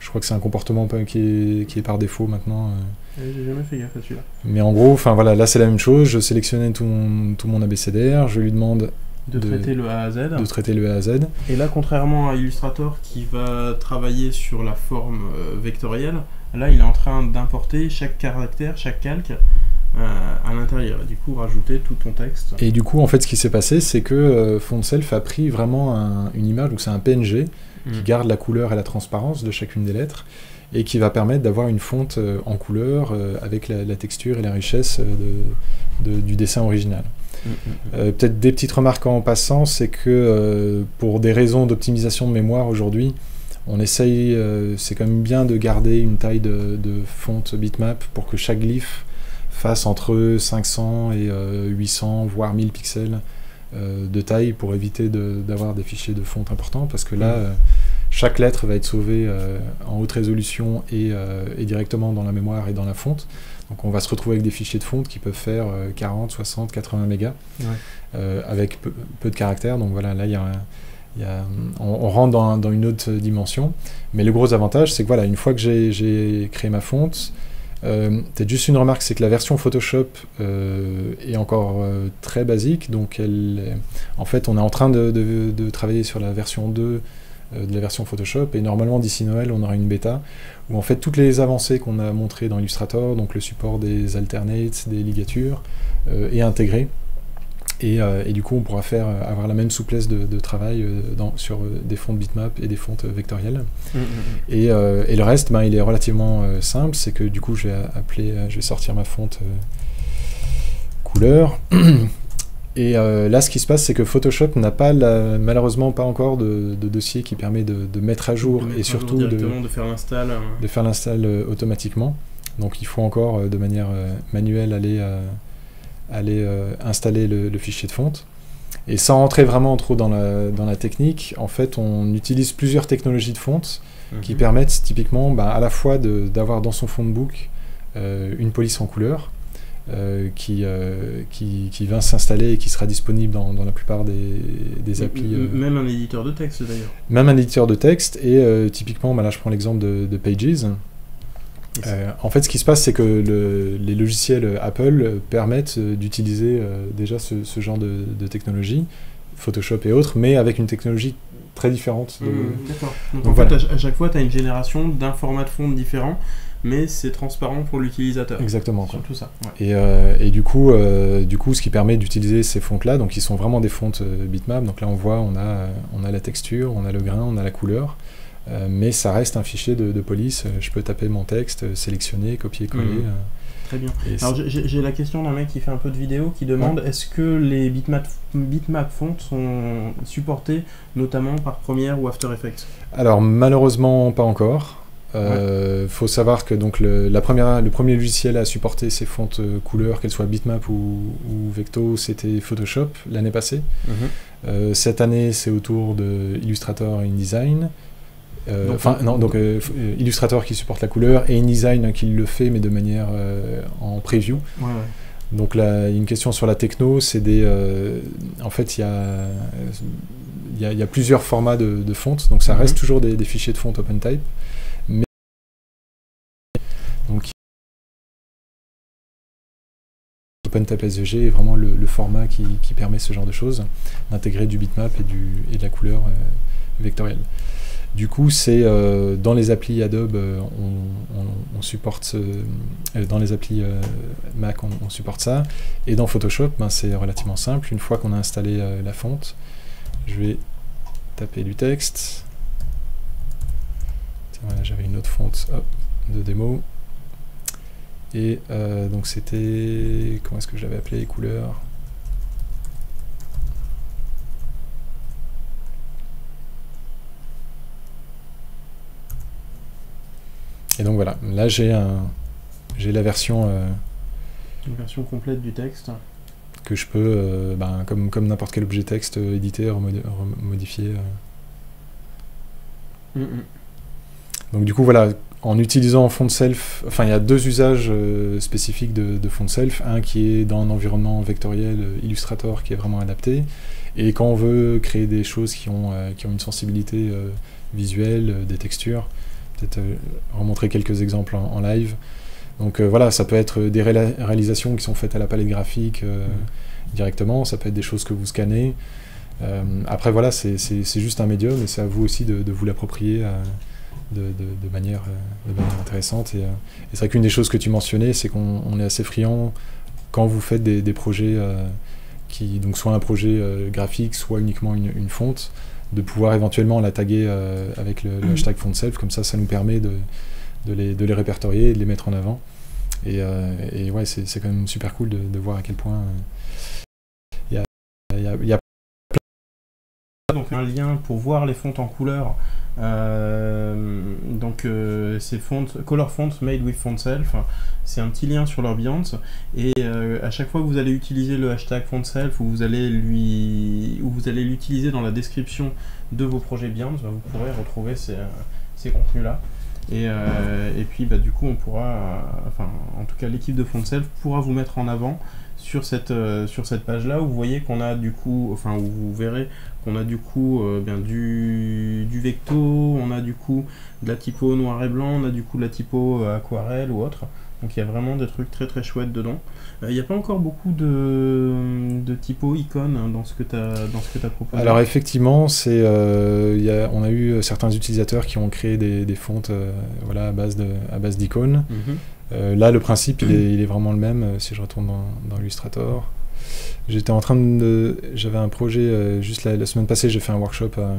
Je crois que c'est un comportement qui est, qui est par défaut maintenant. J'ai jamais fait gaffe à celui-là. Mais en gros, enfin voilà, là c'est la même chose. Je sélectionnais tout mon, tout mon ABCDR, je lui demande de, traiter le A à Z. De traiter le A à Z. Et là, contrairement à Illustrator qui va travailler sur la forme euh, vectorielle, là il est en train d'importer chaque caractère, chaque calque euh, à l'intérieur. Du coup, rajouter tout ton texte. Et du coup, en fait, ce qui s'est passé, c'est que euh, FontSelf a pris vraiment une image, donc c'est un PNG qui mm. garde la couleur et la transparence de chacune des lettres et qui va permettre d'avoir une fonte euh, en couleur euh, avec la, texture et la richesse euh, du dessin original. Mm, mm, peut-être des petites remarques en passant, c'est que pour des raisons d'optimisation de mémoire aujourd'hui, on essaye, c'est quand même bien de garder une taille de, fonte bitmap pour que chaque glyphe fasse entre 500 et 800, voire 1000 pixels de taille pour éviter d'avoir des fichiers de fonte importants, parce que là, chaque lettre va être sauvée euh, en haute résolution euh, et, directement dans la mémoire et dans la fonte. Donc on va se retrouver avec des fichiers de fonte qui peuvent faire 40, 60, 80 mégas avec peu, de caractères. Donc voilà, là il y a, on, rentre dans, une autre dimension. Mais le gros avantage, c'est que voilà, une fois que j'ai créé ma fonte, euh, peut-être juste une remarque, c'est que la version Photoshop est encore très basique, donc elle, en fait on est en train de, de travailler sur la version 2 euh, de la version Photoshop. Et normalement, d'ici Noël, on aura une bêta où en fait toutes les avancées qu'on a montrées dans Illustrator, donc le support des alternates, des ligatures, euh, est intégré. Euh, et, du coup, on pourra faire avoir la même souplesse de, travail dans, sur des fontes bitmap et des fontes vectorielles. Mmh, mmh, mmh. Et, et, le reste, ben, il est relativement simple. C'est que du coup, je vais appeler, je vais sortir ma fonte couleur. Et euh, là, ce qui se passe, c'est que Photoshop n'a pas malheureusement pas encore de, dossier qui permet de, mettre à jour et surtout de, faire l'install. Hein. De faire l'install euh, automatiquement. Donc il faut encore euh, de manière manuelle aller, aller installer le, fichier de fonte. Et sans rentrer vraiment trop dans la, dans la technique, en fait, on utilise plusieurs technologies de fonte qui mhm. permettent typiquement bah, à la fois d'avoir dans son fond de book euh, une police en couleur euh, qui, euh, qui, qui, va s'installer et qui sera disponible dans, dans la plupart des, des applis. Même un éditeur de texte d'ailleurs. Même un éditeur de texte et typiquement, bah, là je prends l'exemple de, de, Pages. En fait, ce qui se passe, c'est que le, les logiciels Apple permettent d'utiliser déjà ce, ce, genre de, de technologie, Photoshop et autres, mais avec une technologie très différentes. Mmh, d'accord. Donc, en fait, à, chaque fois, tu as une génération d'un format de fond différent, mais c'est transparent pour l'utilisateur. Exactement. Sur tout ça. Et, euh, et, du, coup, euh, du coup, ce qui permet d'utiliser ces fontes-là, donc ils sont vraiment des fontes euh, bitmap. Donc là, on voit, on a, on a la texture, on a le grain, on a la couleur. Mais ça reste un fichier de, police. Je peux taper mon texte, sélectionner, copier-coller. Mmh. Très bien. Alors j'ai la question d'un mec qui fait un peu de vidéo qui demande est-ce que les bitmap, bitmap fonts sont supportés notamment par Premiere ou After Effects? Alors malheureusement pas encore. Il euh, faut savoir que donc le, la première, le premier logiciel à supporter ces fontes euh, couleurs, qu'elles soient bitmap ou, Vecto, c'était Photoshop l'année passée. Mhm. Euh, cette année, c'est autour de Illustrator et InDesign. Euh, enfin, non, donc euh, euh, Illustrator qui supporte la couleur et InDesign qui le fait, mais de manière en preview. Donc là, une question sur la techno, c'est des. en fait, il y a, y, y a, plusieurs formats de, de fontes, donc ça mhm. reste toujours des, des, fichiers de fonte OpenType. Mais. Donc. OpenType SVG est vraiment le, format qui, qui, permet ce genre de choses, d'intégrer du bitmap et, du, et de la couleur vectorielle. Du coup, c'est euh, dans les applis Adobe, euh, on, supporte euh, dans les applis Mac, on, supporte ça, et dans Photoshop, ben, c'est relativement simple. Une fois qu'on a installé la fonte, je vais taper du texte. J'avais une autre fonte de démo. Et donc c'était comment est-ce que je l'avais appelé? Couleurs Et donc voilà, là j'ai un, j'ai la version. Euh, Une version complète du texte. Que je peux, euh, ben, comme, comme n'importe quel objet texte, euh, éditer, remodifier. Mm, mm. Donc du coup voilà, en utilisant font self, enfin il y a deux usages spécifiques de, de font self, un qui est dans un environnement vectoriel Illustrator qui est vraiment adapté, et quand on veut créer des choses qui ont, qui ont une sensibilité visuelle, des textures, peut-être euh, remontrer quelques exemples en, live. Donc euh, voilà, ça peut être des réalisations qui sont faites à la palette graphique euh, mm. directement, ça peut être des choses que vous scannez. après voilà, c'est juste un médium et c'est à vous aussi de, vous l'approprier de, de, manière, intéressante. Et, c'est vrai qu'une des choses que tu mentionnais, c'est qu'on est assez friand quand vous faites des, des projets qui, donc soit un projet graphique, soit uniquement une, une fonte, de pouvoir éventuellement la taguer euh, avec le, mm. hashtag FontSelf, comme ça, ça nous permet de, de, les, de les répertorier et de les mettre en avant. Et, euh, et ouais, c'est quand même super cool de, de voir à quel point il euh, y, a, y, a, donc un lien pour voir les fontes en couleur. Euh, donc euh, c'est font, color font made with font self. C'est un petit lien sur leur Behance et euh, à chaque fois que vous allez utiliser le hashtag font self ou vous allez lui ou vous allez l'utiliser dans la description de vos projets Behance, vous pourrez retrouver ces, ces contenus là. Et, et, puis bah, du coup on pourra, enfin en tout cas l'équipe de font self pourra vous mettre en avant sur cette, sur cette page là où vous voyez qu'on a du coup, enfin où vous verrez on a du coup euh, bien du, du, vecto, on a du coup de la typo noir et blanc, on a du coup de la typo euh, aquarelle ou autre. Donc il y a vraiment des trucs très très chouettes dedans. Euh, il n'y a pas encore beaucoup de, de typo icônes hein, dans ce que tu as, proposé. Alors effectivement, c'est, on a eu certains utilisateurs qui ont créé des, des fontes voilà, à base, de, à base d'icônes. Mhm. là, le principe, il est, il est, vraiment le même si je retourne dans, dans Illustrator. J'étais en train de. J'avais un projet, euh, juste la, semaine passée, j'ai fait un workshop à,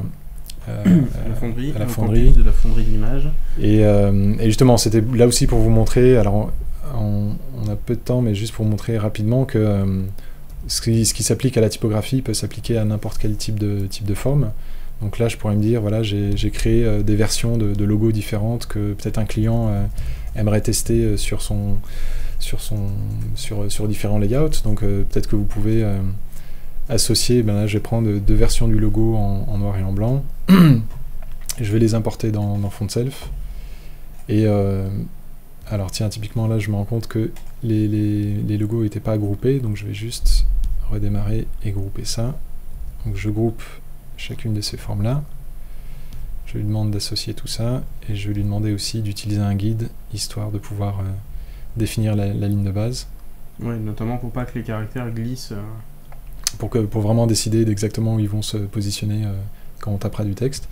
la fonderie, à la fonderie. de la fonderie de l'image. Et, euh, et, justement, c'était là aussi pour vous montrer. Alors, on, a peu de temps, mais juste pour vous montrer rapidement que euh, ce qui, ce qui s'applique à la typographie peut s'appliquer à n'importe quel type de, type de forme. Donc là, je pourrais me dire, voilà, j'ai créé des versions de, de, logos différentes que peut-être un client aimerait tester sur son sur, son, sur, sur différents layouts. Donc euh, peut-être que vous pouvez euh, associer, ben là, je vais prendre deux versions du logo en, noir et en blanc. je vais les importer dans, dans FontSelf. Et alors tiens, typiquement là, je me rends compte que les, les logos n'étaient pas groupés, donc je vais juste redémarrer et grouper ça. Donc je groupe chacune de ces formes-là. Je lui demande d'associer tout ça et je vais lui demander aussi d'utiliser un guide histoire de pouvoir euh, définir la, ligne de base. Oui, notamment pour pas que les caractères glissent. Euh. Pour, que, pour vraiment décider d'exactement où ils vont se positionner euh, quand on tapera du texte.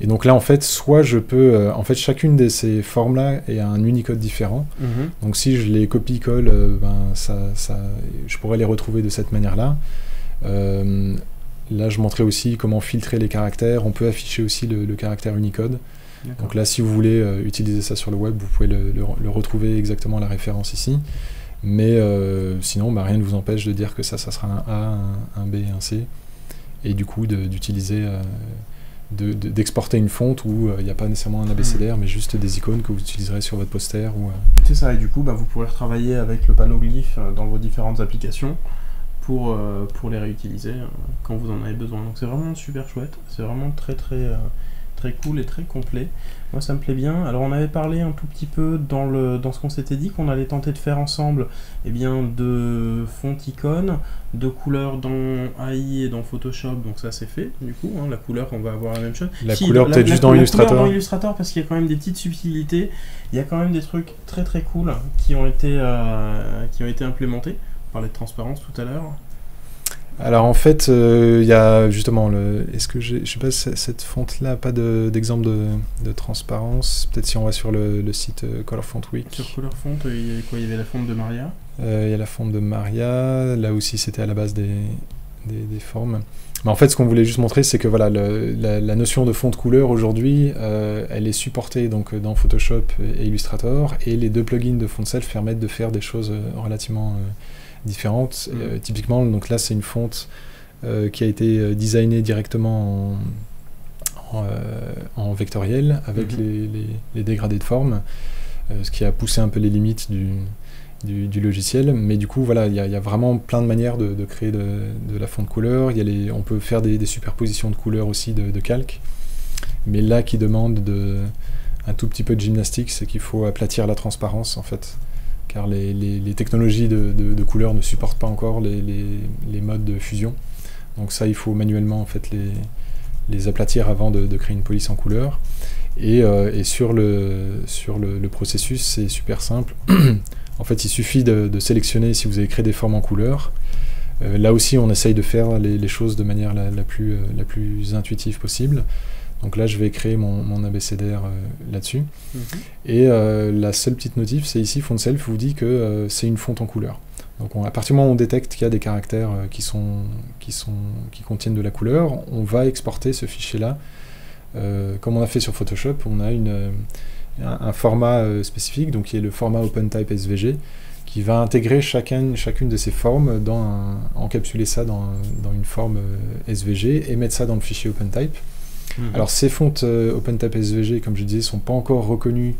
Et donc là, en fait, soit je peux. en fait, chacune de ces formes-là est un Unicode différent. Mhm. Donc si je les copie-colle, ben, ça, ça, je pourrais les retrouver de cette manière-là. Là, je montrais aussi comment filtrer les caractères. On peut afficher aussi le, caractère Unicode. Donc là, si vous voulez euh, utiliser ça sur le web, vous pouvez le, retrouver exactement la référence ici. Mais euh, sinon, bah, rien ne vous empêche de dire que ça, ça sera un A, un, B, un C. Et du coup, d'utiliser, euh, d'exporter une fonte où il n'y a pas nécessairement un abécédaire, hmm. mais juste des icônes que vous utiliserez sur votre poster. Ou, C'est ça, et du coup, bah, vous pourrez retravailler avec le panneau glyph dans vos différentes applications pour, euh, pour les réutiliser euh, quand vous en avez besoin. Donc c'est vraiment super chouette, c'est vraiment très très euh, très cool et très complet. Moi ça me plaît bien. Alors on avait parlé un tout petit peu dans, le, dans ce qu'on s'était dit qu'on allait tenter de faire ensemble et eh bien, de font icônes, de couleurs dans AI et dans Photoshop, donc ça c'est fait du coup, hein, la couleur on va avoir la même chose. La couleur peut-être juste dans Illustrator. dans Illustrator parce qu'il y a quand même des petites subtilités, il y a quand même des trucs très très cool qui ont été, qui ont été implémentés de transparence tout à l'heure. Alors en fait, euh, il y a justement le. Est-ce que je sais pas, cette fonte-là pas d'exemple de, transparence Peut-être si on va sur le, site euh, Color Font Week. Sur Color Font, euh, il y, quoi, il y avait la fonte de Maria? il y a la fonte de Maria. Là aussi, c'était à la base des, des, formes. Mais en fait, ce qu'on voulait juste montrer, c'est que voilà, la, notion de fond de couleur aujourd'hui, elle est supportée donc dans Photoshop et Illustrator, et les deux plugins de fond self permettent de faire des choses relativement différentes. Mm. Euh, typiquement, donc là, c'est une fonte euh, qui a été euh, designée directement en, vectoriel avec mm-hmm. les, dégradés de forme, ce qui a poussé un peu les limites du, logiciel. Mais du coup, voilà, il y, a vraiment plein de manières de, créer de, la fonte couleur. Y a les, on peut faire des, superpositions de couleurs aussi de, calque. Mais là, qui demande de, un tout petit peu de gymnastique, c'est qu'il faut aplatir la transparence en fait car les, technologies de, de, couleurs ne supportent pas encore les, modes de fusion. Donc ça, il faut manuellement en fait les, aplatir avant de, créer une police en couleur. Et, euh, sur, le, processus, c'est super simple. en fait, il suffit de, sélectionner si vous avez créé des formes en couleur. Euh, là aussi, on essaye de faire les, choses de manière la, euh, la plus intuitive possible. Donc là, je vais créer mon, mon abécédaire euh, là-dessus. Mhm. Et euh, la seule petite notif, c'est ici, font self vous dit que euh, c'est une fonte en couleur. Donc à partir du moment où on détecte qu'il y a des caractères qui, sont, qui, sont, qui contiennent de la couleur, on va exporter ce fichier-là. comme on a fait sur Photoshop, on a une, un, format spécifique, donc qui est le format OpenType SVG, qui va intégrer chacune, chacune de ces formes, dans encapsuler ça dans, dans une forme SVG et mettre ça dans le fichier OpenType. Mhm. Alors ces fontes euh, OpenType SVG, comme je disais, sont pas encore reconnues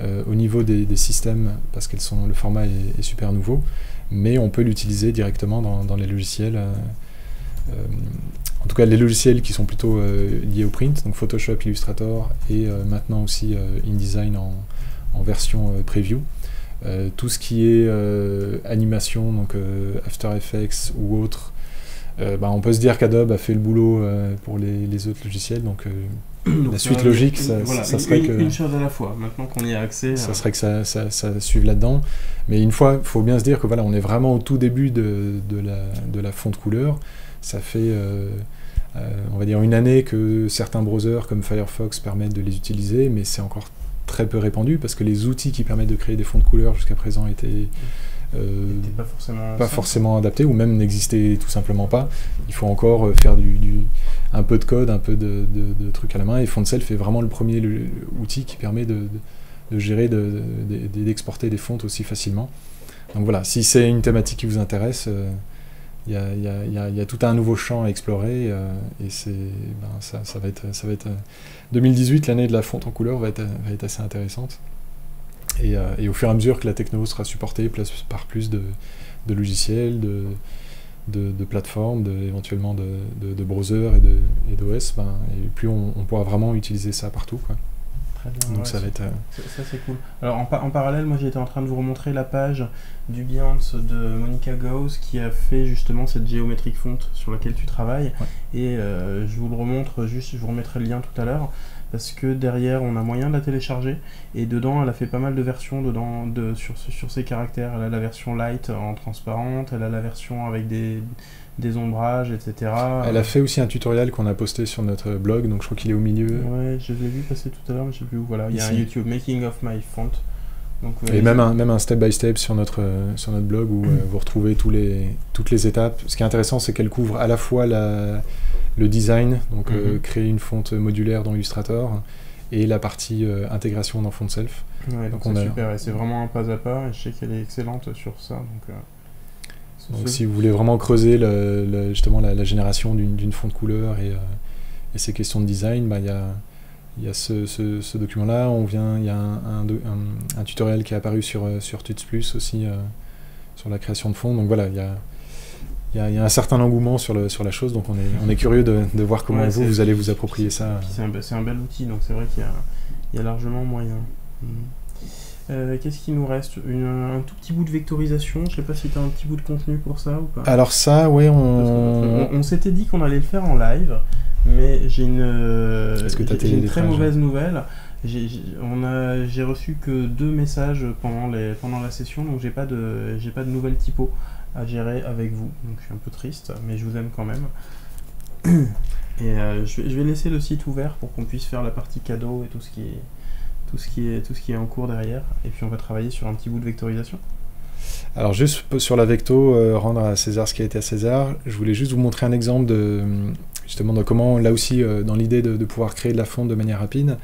euh, au niveau des, systèmes parce qu'elles sont le format est, super nouveau, mais on peut l'utiliser directement dans, les logiciels. Euh, en tout cas, les logiciels qui sont plutôt liés au print, donc Photoshop, Illustrator et maintenant aussi InDesign en, en version preview. tout ce qui est animation, donc After Effects ou autre, euh, bah, on peut se dire qu'Adobe a fait le boulot euh, pour les, autres logiciels, donc, euh, la suite logique, ça, serait que... Une chose à la fois, maintenant qu'on y a accès... Ça serait que ça, ça, suive là-dedans. Mais une fois, il faut bien se dire que voilà, on est vraiment au tout début de, la, de la fonte couleur. Ça fait, on va dire, une année que certains browsers comme Firefox permettent de les utiliser, mais c'est encore très peu répandu parce que les outils qui permettent de créer des fonds de couleur jusqu'à présent étaient pas, forcément, pas forcément, adapté ou même n'existait tout simplement pas. Il faut encore euh, faire du, un peu de code, un peu de, trucs à la main. Et FontSelf est vraiment le premier outil qui permet de, gérer, d'exporter des fontes aussi facilement. Donc voilà, si c'est une thématique qui vous intéresse, euh, il y, a, tout un nouveau champ à explorer et c'est ben, ça, ça, va être ça va être 2018 l'année de la fonte en couleur va être, va être assez intéressante euh, et, au fur et à mesure que la techno sera supportée par plus de, logiciels, de, de, de plateformes, de, éventuellement de, browsers et, d'OS, ben, et plus on, on, pourra vraiment utiliser ça partout. Quoi. Très bien, Donc ça va être... Euh... Ça, c'est cool. Alors en, en, parallèle, moi j'étais en train de vous remontrer la page du Behance de Monica Gauss qui a fait justement cette géométrique fonte sur laquelle tu travailles. Ouais. Et euh, je vous le remontre juste, je vous remettrai le lien tout à l'heure parce que derrière on a moyen de la télécharger et dedans elle a fait pas mal de versions dedans de, sur, sur ses caractères. Elle a la version light en transparente, elle a la version avec des, des ombrages, etc. Elle a fait aussi un tutoriel qu'on a posté sur notre blog, donc je crois qu'il est au milieu. Ouais, je l'ai vu passer tout à l'heure, mais je sais plus où. Voilà, il y a un YouTube Making of My Font. Donc, euh, et même un, même un step by step sur notre, euh, sur notre blog où euh, vous retrouvez tous les, toutes les étapes. Ce qui est intéressant, c'est qu'elle couvre à la fois la, le design, donc mm -hmm. créer une fonte modulaire dans Illustrator, et la partie intégration dans FontSelf. Ouais, donc, c'est super, et c'est vraiment un pas à pas, et je sais qu'elle est excellente sur ça. Donc, donc si vous voulez vraiment creuser le, le, justement la, la génération d'une fonte couleur et, et, ces questions de design, bah, il y a il y a ce, ce, ce document-là, on vient, il y a un, un, un, un, tutoriel qui est apparu sur, sur Tuts Plus aussi, euh, sur la création de fonds. Donc voilà, il y a, il y, a, il y a un certain engouement sur, le, sur la chose, donc on est, on est curieux de, de voir comment ouais, vous, vous allez vous approprier ça. C'est un, un, bel outil, donc c'est vrai qu'il y, y a, largement moyen. Mmh. Euh, Qu'est-ce qu'il nous reste Une, Un tout petit bout de vectorisation. Je sais pas si tu as un petit bout de contenu pour ça ou pas. Alors ça, oui, on... on, on s'était dit qu'on allait le faire en live, mais j'ai une, que une très mauvaise nouvelle. J'ai reçu que deux messages pendant, les, pendant la session, donc j'ai pas de pas de nouvelles typos à gérer avec vous. Donc je suis un peu triste, mais je vous aime quand même. Et euh, je, vais, laisser le site ouvert pour qu'on puisse faire la partie cadeau et tout ce qui est tout ce qui est en cours derrière. Et puis on va travailler sur un petit bout de vectorisation. Alors juste sur la vecto, euh, rendre à César ce qui a été à César, je voulais juste vous montrer un exemple de justement de comment, là aussi, euh, dans l'idée de, pouvoir créer de la fonte de manière rapide.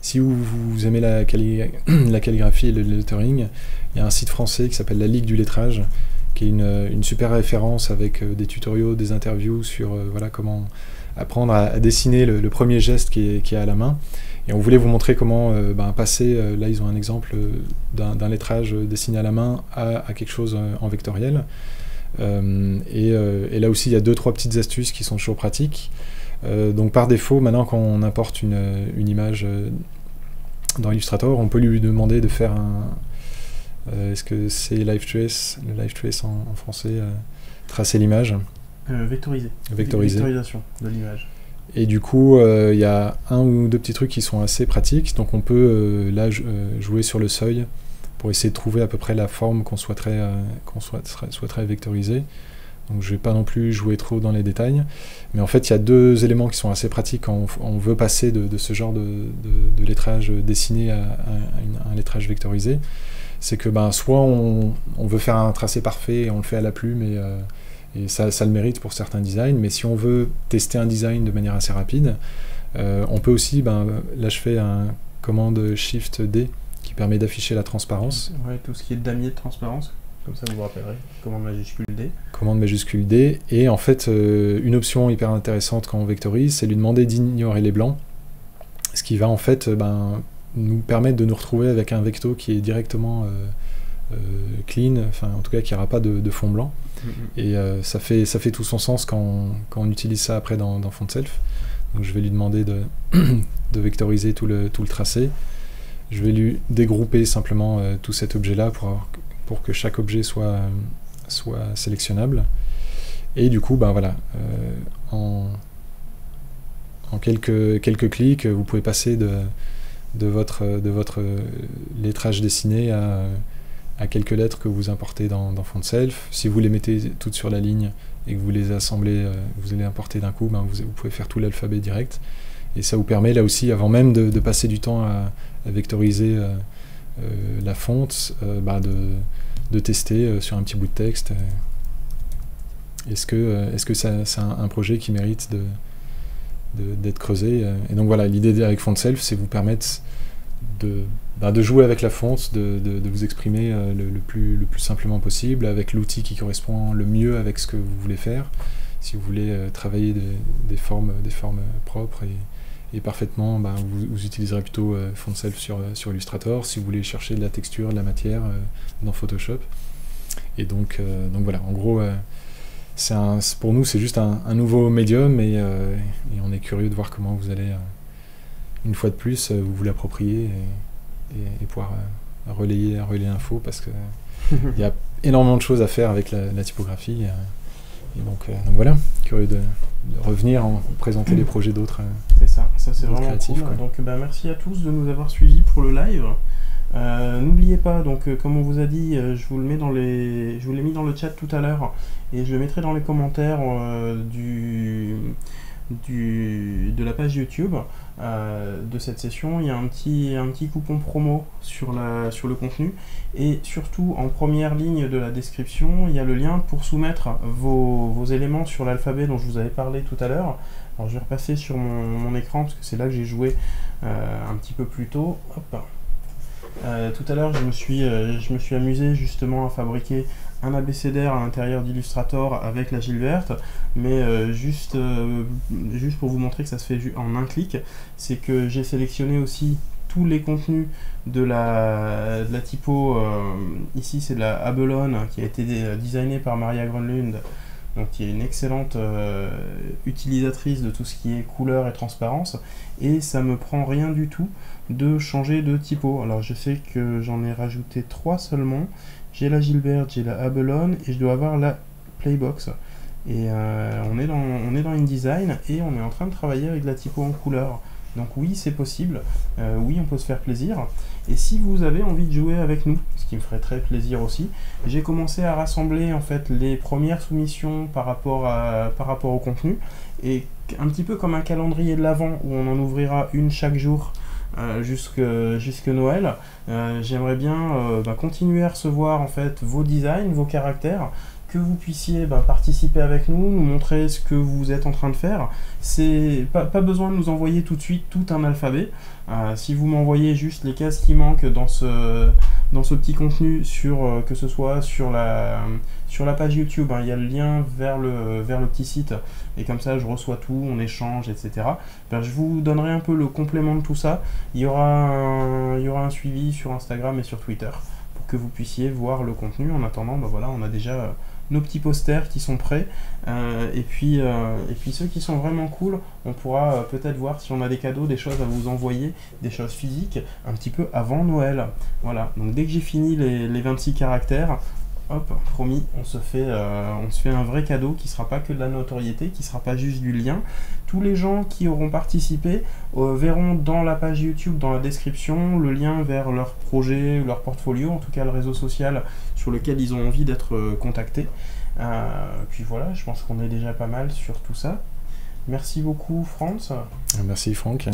Si vous, aimez la, calli la, calligraphie et le lettering, il y a un site français qui s'appelle la Ligue du lettrage, qui est une, super référence avec euh, des tutoriaux, des interviews sur voilà, comment apprendre à, dessiner le, le, premier geste qui est, qui est, à la main. Et on voulait vous montrer comment euh, ben, passer, euh, là ils ont un exemple d'un lettrage dessiné à la main à, à quelque chose en vectoriel. Euh, et, euh, et, là aussi, il y a deux, trois petites astuces qui sont toujours pratiques. Euh, donc par défaut, maintenant quand on importe une, une image dans Illustrator, on peut lui demander de faire un... Est-ce que c'est Live Trace, le Live Trace en, en français, tracer l'image Vectoriser. Vectoriser. Vectorisation de l'image. Et du coup, il euh, y a un ou deux petits trucs qui sont assez pratiques. Donc on peut euh, là jouer sur le seuil pour essayer de trouver à peu près la forme qu'on souhaiterait, euh, qu'on souhaiterait, souhaiterait vectoriser. Donc je ne vais pas non plus jouer trop dans les détails. Mais en fait, il y a deux éléments qui sont assez pratiques quand on, veut passer de, ce genre de, lettrage dessiné à, un lettrage vectorisé. C'est que ben, soit on, veut faire un tracé parfait et on le fait à la plume et, euh, et ça, ça, le mérite pour certains designs. Mais si on veut tester un design de manière assez rapide, euh, on peut aussi, ben, là je fais un commande Shift D qui permet d'afficher la transparence. Ouais, tout ce qui est damier de transparence, comme ça vous vous rappellerez. Commande majuscule D. Commande majuscule D. Et en fait, euh, une option hyper intéressante quand on vectorise, c'est lui demander d'ignorer les blancs. Ce qui va en fait ben, nous permettre de nous retrouver avec un vecto qui est directement euh, clean, enfin en tout cas qui n'aura pas de, de, fond blanc. Mm -hmm. Et euh, ça, fait, ça fait tout son sens quand on, quand on utilise ça après dans, dans FontSelf. Donc je vais lui demander de, de vectoriser tout le, tout le tracé. Je vais lui dégrouper simplement euh, tout cet objet-là pour, pour que chaque objet soit, soit sélectionnable. Et du coup, ben voilà, euh, en, en quelques, quelques clics, vous pouvez passer de, de, votre, de votre lettrage dessiné à, à quelques lettres que vous importez dans, dans FontSelf. Si vous les mettez toutes sur la ligne et que vous les assemblez, euh, vous les importez d'un coup, ben vous, pouvez faire tout l'alphabet direct. Et ça vous permet là aussi, avant même de, passer du temps à, vectoriser euh, euh, la fonte, bah de, tester sur un petit bout de texte. Est-ce que c'est un, projet qui mérite d'être creusé? Et donc voilà, l'idée avec FontSelf, c'est vous permettre de, bah de, jouer avec la fonte, de, de, vous exprimer le, le, plus, le, plus, simplement possible, avec l'outil qui correspond le mieux avec ce que vous voulez faire. Si vous voulez travailler des, des, formes, des formes propres et, parfaitement, bah, vous, utiliserez plutôt euh, FontSelf sur, euh, sur Illustrator si vous voulez chercher de la texture, de la matière euh, dans Photoshop. Et donc, euh, donc voilà, en gros, un, pour nous, c'est juste un, nouveau médium et, on est curieux de voir comment vous allez, une fois de plus, vous l'approprier pouvoir relayer, relayer l'info parce que il y a énormément de choses à faire avec la, typographie. et donc, donc, voilà, curieux de, revenir en présenter les projets d'autres. c'est ça, ça c'est vraiment cool. Donc bah, merci à tous de nous avoir suivis pour le live. Euh, n'oubliez pas, donc euh, comme on vous a dit, euh, je vous le mets dans les, je vous l'ai mis dans le chat tout à l'heure et je le mettrai dans les commentaires du, du, de la page YouTube de cette session. Il y a un petit, un petit coupon promo sur, la, sur le contenu et surtout en première ligne de la description, il y a le lien pour soumettre vos, vos éléments sur l'alphabet dont je vous avais parlé tout à l'heure. Alors je vais repasser sur mon, mon écran parce que c'est là que j'ai joué un petit peu plus tôt. Euh, tout à l'heure, je, me suis, euh, je me suis amusé justement à fabriquer un abécédaire à l'intérieur d'Illustrator avec la Gilberte, mais euh, juste, juste pour vous montrer que ça se fait en un clic, c'est que j'ai sélectionné aussi tous les contenus de la, de la typo. ici, c'est de la Abelone qui a été designée par Maria Grönlund, donc qui est une excellente utilisatrice de tout ce qui est couleur et transparence, et ça me prend rien du tout de changer de typo. Alors je sais que j'en ai rajouté trois seulement. J'ai la Gilbert, j'ai la Abelone et je dois avoir la Playbox. Et euh, on, est dans, on est dans InDesign et on est en train de travailler avec la typo en couleur. Donc oui, c'est possible. Euh, oui, on peut se faire plaisir. Et si vous avez envie de jouer avec nous, ce qui me ferait très plaisir aussi, j'ai commencé à rassembler en fait les premières soumissions par rapport, à, par rapport au contenu. Et un petit peu comme un calendrier de l'avant où on en ouvrira une chaque jour jusque, jusque Noël. Euh, j'aimerais bien euh, bah, continuer à recevoir en fait vos designs, vos caractères, que vous puissiez bah, participer avec nous, nous montrer ce que vous êtes en train de faire. C'est pas, pas, besoin de nous envoyer tout de suite tout un alphabet. si vous m'envoyez juste les cases qui manquent dans ce, dans ce petit contenu, sur, que ce soit sur la, sur la page YouTube, hein, il y a le lien vers le, vers le petit site, et comme ça je reçois tout, on échange, etc. Ben, je vous donnerai un peu le complément de tout ça. Il y, aura un, il y aura un suivi sur Instagram et sur Twitter pour que vous puissiez voir le contenu. En attendant, ben voilà, on a déjà nos petits posters qui sont prêts. Euh, et, puis, euh, et puis ceux qui sont vraiment cool, on pourra euh, peut-être voir si on a des cadeaux, des choses à vous envoyer, des choses physiques, un petit peu avant Noël. Voilà, donc dès que j'ai fini les, les 26 caractères, hop, promis, on se, fait, euh, on se fait un vrai cadeau qui sera pas que de la notoriété, qui sera pas juste du lien. Tous les gens qui auront participé euh, verront dans la page YouTube, dans la description, le lien vers leur projet, leur portfolio, en tout cas le réseau social sur lequel ils ont envie d'être euh, contactés. puis voilà, je pense qu'on est déjà pas mal sur tout ça. Merci beaucoup, Franz. Merci, Franck. Et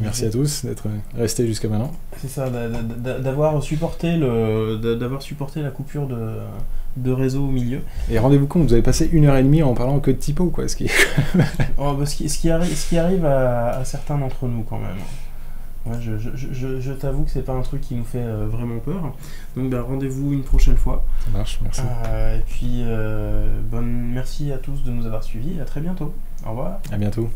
merci à tous d'être restés jusqu'à maintenant. C'est ça, d'avoir supporté, le, supporté la coupure de, de réseau au milieu. Et rendez-vous compte, vous avez passé une heure et demie en parlant que de typo, quoi. Ce qui, oh, bah, ce qui, ce qui, arrive, ce qui arrive à, certains d'entre nous, quand même. je, je, je, t'avoue que c'est pas un truc qui nous fait euh, vraiment peur. Donc bah, rendez-vous une prochaine fois. Ça marche, merci. Euh, et puis euh, bonne merci à tous de nous avoir suivis. À très bientôt. Au revoir. À bientôt.